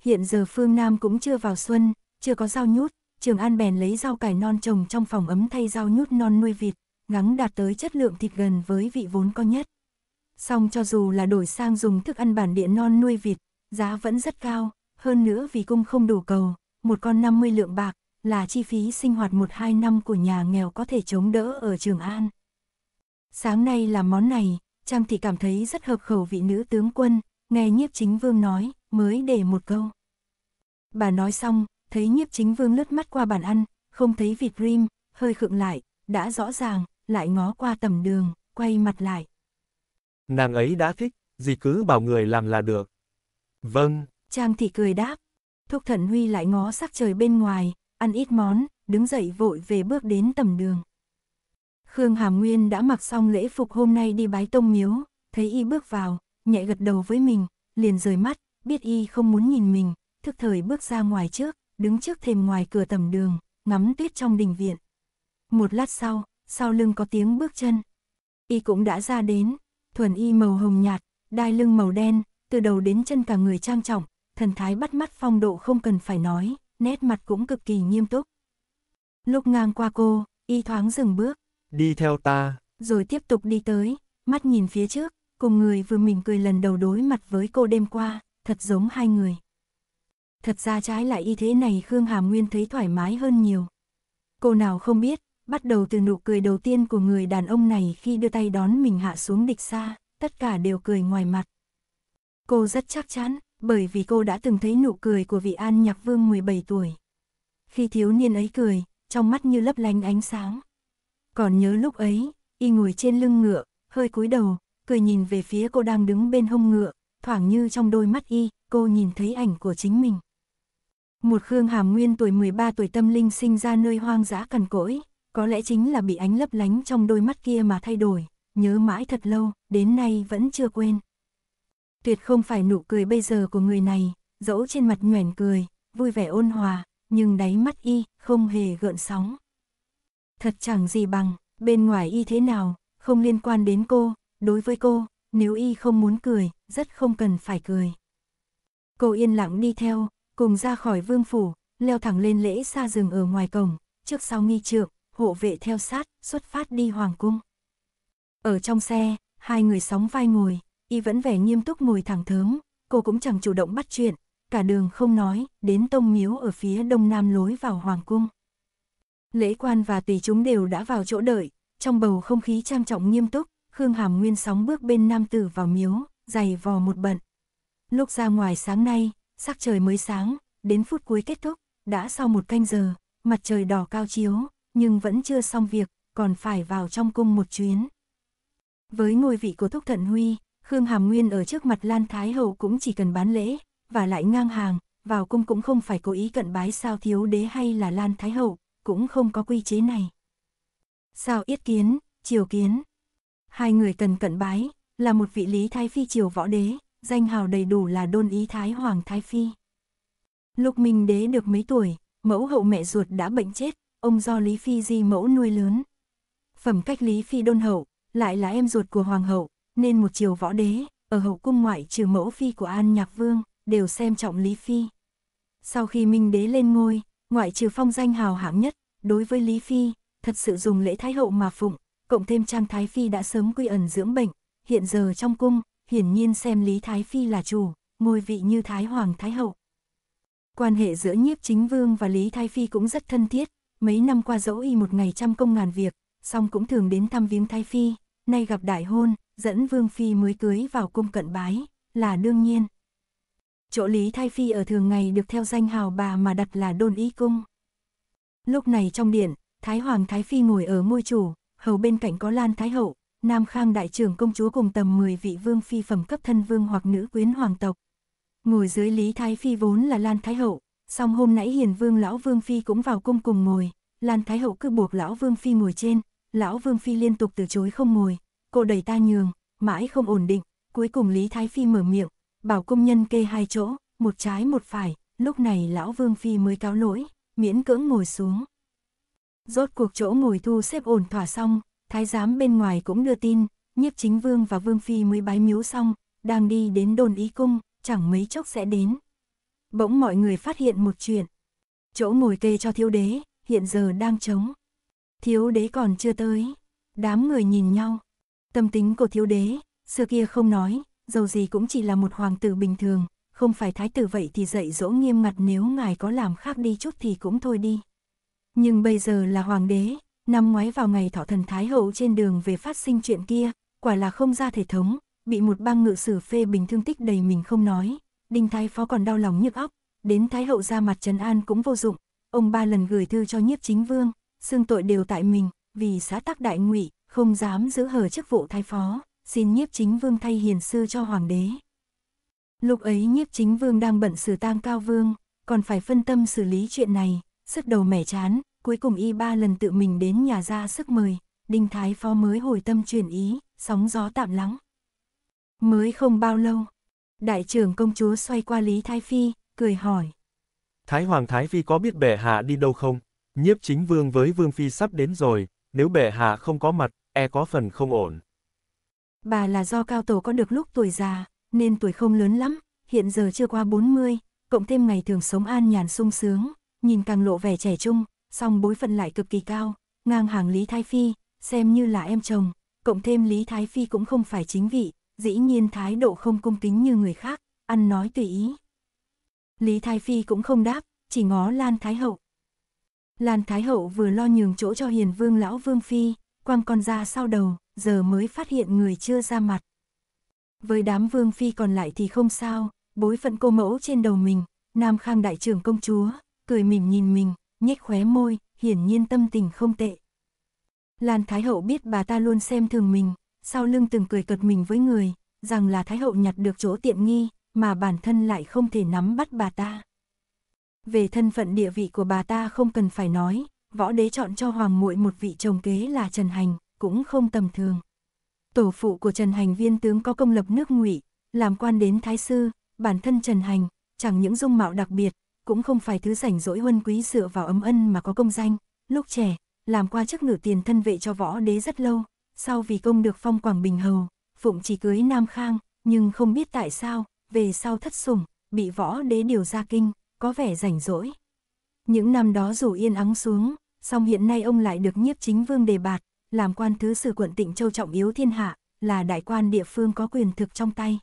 Hiện giờ phương Nam cũng chưa vào xuân, chưa có rau nhút, Trường An bèn lấy rau cải non trồng trong phòng ấm thay rau nhút non nuôi vịt, ngắng đạt tới chất lượng thịt gần với vị vốn có nhất. Song cho dù là đổi sang dùng thức ăn bản địa non nuôi vịt, giá vẫn rất cao, hơn nữa vì cung không đủ cầu, một con 50 lượng bạc, là chi phí sinh hoạt 1-2 năm của nhà nghèo có thể chống đỡ ở Trường An. Sáng nay làm món này, Trang Thị cảm thấy rất hợp khẩu vị nữ tướng quân, nghe nhiếp chính vương nói, mới để một câu. Bà nói xong, thấy nhiếp chính vương lướt mắt qua bàn ăn, không thấy vịt rim, hơi khựng lại, đã rõ ràng, lại ngó qua tầm đường, quay mặt lại. Nàng ấy đã thích, gì cứ bảo người làm là được. Vâng. Trang thị cười đáp. Thúc thần Huy lại ngó sắc trời bên ngoài, ăn ít món, đứng dậy vội về bước đến tầm đường. Khương Hàm Nguyên đã mặc xong lễ phục hôm nay đi bái tông miếu, thấy y bước vào, nhẹ gật đầu với mình, liền rời mắt, biết y không muốn nhìn mình, thức thời bước ra ngoài trước, đứng trước thềm ngoài cửa tầm đường, ngắm tuyết trong đình viện. Một lát sau, sau lưng có tiếng bước chân. Y cũng đã ra đến, thuần y màu hồng nhạt, đai lưng màu đen, từ đầu đến chân cả người trang trọng, thần thái bắt mắt phong độ không cần phải nói, nét mặt cũng cực kỳ nghiêm túc. Lúc ngang qua cô, y thoáng dừng bước. Đi theo ta. Rồi tiếp tục đi tới, mắt nhìn phía trước, cùng người vừa mỉm cười lần đầu đối mặt với cô đêm qua, thật giống hai người. Thật ra trái lại y thế này Khương Hàm Nguyên thấy thoải mái hơn nhiều. Cô nào không biết, bắt đầu từ nụ cười đầu tiên của người đàn ông này khi đưa tay đón mình hạ xuống địch xa, tất cả đều cười ngoài mặt. Cô rất chắc chắn, bởi vì cô đã từng thấy nụ cười của vị An Nhạc Vương 17 tuổi. Khi thiếu niên ấy cười, trong mắt như lấp lánh ánh sáng. Còn nhớ lúc ấy, y ngồi trên lưng ngựa, hơi cúi đầu, cười nhìn về phía cô đang đứng bên hông ngựa, thoảng như trong đôi mắt y, cô nhìn thấy ảnh của chính mình. Một Khương Hàm Nguyên tuổi 13 tuổi tâm linh sinh ra nơi hoang dã cằn cỗi, có lẽ chính là bị ánh lấp lánh trong đôi mắt kia mà thay đổi, nhớ mãi thật lâu, đến nay vẫn chưa quên. Tuyệt không phải nụ cười bây giờ của người này, dẫu trên mặt nhoẻn cười, vui vẻ ôn hòa, nhưng đáy mắt y không hề gợn sóng. Thật chẳng gì bằng, bên ngoài y thế nào, không liên quan đến cô, đối với cô, nếu y không muốn cười, rất không cần phải cười. Cô yên lặng đi theo, cùng ra khỏi vương phủ, leo thẳng lên lễ xa rừng ở ngoài cổng, trước sau nghi trượng, hộ vệ theo sát, xuất phát đi hoàng cung. Ở trong xe, hai người sóng vai ngồi, y vẫn vẻ nghiêm túc ngồi thẳng thớm, cô cũng chẳng chủ động bắt chuyện, cả đường không nói, đến tông miếu ở phía đông nam lối vào hoàng cung. Lễ quan và tùy chúng đều đã vào chỗ đợi, trong bầu không khí trang trọng nghiêm túc, Khương Hàm Nguyên sóng bước bên nam tử vào miếu, giày vò một bận. Lúc ra ngoài sáng nay, sắc trời mới sáng, đến phút cuối kết thúc, đã sau một canh giờ, mặt trời đỏ cao chiếu, nhưng vẫn chưa xong việc, còn phải vào trong cung một chuyến. Với ngôi vị của Thúc Thận Huy, Khương Hàm Nguyên ở trước mặt Lan Thái Hậu cũng chỉ cần bán lễ, và lại ngang hàng, vào cung cũng không phải cố ý cận bái sao thiếu đế hay là Lan Thái Hậu, cũng không có quy chế này. Sao yết kiến, triều kiến. Hai người cần cận bái, là một vị lý thái phi triều võ đế, danh hào đầy đủ là đôn ý thái hoàng thái phi. Lúc Minh đế được mấy tuổi, mẫu hậu mẹ ruột đã bệnh chết, ông do Lý Phi di mẫu nuôi lớn. Phẩm cách Lý Phi đôn hậu, lại là em ruột của hoàng hậu, nên một triều võ đế, ở hậu cung ngoại trừ mẫu phi của An Nhạc Vương, đều xem trọng Lý Phi. Sau khi Minh đế lên ngôi, ngoại trừ phong danh hào hãng nhất, đối với Lý Phi, thật sự dùng lễ thái hậu mà phụng, cộng thêm Trang Thái Phi đã sớm quy ẩn dưỡng bệnh, hiện giờ trong cung, hiển nhiên xem Lý Thái Phi là chủ, ngôi vị như Thái Hoàng Thái Hậu. Quan hệ giữa nhiếp chính vương và Lý Thái Phi cũng rất thân thiết, mấy năm qua dẫu y một ngày trăm công ngàn việc, song cũng thường đến thăm viếng Thái Phi, nay gặp đại hôn, dẫn Vương Phi mới cưới vào cung cận bái, là đương nhiên. Chỗ Lý Thái Phi ở thường ngày được theo danh hào bà mà đặt là đôn y cung. Lúc này trong điện, Thái Hoàng Thái Phi ngồi ở ngôi chủ, hầu bên cạnh có Lan Thái Hậu, Nam Khang Đại trưởng công chúa cùng tầm 10 vị vương phi phẩm cấp thân vương hoặc nữ quyến hoàng tộc. Ngồi dưới Lý Thái Phi vốn là Lan Thái Hậu, song hôm nãy hiền vương lão vương phi cũng vào cung cùng ngồi, Lan Thái Hậu cứ buộc lão vương phi ngồi trên, lão vương phi liên tục từ chối không ngồi, cô đẩy ta nhường, mãi không ổn định, Cuối cùng Lý Thái Phi mở miệng, bảo công nhân kê hai chỗ, một trái một phải, lúc này lão Vương Phi mới cáo lỗi, miễn cưỡng ngồi xuống. Rốt cuộc chỗ ngồi thu xếp ổn thỏa xong, thái giám bên ngoài cũng đưa tin, nhiếp chính vương và vương phi mới bái miếu xong, đang đi đến đồn ý cung, chẳng mấy chốc sẽ đến. Bỗng mọi người phát hiện một chuyện. Chỗ ngồi kê cho thiếu đế, hiện giờ đang trống. Thiếu đế còn chưa tới. Đám người nhìn nhau. Tâm tính của thiếu đế, xưa kia không nói, dầu gì cũng chỉ là một hoàng tử bình thường, không phải thái tử vậy thì dạy dỗ nghiêm ngặt nếu ngài có làm khác đi chút thì cũng thôi đi. Nhưng bây giờ là hoàng đế, năm ngoái vào ngày thọ thần Thái Hậu trên đường về phát sinh chuyện kia, quả là không ra thể thống, bị một bang ngự sử phê bình thương tích đầy mình không nói, đinh thái phó còn đau lòng nhức óc, đến Thái Hậu ra mặt trấn an cũng vô dụng, ông ba lần gửi thư cho nhiếp chính vương, xương tội đều tại mình, vì xã tắc đại ngụy không dám giữ hờ chức vụ thái phó, xin nhiếp chính vương thay hiền sư cho hoàng đế. Lúc ấy nhiếp chính vương đang bận xử tang cao vương, còn phải phân tâm xử lý chuyện này, sức đầu mẻ chán, cuối cùng y ba lần tự mình đến nhà ra sức mời, đinh thái phó mới hồi tâm chuyển ý, sóng gió tạm lắng. Mới không bao lâu, đại trưởng công chúa xoay qua Lý Thái Phi, cười hỏi. Thái Hoàng Thái Phi có biết bệ hạ đi đâu không? Nhiếp chính vương với vương phi sắp đến rồi, nếu bệ hạ không có mặt, e có phần không ổn. Bà là do cao tổ có được lúc tuổi già, nên tuổi không lớn lắm, hiện giờ chưa qua 40, cộng thêm ngày thường sống an nhàn sung sướng, nhìn càng lộ vẻ trẻ trung, song bối phận lại cực kỳ cao, ngang hàng Lý Thái Phi, xem như là em chồng, cộng thêm Lý Thái Phi cũng không phải chính vị, dĩ nhiên thái độ không cung kính như người khác, ăn nói tùy ý. Lý Thái Phi cũng không đáp, chỉ ngó Lan Thái Hậu. Lan Thái Hậu vừa lo nhường chỗ cho hiền vương lão vương phi, quăng con ra sau đầu, giờ mới phát hiện người chưa ra mặt. Với đám vương phi còn lại thì không sao, bối phận cô mẫu trên đầu mình, Nam Khang đại trưởng công chúa, cười mỉm nhìn mình, nhếch khóe môi, hiển nhiên tâm tình không tệ. Lan Thái Hậu biết bà ta luôn xem thường mình, sau lưng từng cười cợt mình với người, rằng là Thái Hậu nhặt được chỗ tiện nghi, mà bản thân lại không thể nắm bắt bà ta. Về thân phận địa vị của bà ta không cần phải nói, võ đế chọn cho hoàng muội một vị chồng kế là Trần Hành, cũng không tầm thường. Tổ phụ của Trần Hành viên tướng có công lập nước ngụy, làm quan đến thái sư, bản thân Trần Hành, chẳng những dung mạo đặc biệt, cũng không phải thứ rảnh rỗi huân quý dựa vào ấm ân mà có công danh, lúc trẻ, làm qua chức ngự tiền thân vệ cho võ đế rất lâu, sau vì công được phong Quảng Bình Hầu, Phụng chỉ cưới Nam Khang, nhưng không biết tại sao, về sau thất sủng, bị võ đế điều ra kinh, có vẻ rảnh rỗi. Những năm đó dù yên ắng xuống, song hiện nay ông lại được nhiếp chính vương đề bạt, làm quan thứ sử quận Tịnh Châu trọng yếu thiên hạ, là đại quan địa phương có quyền thực trong tay.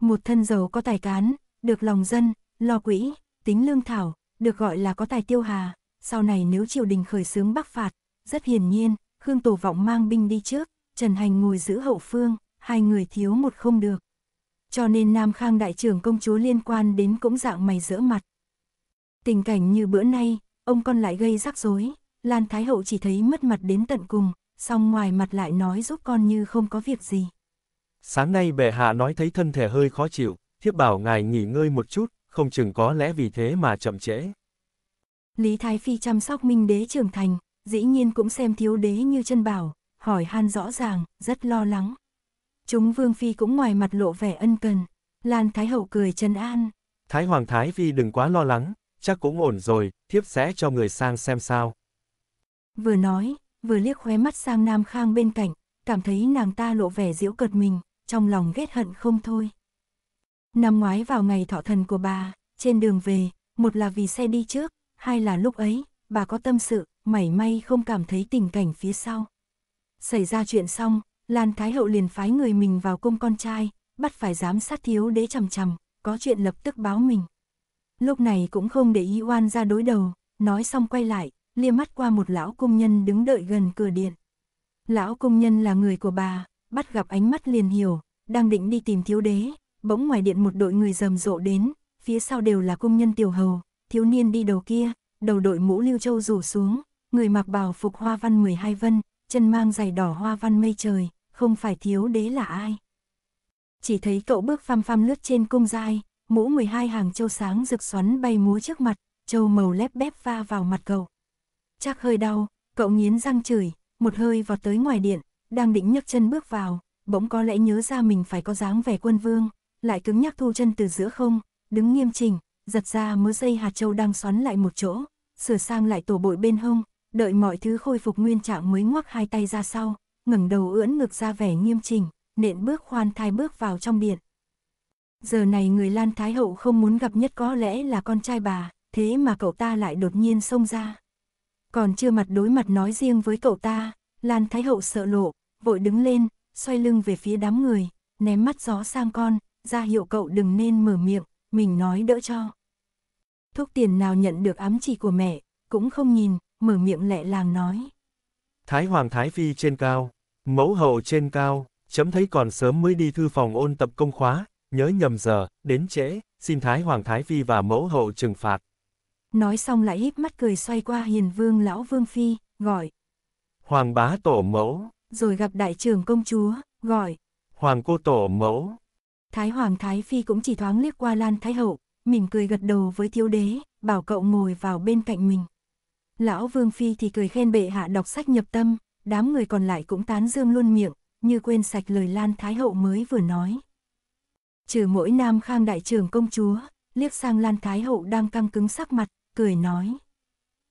Một thân giàu có tài cán, được lòng dân, lo quỹ, tính lương thảo, được gọi là có tài tiêu hà, sau này nếu triều đình khởi xướng bắc phạt, rất hiển nhiên, Khương Tổ Vọng mang binh đi trước, Trần Hành ngồi giữ hậu phương, hai người thiếu một không được. Cho nên Nam Khang đại trưởng công chúa liên quan đến cũng dạng mày rỡ mặt. Tình cảnh như bữa nay, ông con lại gây rắc rối, Lan Thái Hậu chỉ thấy mất mặt đến tận cùng, song ngoài mặt lại nói giúp con như không có việc gì. Sáng nay bệ hạ nói thấy thân thể hơi khó chịu, thiếp bảo ngài nghỉ ngơi một chút, không chừng có lẽ vì thế mà chậm trễ. Lý Thái Phi chăm sóc Minh Đế trưởng thành, dĩ nhiên cũng xem thiếu đế như chân bảo, hỏi han rõ ràng, rất lo lắng. Chúng Vương Phi cũng ngoài mặt lộ vẻ ân cần, Lan Thái Hậu cười chân an. Thái Hoàng Thái Phi đừng quá lo lắng, chắc cũng ổn rồi, thiếp sẽ cho người sang xem sao. Vừa nói, vừa liếc khóe mắt sang Nam Khang bên cạnh, cảm thấy nàng ta lộ vẻ diễu cợt mình, trong lòng ghét hận không thôi. Năm ngoái vào ngày thọ thần của bà, trên đường về, một là vì xe đi trước, hai là lúc ấy, bà có tâm sự, mảy may không cảm thấy tình cảnh phía sau. Xảy ra chuyện xong, Lan Thái Hậu liền phái người mình vào cung con trai, bắt phải giám sát thiếu đế chằm chằm, có chuyện lập tức báo mình. Lúc này cũng không để ý oan ra đối đầu, nói xong quay lại, liếc mắt qua một lão công nhân đứng đợi gần cửa điện. Lão công nhân là người của bà, bắt gặp ánh mắt liền hiểu, đang định đi tìm thiếu đế, bỗng ngoài điện một đội người rầm rộ đến, phía sau đều là công nhân tiểu hầu, thiếu niên đi đầu kia, đầu đội mũ lưu châu rủ xuống, người mặc bào phục hoa văn 12 vân, chân mang giày đỏ hoa văn mây trời, không phải thiếu đế là ai. Chỉ thấy cậu bước phăm phăm lướt trên cung dai, mũ 12 hàng châu sáng rực xoắn bay múa trước mặt, châu màu lép bép va vào mặt cậu. Chắc hơi đau, cậu nghiến răng chửi, một hơi vọt tới ngoài điện, đang định nhấc chân bước vào, bỗng có lẽ nhớ ra mình phải có dáng vẻ quân vương, lại cứng nhắc thu chân từ giữa không, đứng nghiêm chỉnh, giật ra mớ dây hạt châu đang xoắn lại một chỗ, sửa sang lại tổ bội bên hông, đợi mọi thứ khôi phục nguyên trạng mới ngoắc hai tay ra sau, ngẩng đầu ưỡn ngực ra vẻ nghiêm chỉnh, nện bước khoan thai bước vào trong điện. Giờ này người Lan Thái Hậu không muốn gặp nhất có lẽ là con trai bà, thế mà cậu ta lại đột nhiên xông ra. Còn chưa mặt đối mặt nói riêng với cậu ta, Lan Thái Hậu sợ lộ, vội đứng lên, xoay lưng về phía đám người, ném mắt gió sang con, ra hiệu cậu đừng nên mở miệng, mình nói đỡ cho. Thuốc tiền nào nhận được ám chỉ của mẹ, cũng không nhìn, mở miệng lẹ làng nói. Thái Hoàng Thái Phi trên cao, mẫu hậu trên cao, chấm thấy còn sớm mới đi thư phòng ôn tập công khóa, nhớ nhầm giờ, đến trễ, xin Thái Hoàng Thái Phi và mẫu hậu trừng phạt. Nói xong lại híp mắt cười xoay qua hiền vương lão vương phi, gọi. Hoàng bá tổ mẫu. Rồi gặp đại trưởng công chúa, gọi. Hoàng cô tổ mẫu. Thái Hoàng Thái Phi cũng chỉ thoáng liếc qua Lan Thái Hậu, mỉm cười gật đầu với thiếu đế, bảo cậu ngồi vào bên cạnh mình. Lão Vương Phi thì cười khen bệ hạ đọc sách nhập tâm, đám người còn lại cũng tán dương luôn miệng, như quên sạch lời Lan Thái Hậu mới vừa nói. Trừ mỗi nam khang đại trưởng công chúa, liếc sang Lan Thái Hậu đang căng cứng sắc mặt, cười nói.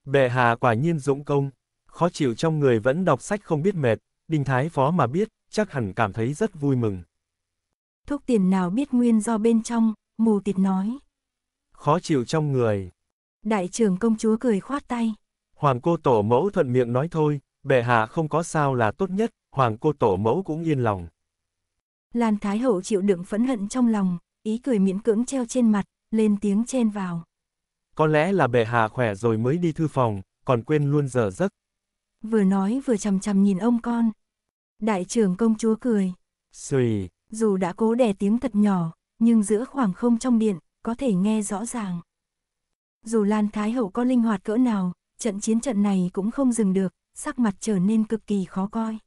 Bệ hạ quả nhiên dũng công, khó chịu trong người vẫn đọc sách không biết mệt, Đinh Thái Phó mà biết, chắc hẳn cảm thấy rất vui mừng. Thuốc tiền nào biết nguyên do bên trong, mù tịt nói. Khó chịu trong người. Đại trưởng công chúa cười khoát tay. Hoàng cô tổ mẫu thuận miệng nói thôi, bệ hạ không có sao là tốt nhất, hoàng cô tổ mẫu cũng yên lòng. Lan Thái Hậu chịu đựng phẫn hận trong lòng, ý cười miễn cưỡng treo trên mặt, lên tiếng chen vào. Có lẽ là bệ hạ khỏe rồi mới đi thư phòng, còn quên luôn giờ giấc. Vừa nói vừa chầm chầm nhìn ông con. Đại trưởng công chúa cười. Xùi. Dù đã cố đè tiếng thật nhỏ, nhưng giữa khoảng không trong điện, có thể nghe rõ ràng. Dù Lan Thái Hậu có linh hoạt cỡ nào, trận chiến trận này cũng không dừng được, sắc mặt trở nên cực kỳ khó coi.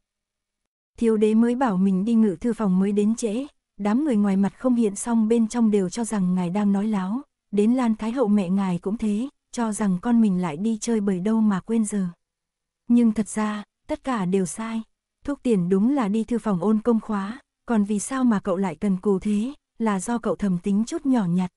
Thiếu đế mới bảo mình đi ngự thư phòng mới đến trễ, đám người ngoài mặt không hiện xong bên trong đều cho rằng ngài đang nói láo, đến Lan Thái Hậu mẹ ngài cũng thế, cho rằng con mình lại đi chơi bởi đâu mà quên giờ. Nhưng thật ra, tất cả đều sai, thuốc tiền đúng là đi thư phòng ôn công khóa, còn vì sao mà cậu lại cần cù thế, là do cậu thầm tính chút nhỏ nhặt.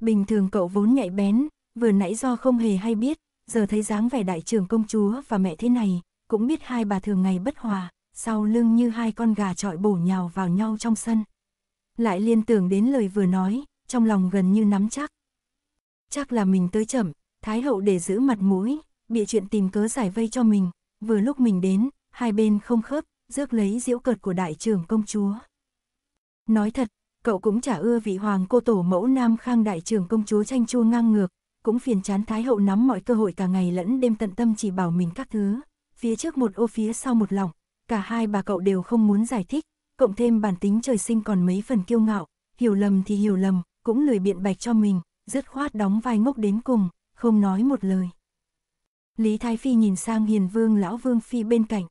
Bình thường cậu vốn nhạy bén, vừa nãy do không hề hay biết, giờ thấy dáng vẻ đại trưởng công chúa và mẹ thế này, cũng biết hai bà thường ngày bất hòa, sau lưng như hai con gà trọi bổ nhào vào nhau trong sân. Lại liên tưởng đến lời vừa nói, trong lòng gần như nắm chắc. Chắc là mình tới chậm, Thái hậu để giữ mặt mũi, bị chuyện tìm cớ giải vây cho mình, vừa lúc mình đến, hai bên không khớp, rước lấy diễu cợt của đại trưởng công chúa. Nói thật, cậu cũng chả ưa vị hoàng cô tổ mẫu nam khang đại trưởng công chúa tranh chua ngang ngược, cũng phiền chán Thái hậu nắm mọi cơ hội cả ngày lẫn đêm tận tâm chỉ bảo mình các thứ, phía trước một ô phía sau một lòng, cả hai bà cậu đều không muốn giải thích, cộng thêm bản tính trời sinh còn mấy phần kiêu ngạo, hiểu lầm thì hiểu lầm, cũng lười biện bạch cho mình, dứt khoát đóng vai ngốc đến cùng, không nói một lời. Lý Thái Phi nhìn sang hiền vương lão vương phi bên cạnh.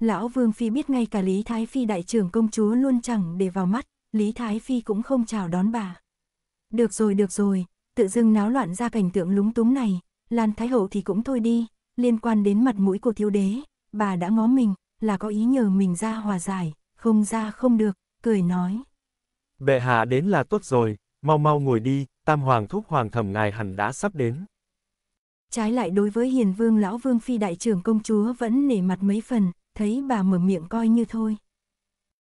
Lão vương phi biết ngay cả Lý Thái Phi đại trưởng công chúa luôn chẳng để vào mắt, Lý Thái Phi cũng không chào đón bà. Được rồi được rồi, tự dưng náo loạn ra cảnh tượng lúng túng này, Lan Thái Hậu thì cũng thôi đi, liên quan đến mặt mũi của thiếu đế, bà đã ngó mình, là có ý nhờ mình ra hòa giải, không ra không được, cười nói. Bệ hạ đến là tốt rồi, mau mau ngồi đi, tam hoàng thúc hoàng thẩm ngài hẳn đã sắp đến. Trái lại đối với hiền vương lão vương phi đại trưởng công chúa vẫn nể mặt mấy phần, thấy bà mở miệng coi như thôi.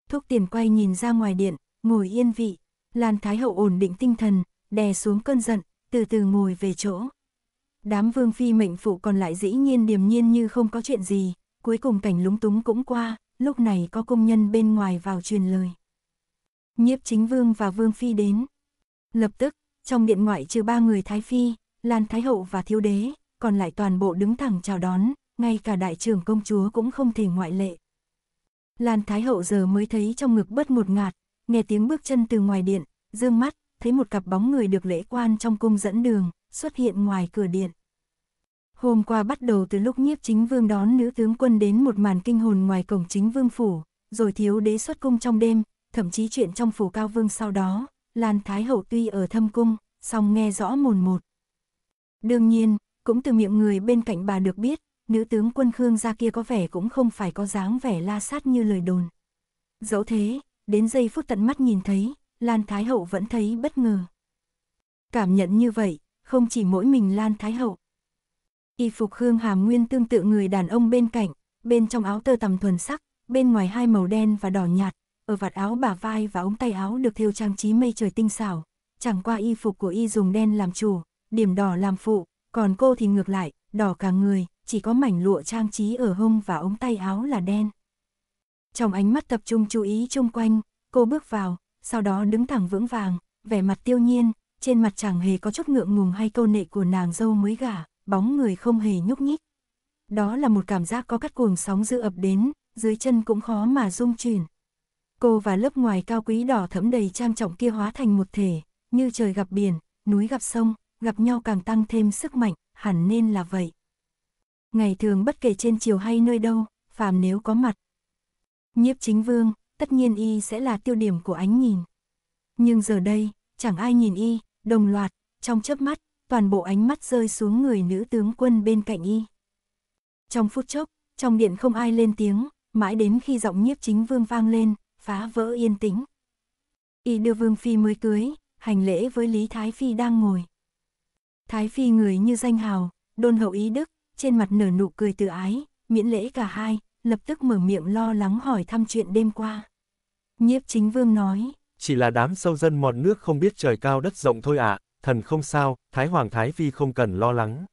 Thúc tiền quay nhìn ra ngoài điện, ngồi yên vị, Lan Thái Hậu ổn định tinh thần, đè xuống cơn giận, từ từ ngồi về chỗ. Đám vương phi mệnh phụ còn lại dĩ nhiên điềm nhiên như không có chuyện gì, cuối cùng cảnh lúng túng cũng qua, lúc này có công nhân bên ngoài vào truyền lời. Nhiếp chính vương và vương phi đến. Lập tức, trong điện ngoại trừ ba người thái phi, Lan Thái Hậu và thiếu đế, còn lại toàn bộ đứng thẳng chào đón, ngay cả đại trưởng công chúa cũng không thể ngoại lệ. Lan Thái Hậu giờ mới thấy trong ngực bất một ngạt, nghe tiếng bước chân từ ngoài điện, dương mắt, thấy một cặp bóng người được lễ quan trong cung dẫn đường, xuất hiện ngoài cửa điện. Hôm qua bắt đầu từ lúc nhiếp chính vương đón nữ tướng quân đến một màn kinh hồn ngoài cổng chính vương phủ, rồi thiếu đế xuất cung trong đêm, thậm chí chuyện trong phủ cao vương sau đó, Lan Thái Hậu tuy ở thâm cung, song nghe rõ mồn một. Đương nhiên, cũng từ miệng người bên cạnh bà được biết, nữ tướng quân Khương gia kia có vẻ cũng không phải có dáng vẻ la sát như lời đồn. Dẫu thế, đến giây phút tận mắt nhìn thấy, Lan Thái Hậu vẫn thấy bất ngờ. Cảm nhận như vậy, không chỉ mỗi mình Lan Thái Hậu. Y phục Khương Hàm Nguyên tương tự người đàn ông bên cạnh, bên trong áo tơ tằm thuần sắc, bên ngoài hai màu đen và đỏ nhạt, ở vạt áo bả vai và ống tay áo được thêu trang trí mây trời tinh xảo, chẳng qua y phục của y dùng đen làm chủ, điểm đỏ làm phụ, còn cô thì ngược lại, đỏ cả người, chỉ có mảnh lụa trang trí ở hông và ống tay áo là đen. Trong ánh mắt tập trung chú ý chung quanh, cô bước vào, sau đó đứng thẳng vững vàng, vẻ mặt tiêu nhiên, trên mặt chẳng hề có chút ngượng ngùng hay câu nệ của nàng dâu mới gả, bóng người không hề nhúc nhích. Đó là một cảm giác có cắt cuồng sóng dữ ập đến, dưới chân cũng khó mà rung chuyển. Cô và lớp ngoài cao quý đỏ thẫm đầy trang trọng kia hóa thành một thể, như trời gặp biển, núi gặp sông, gặp nhau càng tăng thêm sức mạnh, hẳn nên là vậy. Ngày thường bất kể trên chiều hay nơi đâu, phàm nếu có mặt. Nhiếp chính vương, tất nhiên y sẽ là tiêu điểm của ánh nhìn. Nhưng giờ đây, chẳng ai nhìn y, đồng loạt, trong chớp mắt, toàn bộ ánh mắt rơi xuống người nữ tướng quân bên cạnh y. Trong phút chốc, trong điện không ai lên tiếng, mãi đến khi giọng nhiếp chính vương vang lên, phá vỡ yên tĩnh. Y đưa vương phi mới cưới, hành lễ với Lý Thái Phi đang ngồi. Thái Phi người như danh hào, đôn hậu ý đức, trên mặt nở nụ cười tự ái, miễn lễ cả hai, lập tức mở miệng lo lắng hỏi thăm chuyện đêm qua. Nhiếp chính vương nói, chỉ là đám sâu dân mọt nước không biết trời cao đất rộng thôi ạ, thần không sao, Thái Hoàng Thái Phi không cần lo lắng.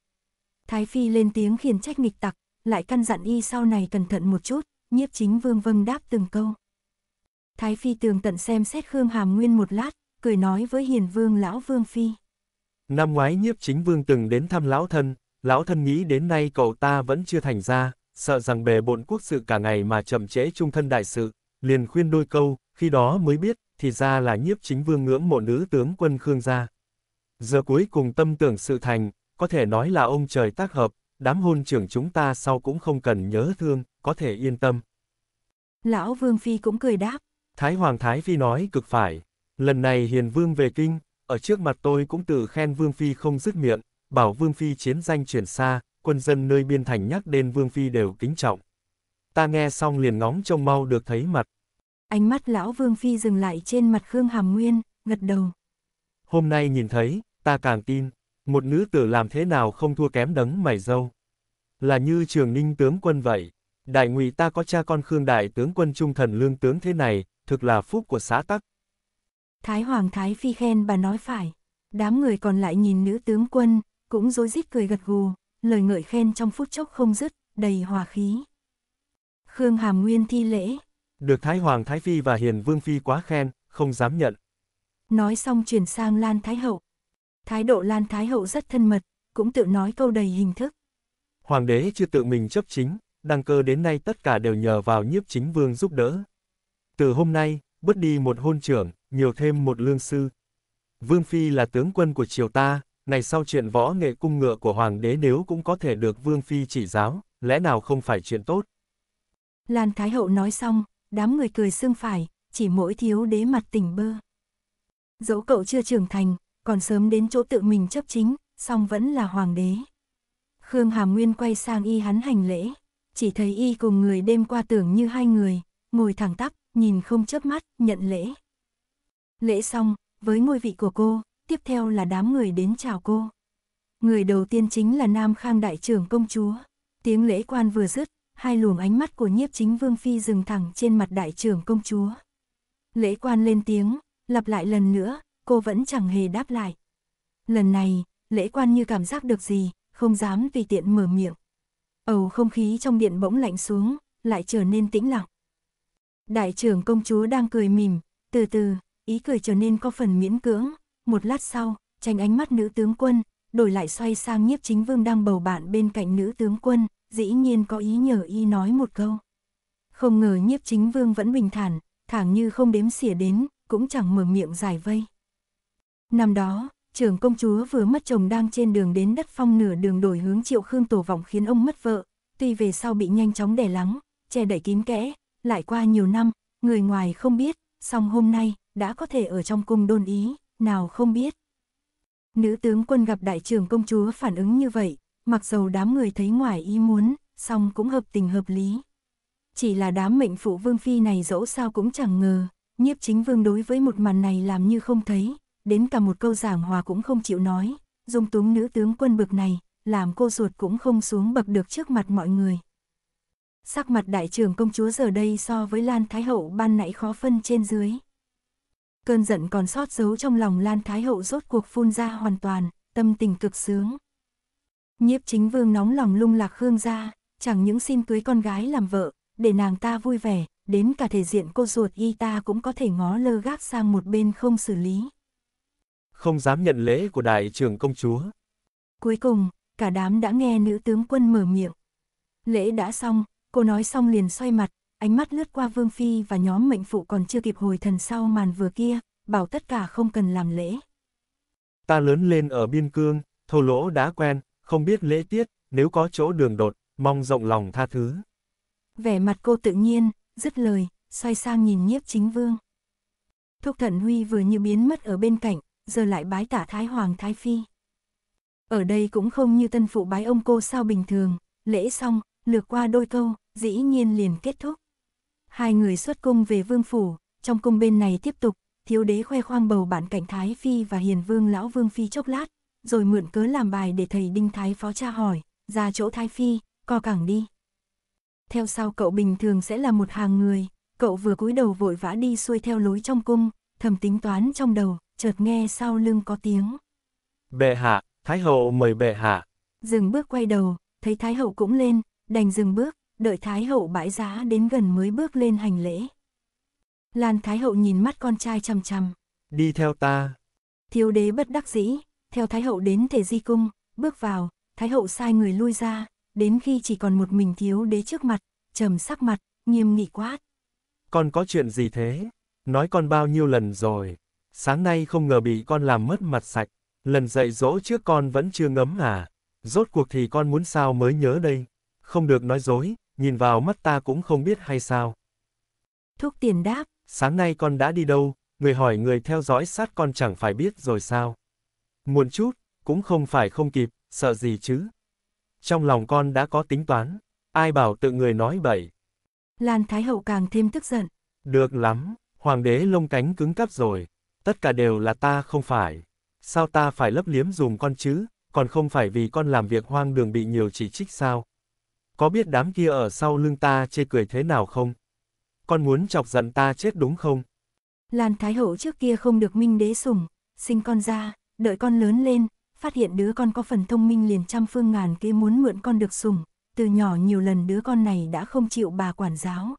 Thái Phi lên tiếng khiển trách nghịch tặc, lại căn dặn y sau này cẩn thận một chút, nhiếp chính vương vâng đáp từng câu. Thái Phi tường tận xem xét Khương Hàm Nguyên một lát, cười nói với hiền vương lão vương phi. Năm ngoái nhiếp chính vương từng đến thăm lão thân, lão thân nghĩ đến nay cậu ta vẫn chưa thành ra, sợ rằng bề bộn quốc sự cả ngày mà chậm trễ trung thân đại sự, liền khuyên đôi câu, khi đó mới biết, thì ra là nhiếp chính vương ngưỡng mộ nữ tướng quân Khương gia. Giờ cuối cùng tâm tưởng sự thành, có thể nói là ông trời tác hợp, đám hôn trưởng chúng ta sau cũng không cần nhớ thương, có thể yên tâm. Lão Vương Phi cũng cười đáp. Thái Hoàng Thái Phi nói cực phải, lần này hiền vương về kinh, ở trước mặt tôi cũng tự khen Vương Phi không dứt miệng, bảo Vương Phi chiến danh chuyển xa, quân dân nơi biên thành nhắc đến Vương Phi đều kính trọng. Ta nghe xong liền ngóng trông mau được thấy mặt. Ánh mắt lão Vương Phi dừng lại trên mặt Khương Hàm Nguyên, gật đầu. Hôm nay nhìn thấy, ta càng tin, một nữ tử làm thế nào không thua kém đấng mày dâu. Là như trường ninh tướng quân vậy, đại ngụy ta có cha con Khương đại tướng quân trung thần lương tướng thế này, thực là phúc của xã tắc. Thái Hoàng Thái Phi khen bà nói phải, đám người còn lại nhìn nữ tướng quân, cũng rối rít cười gật gù, lời ngợi khen trong phút chốc không dứt, đầy hòa khí. Khương Hàm Nguyên thi lễ. Được Thái Hoàng Thái Phi và Hiền Vương Phi quá khen, không dám nhận. Nói xong chuyển sang Lan Thái Hậu. Thái độ Lan Thái Hậu rất thân mật, cũng tự nói câu đầy hình thức. Hoàng đế chưa tự mình chấp chính, đăng cơ đến nay tất cả đều nhờ vào nhiếp chính vương giúp đỡ. Từ hôm nay, bớt đi một hôn trưởng, nhiều thêm một lương sư. Vương Phi là tướng quân của triều ta, này sau chuyện võ nghệ cung ngựa của Hoàng đế nếu cũng có thể được Vương Phi chỉ giáo, lẽ nào không phải chuyện tốt. Lan Thái Hậu nói xong, đám người cười xương phải, chỉ mỗi thiếu đế mặt tỉnh bơ. Dẫu cậu chưa trưởng thành, còn sớm đến chỗ tự mình chấp chính, song vẫn là hoàng đế. Khương Hàm Nguyên quay sang y hắn hành lễ, chỉ thấy y cùng người đêm qua tưởng như hai người, ngồi thẳng tắp, nhìn không chớp mắt, nhận lễ. Lễ xong, với ngôi vị của cô, tiếp theo là đám người đến chào cô. Người đầu tiên chính là Nam Khang Đại trưởng công chúa. Tiếng lễ quan vừa dứt, hai luồng ánh mắt của nhiếp chính Vương Phi dừng thẳng trên mặt đại trưởng công chúa. Lễ quan lên tiếng, lặp lại lần nữa, cô vẫn chẳng hề đáp lại. Lần này, lễ quan như cảm giác được gì, không dám tùy tiện mở miệng. Ầu không khí trong điện bỗng lạnh xuống, lại trở nên tĩnh lặng. Đại trưởng công chúa đang cười mỉm, từ từ, ý cười trở nên có phần miễn cưỡng, một lát sau, tránh ánh mắt nữ tướng quân, đổi lại xoay sang nhiếp chính vương đang bầu bạn bên cạnh nữ tướng quân, dĩ nhiên có ý nhờ y nói một câu. Không ngờ nhiếp chính vương vẫn bình thản, thẳng như không đếm xỉa đến, cũng chẳng mở miệng giải vây. Năm đó, trưởng công chúa vừa mất chồng đang trên đường đến đất phong nửa đường đổi hướng triệu khương tổ vọng khiến ông mất vợ, tuy về sau bị nhanh chóng đè lắng, che đẩy kín kẽ, lại qua nhiều năm, người ngoài không biết, song hôm nay, đã có thể ở trong cung đôn ý, nào không biết. Nữ tướng quân gặp đại trưởng công chúa phản ứng như vậy, mặc dầu đám người thấy ngoài ý muốn, song cũng hợp tình hợp lý. Chỉ là đám mệnh phụ vương phi này dẫu sao cũng chẳng ngờ, nhiếp chính vương đối với một màn này làm như không thấy, đến cả một câu giảng hòa cũng không chịu nói, dung túng nữ tướng quân bực này, làm cô ruột cũng không xuống bậc được trước mặt mọi người. Sắc mặt đại trưởng công chúa giờ đây so với Lan Thái Hậu ban nãy khó phân trên dưới. Cơn giận còn sót giấu trong lòng Lan Thái Hậu rốt cuộc phun ra hoàn toàn, tâm tình cực sướng. Nhiếp chính vương nóng lòng lung lạc Khương gia, chẳng những xin cưới con gái làm vợ, để nàng ta vui vẻ, đến cả thể diện cô ruột y ta cũng có thể ngó lơ gác sang một bên không xử lý. Không dám nhận lễ của đại trưởng công chúa. Cuối cùng, cả đám đã nghe nữ tướng quân mở miệng. Lễ đã xong, cô nói xong liền xoay mặt, ánh mắt lướt qua Vương Phi và nhóm mệnh phụ còn chưa kịp hồi thần sau màn vừa kia, bảo tất cả không cần làm lễ. Ta lớn lên ở biên cương, thô lỗ đã quen, không biết lễ tiết, nếu có chỗ đường đột, mong rộng lòng tha thứ. Vẻ mặt cô tự nhiên, dứt lời, xoay sang nhìn nhiếp chính vương. Thúc Thận Huy vừa như biến mất ở bên cạnh, giờ lại bái tả Thái Hoàng Thái Phi. Ở đây cũng không như tân phụ bái ông cô sao bình thường, lễ xong, lược qua đôi câu, dĩ nhiên liền kết thúc. Hai người xuất cung về vương phủ, trong cung bên này tiếp tục, thiếu đế khoe khoang bầu bản cảnh Thái Phi và hiền vương lão vương phi chốc lát, rồi mượn cớ làm bài để thầy Đinh Thái phó tra hỏi, ra chỗ Thái Phi, co cẳng đi. Theo sau cậu bình thường sẽ là một hàng người, cậu vừa cúi đầu vội vã đi xuôi theo lối trong cung, thầm tính toán trong đầu, chợt nghe sau lưng có tiếng. Bệ hạ, Thái hậu mời bệ hạ. Dừng bước quay đầu, thấy Thái hậu cũng lên, đành dừng bước, đợi Thái hậu bãi giá đến gần mới bước lên hành lễ. Lan Thái hậu nhìn mắt con trai chằm chằm. Đi theo ta. Thiếu đế bất đắc dĩ, theo Thái hậu đến thể di cung, bước vào, Thái hậu sai người lui ra, đến khi chỉ còn một mình thiếu đế trước mặt, trầm sắc mặt, nghiêm nghị quát. Con có chuyện gì thế? Nói con bao nhiêu lần rồi? Sáng nay không ngờ bị con làm mất mặt sạch, lần dạy dỗ trước con vẫn chưa ngấm à? Rốt cuộc thì con muốn sao mới nhớ đây? Không được nói dối, nhìn vào mắt ta cũng không biết hay sao. Thúc tiền đáp. Sáng nay con đã đi đâu, người hỏi người theo dõi sát con chẳng phải biết rồi sao. Muộn chút, cũng không phải không kịp, sợ gì chứ. Trong lòng con đã có tính toán, ai bảo tự người nói bậy. Lan Thái Hậu càng thêm tức giận. Được lắm, hoàng đế lông cánh cứng cắp rồi, tất cả đều là ta không phải. Sao ta phải lấp liếm dùm con chứ, còn không phải vì con làm việc hoang đường bị nhiều chỉ trích sao? Có biết đám kia ở sau lưng ta chê cười thế nào không? Con muốn chọc giận ta chết đúng không? Lan Thái Hậu trước kia không được minh đế sủng, sinh con ra, đợi con lớn lên, phát hiện đứa con có phần thông minh liền trăm phương ngàn kế muốn mượn con được sủng, từ nhỏ nhiều lần đứa con này đã không chịu bà quản giáo.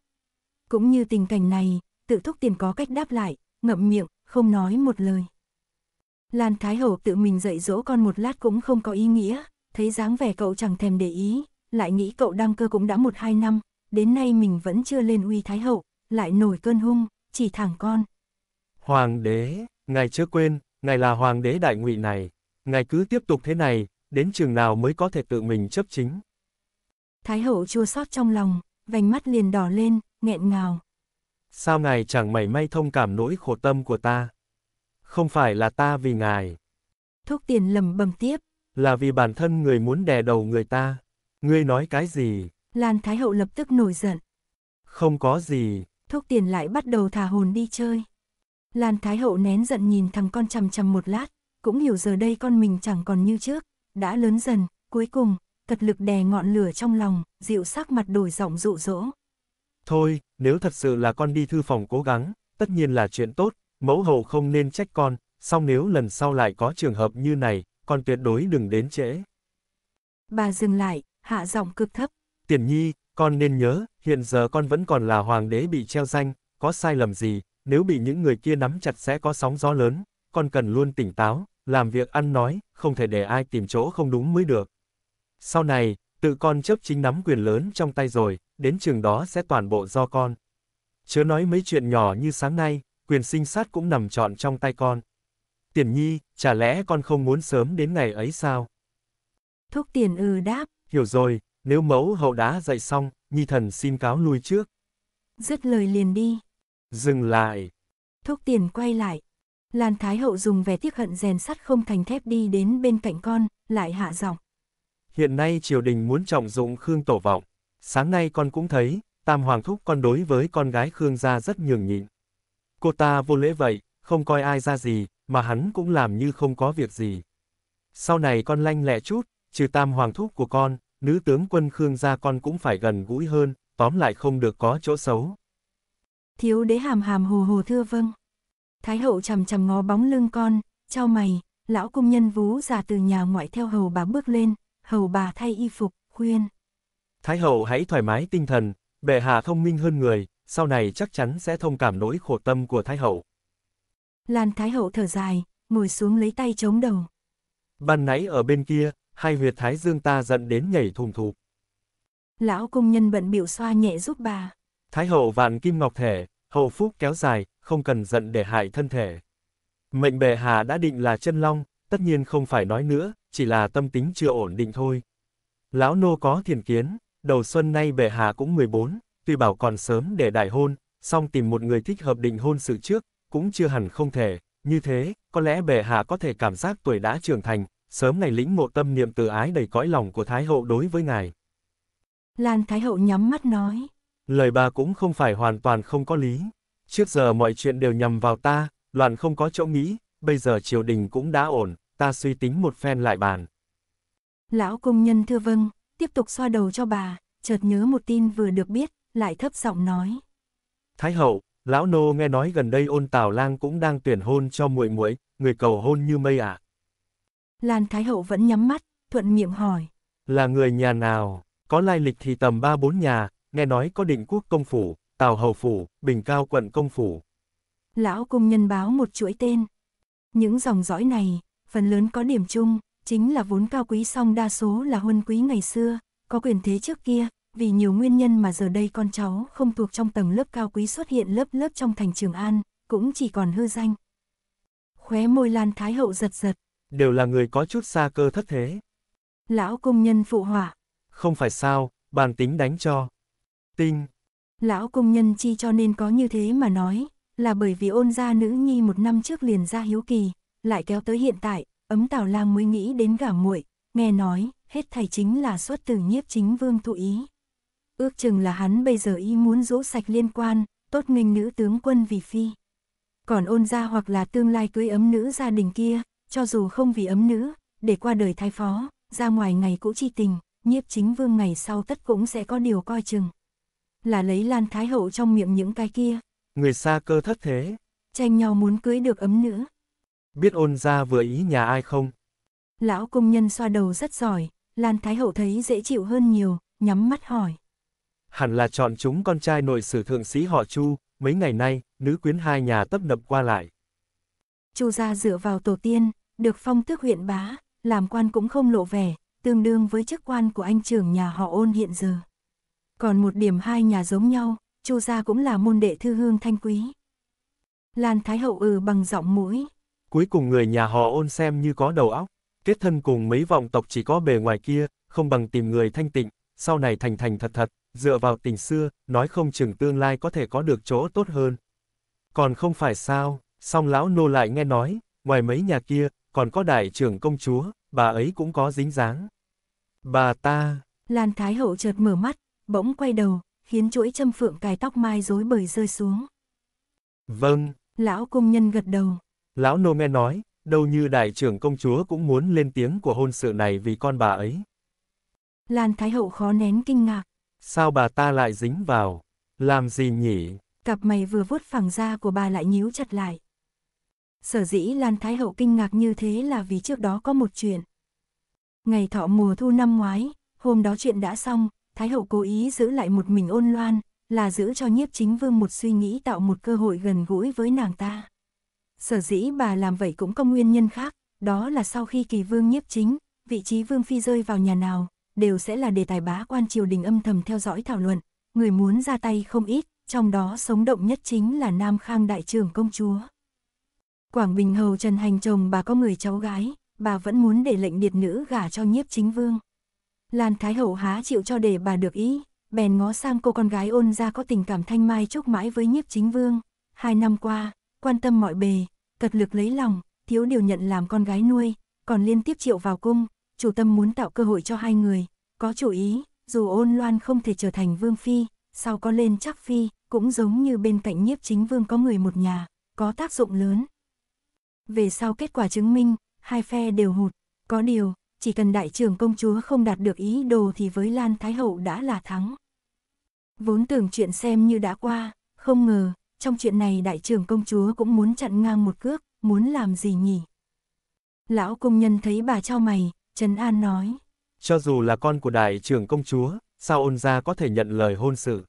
Cũng như tình cảnh này, tự thúc tiền có cách đáp lại, ngậm miệng, không nói một lời. Lan Thái Hậu tự mình dạy dỗ con một lát cũng không có ý nghĩa, thấy dáng vẻ cậu chẳng thèm để ý, lại nghĩ cậu đăng cơ cũng đã một hai năm, đến nay mình vẫn chưa lên uy Thái Hậu, lại nổi cơn hung, chỉ thẳng con. Hoàng đế, ngài chưa quên, ngài là hoàng đế đại ngụy này, ngài cứ tiếp tục thế này, đến trường nào mới có thể tự mình chấp chính. Thái hậu chua xót trong lòng, vành mắt liền đỏ lên, nghẹn ngào. Sao ngài chẳng mảy may thông cảm nỗi khổ tâm của ta? Không phải là ta vì ngài. Thúc tiền lầm bầm tiếp. Là vì bản thân người muốn đè đầu người ta. Ngươi nói cái gì? Lan Thái hậu lập tức nổi giận. Không có gì. Thúc tiền lại bắt đầu thả hồn đi chơi. Lan Thái hậu nén giận nhìn thằng con chằm chằm một lát, cũng hiểu giờ đây con mình chẳng còn như trước, đã lớn dần, cuối cùng, cật lực đè ngọn lửa trong lòng, dịu sắc mặt đổi giọng dụ dỗ. Thôi, nếu thật sự là con đi thư phòng cố gắng, tất nhiên là chuyện tốt, mẫu hậu không nên trách con, song nếu lần sau lại có trường hợp như này, con tuyệt đối đừng đến trễ. Bà dừng lại, hạ giọng cực thấp. Tiền nhi, con nên nhớ, hiện giờ con vẫn còn là hoàng đế bị treo danh, có sai lầm gì, nếu bị những người kia nắm chặt sẽ có sóng gió lớn, con cần luôn tỉnh táo, làm việc ăn nói, không thể để ai tìm chỗ không đúng mới được. Sau này, tự con chấp chính nắm quyền lớn trong tay rồi, đến trường đó sẽ toàn bộ do con. Chớ nói mấy chuyện nhỏ như sáng nay, quyền sinh sát cũng nằm trọn trong tay con. Tiền nhi, chả lẽ con không muốn sớm đến ngày ấy sao? Thúc tiền ừ đáp. Hiểu rồi, nếu mẫu hậu đã dạy xong, nhi thần xin cáo lui trước. Dứt lời liền đi. Dừng lại. Thúc tiền quay lại. Lan Thái Hậu dùng vẻ tiếc hận rèn sắt không thành thép đi đến bên cạnh con, lại hạ giọng. Hiện nay triều đình muốn trọng dụng Khương Tổ Vọng. Sáng nay con cũng thấy, Tam Hoàng Thúc con đối với con gái Khương gia rất nhường nhịn. Cô ta vô lễ vậy, không coi ai ra gì, mà hắn cũng làm như không có việc gì. Sau này con lanh lẹ chút, trừ Tam Hoàng Thúc của con, nữ tướng quân Khương gia con cũng phải gần gũi hơn, tóm lại không được có chỗ xấu. Thiếu đế hàm hàm hồ hồ thưa vâng. Thái hậu chằm chằm ngó bóng lưng con, trao mày, lão công nhân vú già từ nhà ngoại theo hầu bà bước lên, hầu bà thay y phục, khuyên. Thái hậu hãy thoải mái tinh thần, bệ hạ thông minh hơn người, sau này chắc chắn sẽ thông cảm nỗi khổ tâm của Thái hậu. Lan Thái hậu thở dài, ngồi xuống lấy tay chống đầu. Ban nãy ở bên kia, hai huyệt thái dương ta giận đến nhảy thùng thụp. Lão công nhân bận biểu xoa nhẹ giúp bà. Thái hậu vạn kim ngọc thể, hậu phúc kéo dài, không cần giận để hại thân thể. Mệnh bệ hạ đã định là chân long, tất nhiên không phải nói nữa, chỉ là tâm tính chưa ổn định thôi. Lão nô có thiền kiến, đầu xuân nay bệ hạ cũng 14, tuy bảo còn sớm để đại hôn, song tìm một người thích hợp định hôn sự trước, cũng chưa hẳn không thể, như thế, có lẽ bệ hạ có thể cảm giác tuổi đã trưởng thành, sớm ngày lĩnh ngộ tâm niệm từ ái đầy cõi lòng của Thái hậu đối với ngài. Lan Thái hậu nhắm mắt nói. Lời bà cũng không phải hoàn toàn không có lý. Trước giờ mọi chuyện đều nhằm vào ta, loạn không có chỗ nghĩ, bây giờ triều đình cũng đã ổn, ta suy tính một phen lại bàn. Lão công nhân thưa vâng, tiếp tục xoa đầu cho bà, chợt nhớ một tin vừa được biết, lại thấp giọng nói. Thái hậu, lão nô nghe nói gần đây ôn tào lang cũng đang tuyển hôn cho muội muội, người cầu hôn như mây ạ. À. Lan Thái hậu vẫn nhắm mắt, thuận miệng hỏi. Là người nhà nào, có lai lịch thì tầm ba bốn nhà, nghe nói có định quốc công phủ, tào hầu phủ, bình cao quận công phủ. Lão công nhân báo một chuỗi tên. Những dòng dõi này, phần lớn có điểm chung, chính là vốn cao quý song đa số là huân quý ngày xưa, có quyền thế trước kia, vì nhiều nguyên nhân mà giờ đây con cháu không thuộc trong tầng lớp cao quý xuất hiện lớp lớp trong thành Trường An, cũng chỉ còn hư danh. Khóe môi Lan Thái Hậu giật giật. Đều là người có chút xa cơ thất thế. Lão công nhân phụ họa. Không phải sao, bàn tính đánh cho. Tinh. Lão công nhân chi cho nên có như thế mà nói, là bởi vì ôn gia nữ nhi một năm trước liền ra hiếu kỳ, lại kéo tới hiện tại, ấm tào lang mới nghĩ đến gả muội nghe nói, hết thầy chính là xuất từ nhiếp chính vương thụ ý. Ước chừng là hắn bây giờ ý muốn rũ sạch liên quan, tốt nghênh nữ tướng quân vì phi. Còn ôn gia hoặc là tương lai cưới ấm nữ gia đình kia, cho dù không vì ấm nữ, để qua đời thái phó, ra ngoài ngày cũ chi tình, nhiếp chính vương ngày sau tất cũng sẽ có điều coi chừng. Là lấy Lan Thái Hậu trong miệng những cái kia. Người xa cơ thất thế. Tranh nhau muốn cưới được ấm nữ. Biết ôn ra vừa ý nhà ai không? Lão công nhân xoa đầu rất giỏi, Lan Thái Hậu thấy dễ chịu hơn nhiều, nhắm mắt hỏi. Hẳn là chọn chúng con trai nội sử thượng sĩ họ Chu, mấy ngày nay, nữ quyến hai nhà tấp nập qua lại. Chu gia dựa vào tổ tiên, được phong tước huyện bá, làm quan cũng không lộ vẻ, tương đương với chức quan của anh trưởng nhà họ ôn hiện giờ. Còn một điểm hai nhà giống nhau, Chu gia cũng là môn đệ thư hương thanh quý. Lan Thái Hậu ừ bằng giọng mũi. Cuối cùng người nhà họ ôn xem như có đầu óc, kết thân cùng mấy vọng tộc chỉ có bề ngoài kia, không bằng tìm người thanh tịnh, sau này thành thành thật thật, dựa vào tình xưa, nói không chừng tương lai có thể có được chỗ tốt hơn. Còn không phải sao, song lão nô lại nghe nói, ngoài mấy nhà kia, còn có đại trưởng công chúa, bà ấy cũng có dính dáng. Bà ta... Lan Thái Hậu chợt mở mắt, bỗng quay đầu, khiến chuỗi châm phượng cài tóc mai rối bời rơi xuống. Vâng. Lão công nhân gật đầu. Lão nô nghe nói, đâu như đại trưởng công chúa cũng muốn lên tiếng của hôn sự này vì con bà ấy. Lan Thái Hậu khó nén kinh ngạc. Sao bà ta lại dính vào? Làm gì nhỉ? Cặp mày vừa vuốt phẳng da của bà lại nhíu chặt lại. Sở dĩ Lan Thái Hậu kinh ngạc như thế là vì trước đó có một chuyện. Ngày thọ mùa thu năm ngoái, hôm đó chuyện đã xong, Thái Hậu cố ý giữ lại một mình ôn loan, là giữ cho nhiếp chính vương một suy nghĩ tạo một cơ hội gần gũi với nàng ta. Sở dĩ bà làm vậy cũng có nguyên nhân khác, đó là sau khi kỳ vương nhiếp chính, vị trí vương phi rơi vào nhà nào, đều sẽ là đề tài bá quan triều đình âm thầm theo dõi thảo luận, người muốn ra tay không ít, trong đó sống động nhất chính là Nam Khang đại trưởng công chúa. Quảng Bình Hầu Trần Hành chồng bà có người cháu gái, bà vẫn muốn để lệnh điệt nữ gả cho nhiếp chính vương. Lan Thái Hậu há chịu cho để bà được ý, bèn ngó sang cô con gái ôn ra có tình cảm thanh mai chúc mãi với nhiếp chính vương. Hai năm qua, quan tâm mọi bề, cật lực lấy lòng, thiếu điều nhận làm con gái nuôi, còn liên tiếp triệu vào cung, chủ tâm muốn tạo cơ hội cho hai người, có chủ ý, dù ôn loan không thể trở thành vương phi, sau có lên chắc phi, cũng giống như bên cạnh nhiếp chính vương có người một nhà, có tác dụng lớn. Về sau kết quả chứng minh, hai phe đều hụt, có điều, chỉ cần đại trưởng công chúa không đạt được ý đồ thì với Lan Thái Hậu đã là thắng. Vốn tưởng chuyện xem như đã qua, không ngờ, trong chuyện này đại trưởng công chúa cũng muốn chặn ngang một cước, muốn làm gì nhỉ? Lão công nhân thấy bà trao mày, Trần An nói. Cho dù là con của đại trưởng công chúa, sao ôn gia có thể nhận lời hôn sự?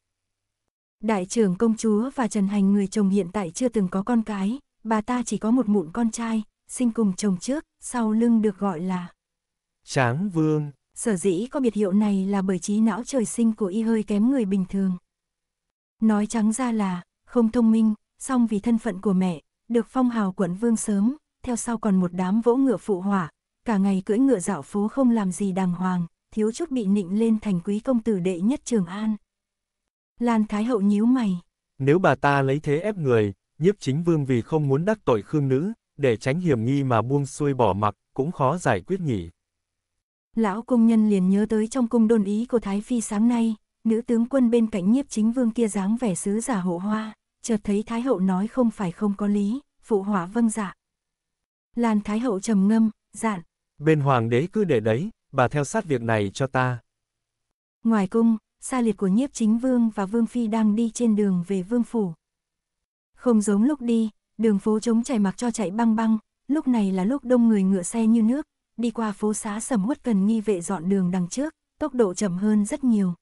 Đại trưởng công chúa và Trần Hành người chồng hiện tại chưa từng có con cái, bà ta chỉ có một mụn con trai, sinh cùng chồng trước, sau lưng được gọi là Tráng Vương. Sở dĩ có biệt hiệu này là bởi trí não trời sinh của y hơi kém người bình thường. Nói trắng ra là, không thông minh, song vì thân phận của mẹ, được phong hào quận vương sớm, theo sau còn một đám vỗ ngựa phụ hỏa, cả ngày cưỡi ngựa dạo phố không làm gì đàng hoàng, thiếu chút bị nịnh lên thành quý công tử đệ nhất Trường An. Lan Thái Hậu nhíu mày. Nếu bà ta lấy thế ép người, nhiếp chính vương vì không muốn đắc tội khương nữ, để tránh hiểm nghi mà buông xuôi bỏ mặc, cũng khó giải quyết nhỉ. Lão công nhân liền nhớ tới trong cung đồn ý của Thái Phi sáng nay, nữ tướng quân bên cạnh nhiếp chính vương kia dáng vẻ sứ giả hộ hoa, chợt thấy Thái Hậu nói không phải không có lý, phụ hỏa vâng dạ. Lan Thái Hậu trầm ngâm, dạn. Bên hoàng đế cứ để đấy, bà theo sát việc này cho ta. Ngoài cung, xa liệt của nhiếp chính vương và vương phi đang đi trên đường về vương phủ. Không giống lúc đi, đường phố trống chảy mặc cho chạy băng băng, lúc này là lúc đông người ngựa xe như nước, đi qua phố xá sầm uất cần nghi vệ dọn đường đằng trước, tốc độ chậm hơn rất nhiều.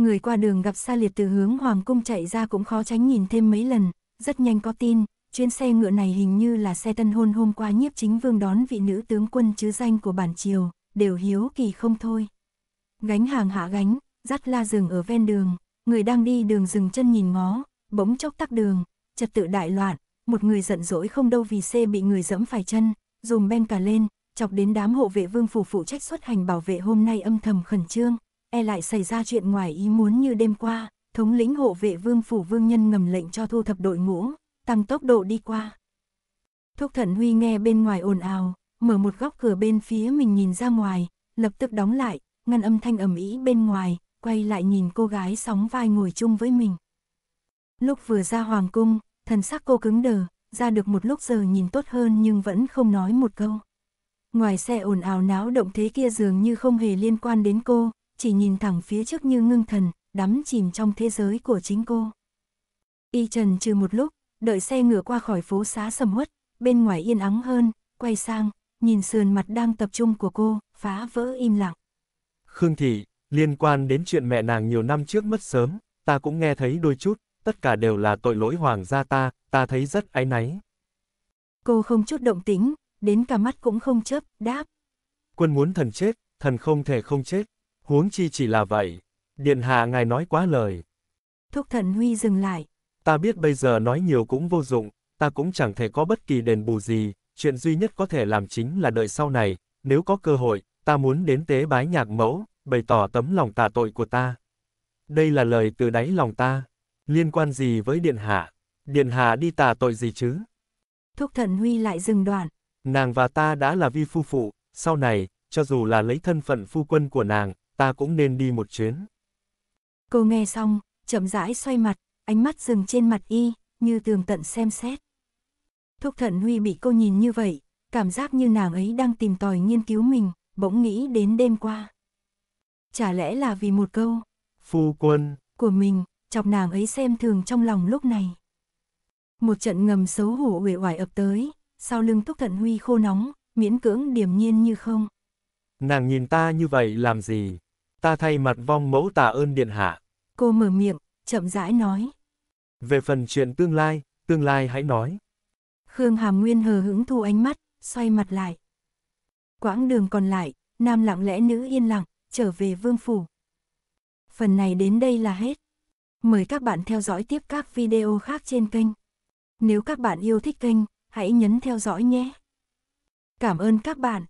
Người qua đường gặp xa Liệt từ hướng Hoàng Cung chạy ra cũng khó tránh nhìn thêm mấy lần, rất nhanh có tin, chuyến xe ngựa này hình như là xe tân hôn hôm qua nhiếp chính vương đón vị nữ tướng quân chứ danh của bản triều, đều hiếu kỳ không thôi. Gánh hàng hạ gánh, dắt la rừng ở ven đường, người đang đi đường dừng chân nhìn ngó, bỗng chốc tắc đường, trật tự đại loạn, một người giận dỗi không đâu vì xe bị người dẫm phải chân, dùm ben cả lên, chọc đến đám hộ vệ vương phủ phụ trách xuất hành bảo vệ hôm nay âm thầm khẩn trương, e lại xảy ra chuyện ngoài ý muốn như đêm qua, thống lĩnh hộ vệ vương phủ vương nhân ngầm lệnh cho thu thập đội ngũ, tăng tốc độ đi qua. Thúc thần Huy nghe bên ngoài ồn ào, mở một góc cửa bên phía mình nhìn ra ngoài, lập tức đóng lại, ngăn âm thanh ầm ĩ bên ngoài, quay lại nhìn cô gái sóng vai ngồi chung với mình. Lúc vừa ra hoàng cung, thần sắc cô cứng đờ, ra được một lúc giờ nhìn tốt hơn nhưng vẫn không nói một câu. Ngoài xe ồn ào náo động thế kia dường như không hề liên quan đến cô, chỉ nhìn thẳng phía trước như ngưng thần, đắm chìm trong thế giới của chính cô. Y trần trừ một lúc, đợi xe ngựa qua khỏi phố xá sầm uất, bên ngoài yên ắng hơn, quay sang, nhìn sườn mặt đang tập trung của cô, phá vỡ im lặng. Khương Thị, liên quan đến chuyện mẹ nàng nhiều năm trước mất sớm, ta cũng nghe thấy đôi chút, tất cả đều là tội lỗi hoàng gia ta, ta thấy rất áy náy. Cô không chút động tính, đến cả mắt cũng không chớp, đáp. Quân muốn thần chết, thần không thể không chết, huống chi chỉ là vậy. Điện hạ ngài nói quá lời. Thúc thần Huy dừng lại. Ta biết bây giờ nói nhiều cũng vô dụng, ta cũng chẳng thể có bất kỳ đền bù gì, chuyện duy nhất có thể làm chính là đợi sau này, nếu có cơ hội, ta muốn đến tế bái nhạc mẫu, bày tỏ tấm lòng tạ tội của ta. Đây là lời từ đáy lòng ta, liên quan gì với Điện Hạ? Điện Hạ đi tà tội gì chứ? Thúc thần Huy lại dừng đoạn. Nàng và ta đã là vi phu phụ, sau này, cho dù là lấy thân phận phu quân của nàng, ta cũng nên đi một chuyến. Cô nghe xong, chậm rãi xoay mặt, ánh mắt dừng trên mặt y, như tường tận xem xét. Thúc thận Huy bị cô nhìn như vậy, cảm giác như nàng ấy đang tìm tòi nghiên cứu mình, bỗng nghĩ đến đêm qua. Chả lẽ là vì một câu, phu quân, của mình, chọc nàng ấy xem thường trong lòng lúc này. Một trận ngầm xấu hổ uể oải ập tới, sau lưng Túc Thận Huy khô nóng, miễn cưỡng điềm nhiên như không. Nàng nhìn ta như vậy làm gì? Ta thay mặt vong mẫu tạ ơn điện hạ. Cô mở miệng, chậm rãi nói. Về phần chuyện tương lai, tương lai hãy nói. Khương Hàm Nguyên hờ hững thu ánh mắt, xoay mặt lại. Quãng đường còn lại, nam lặng lẽ nữ yên lặng, trở về vương phủ. Phần này đến đây là hết. Mời các bạn theo dõi tiếp các video khác trên kênh. Nếu các bạn yêu thích kênh, hãy nhấn theo dõi nhé. Cảm ơn các bạn.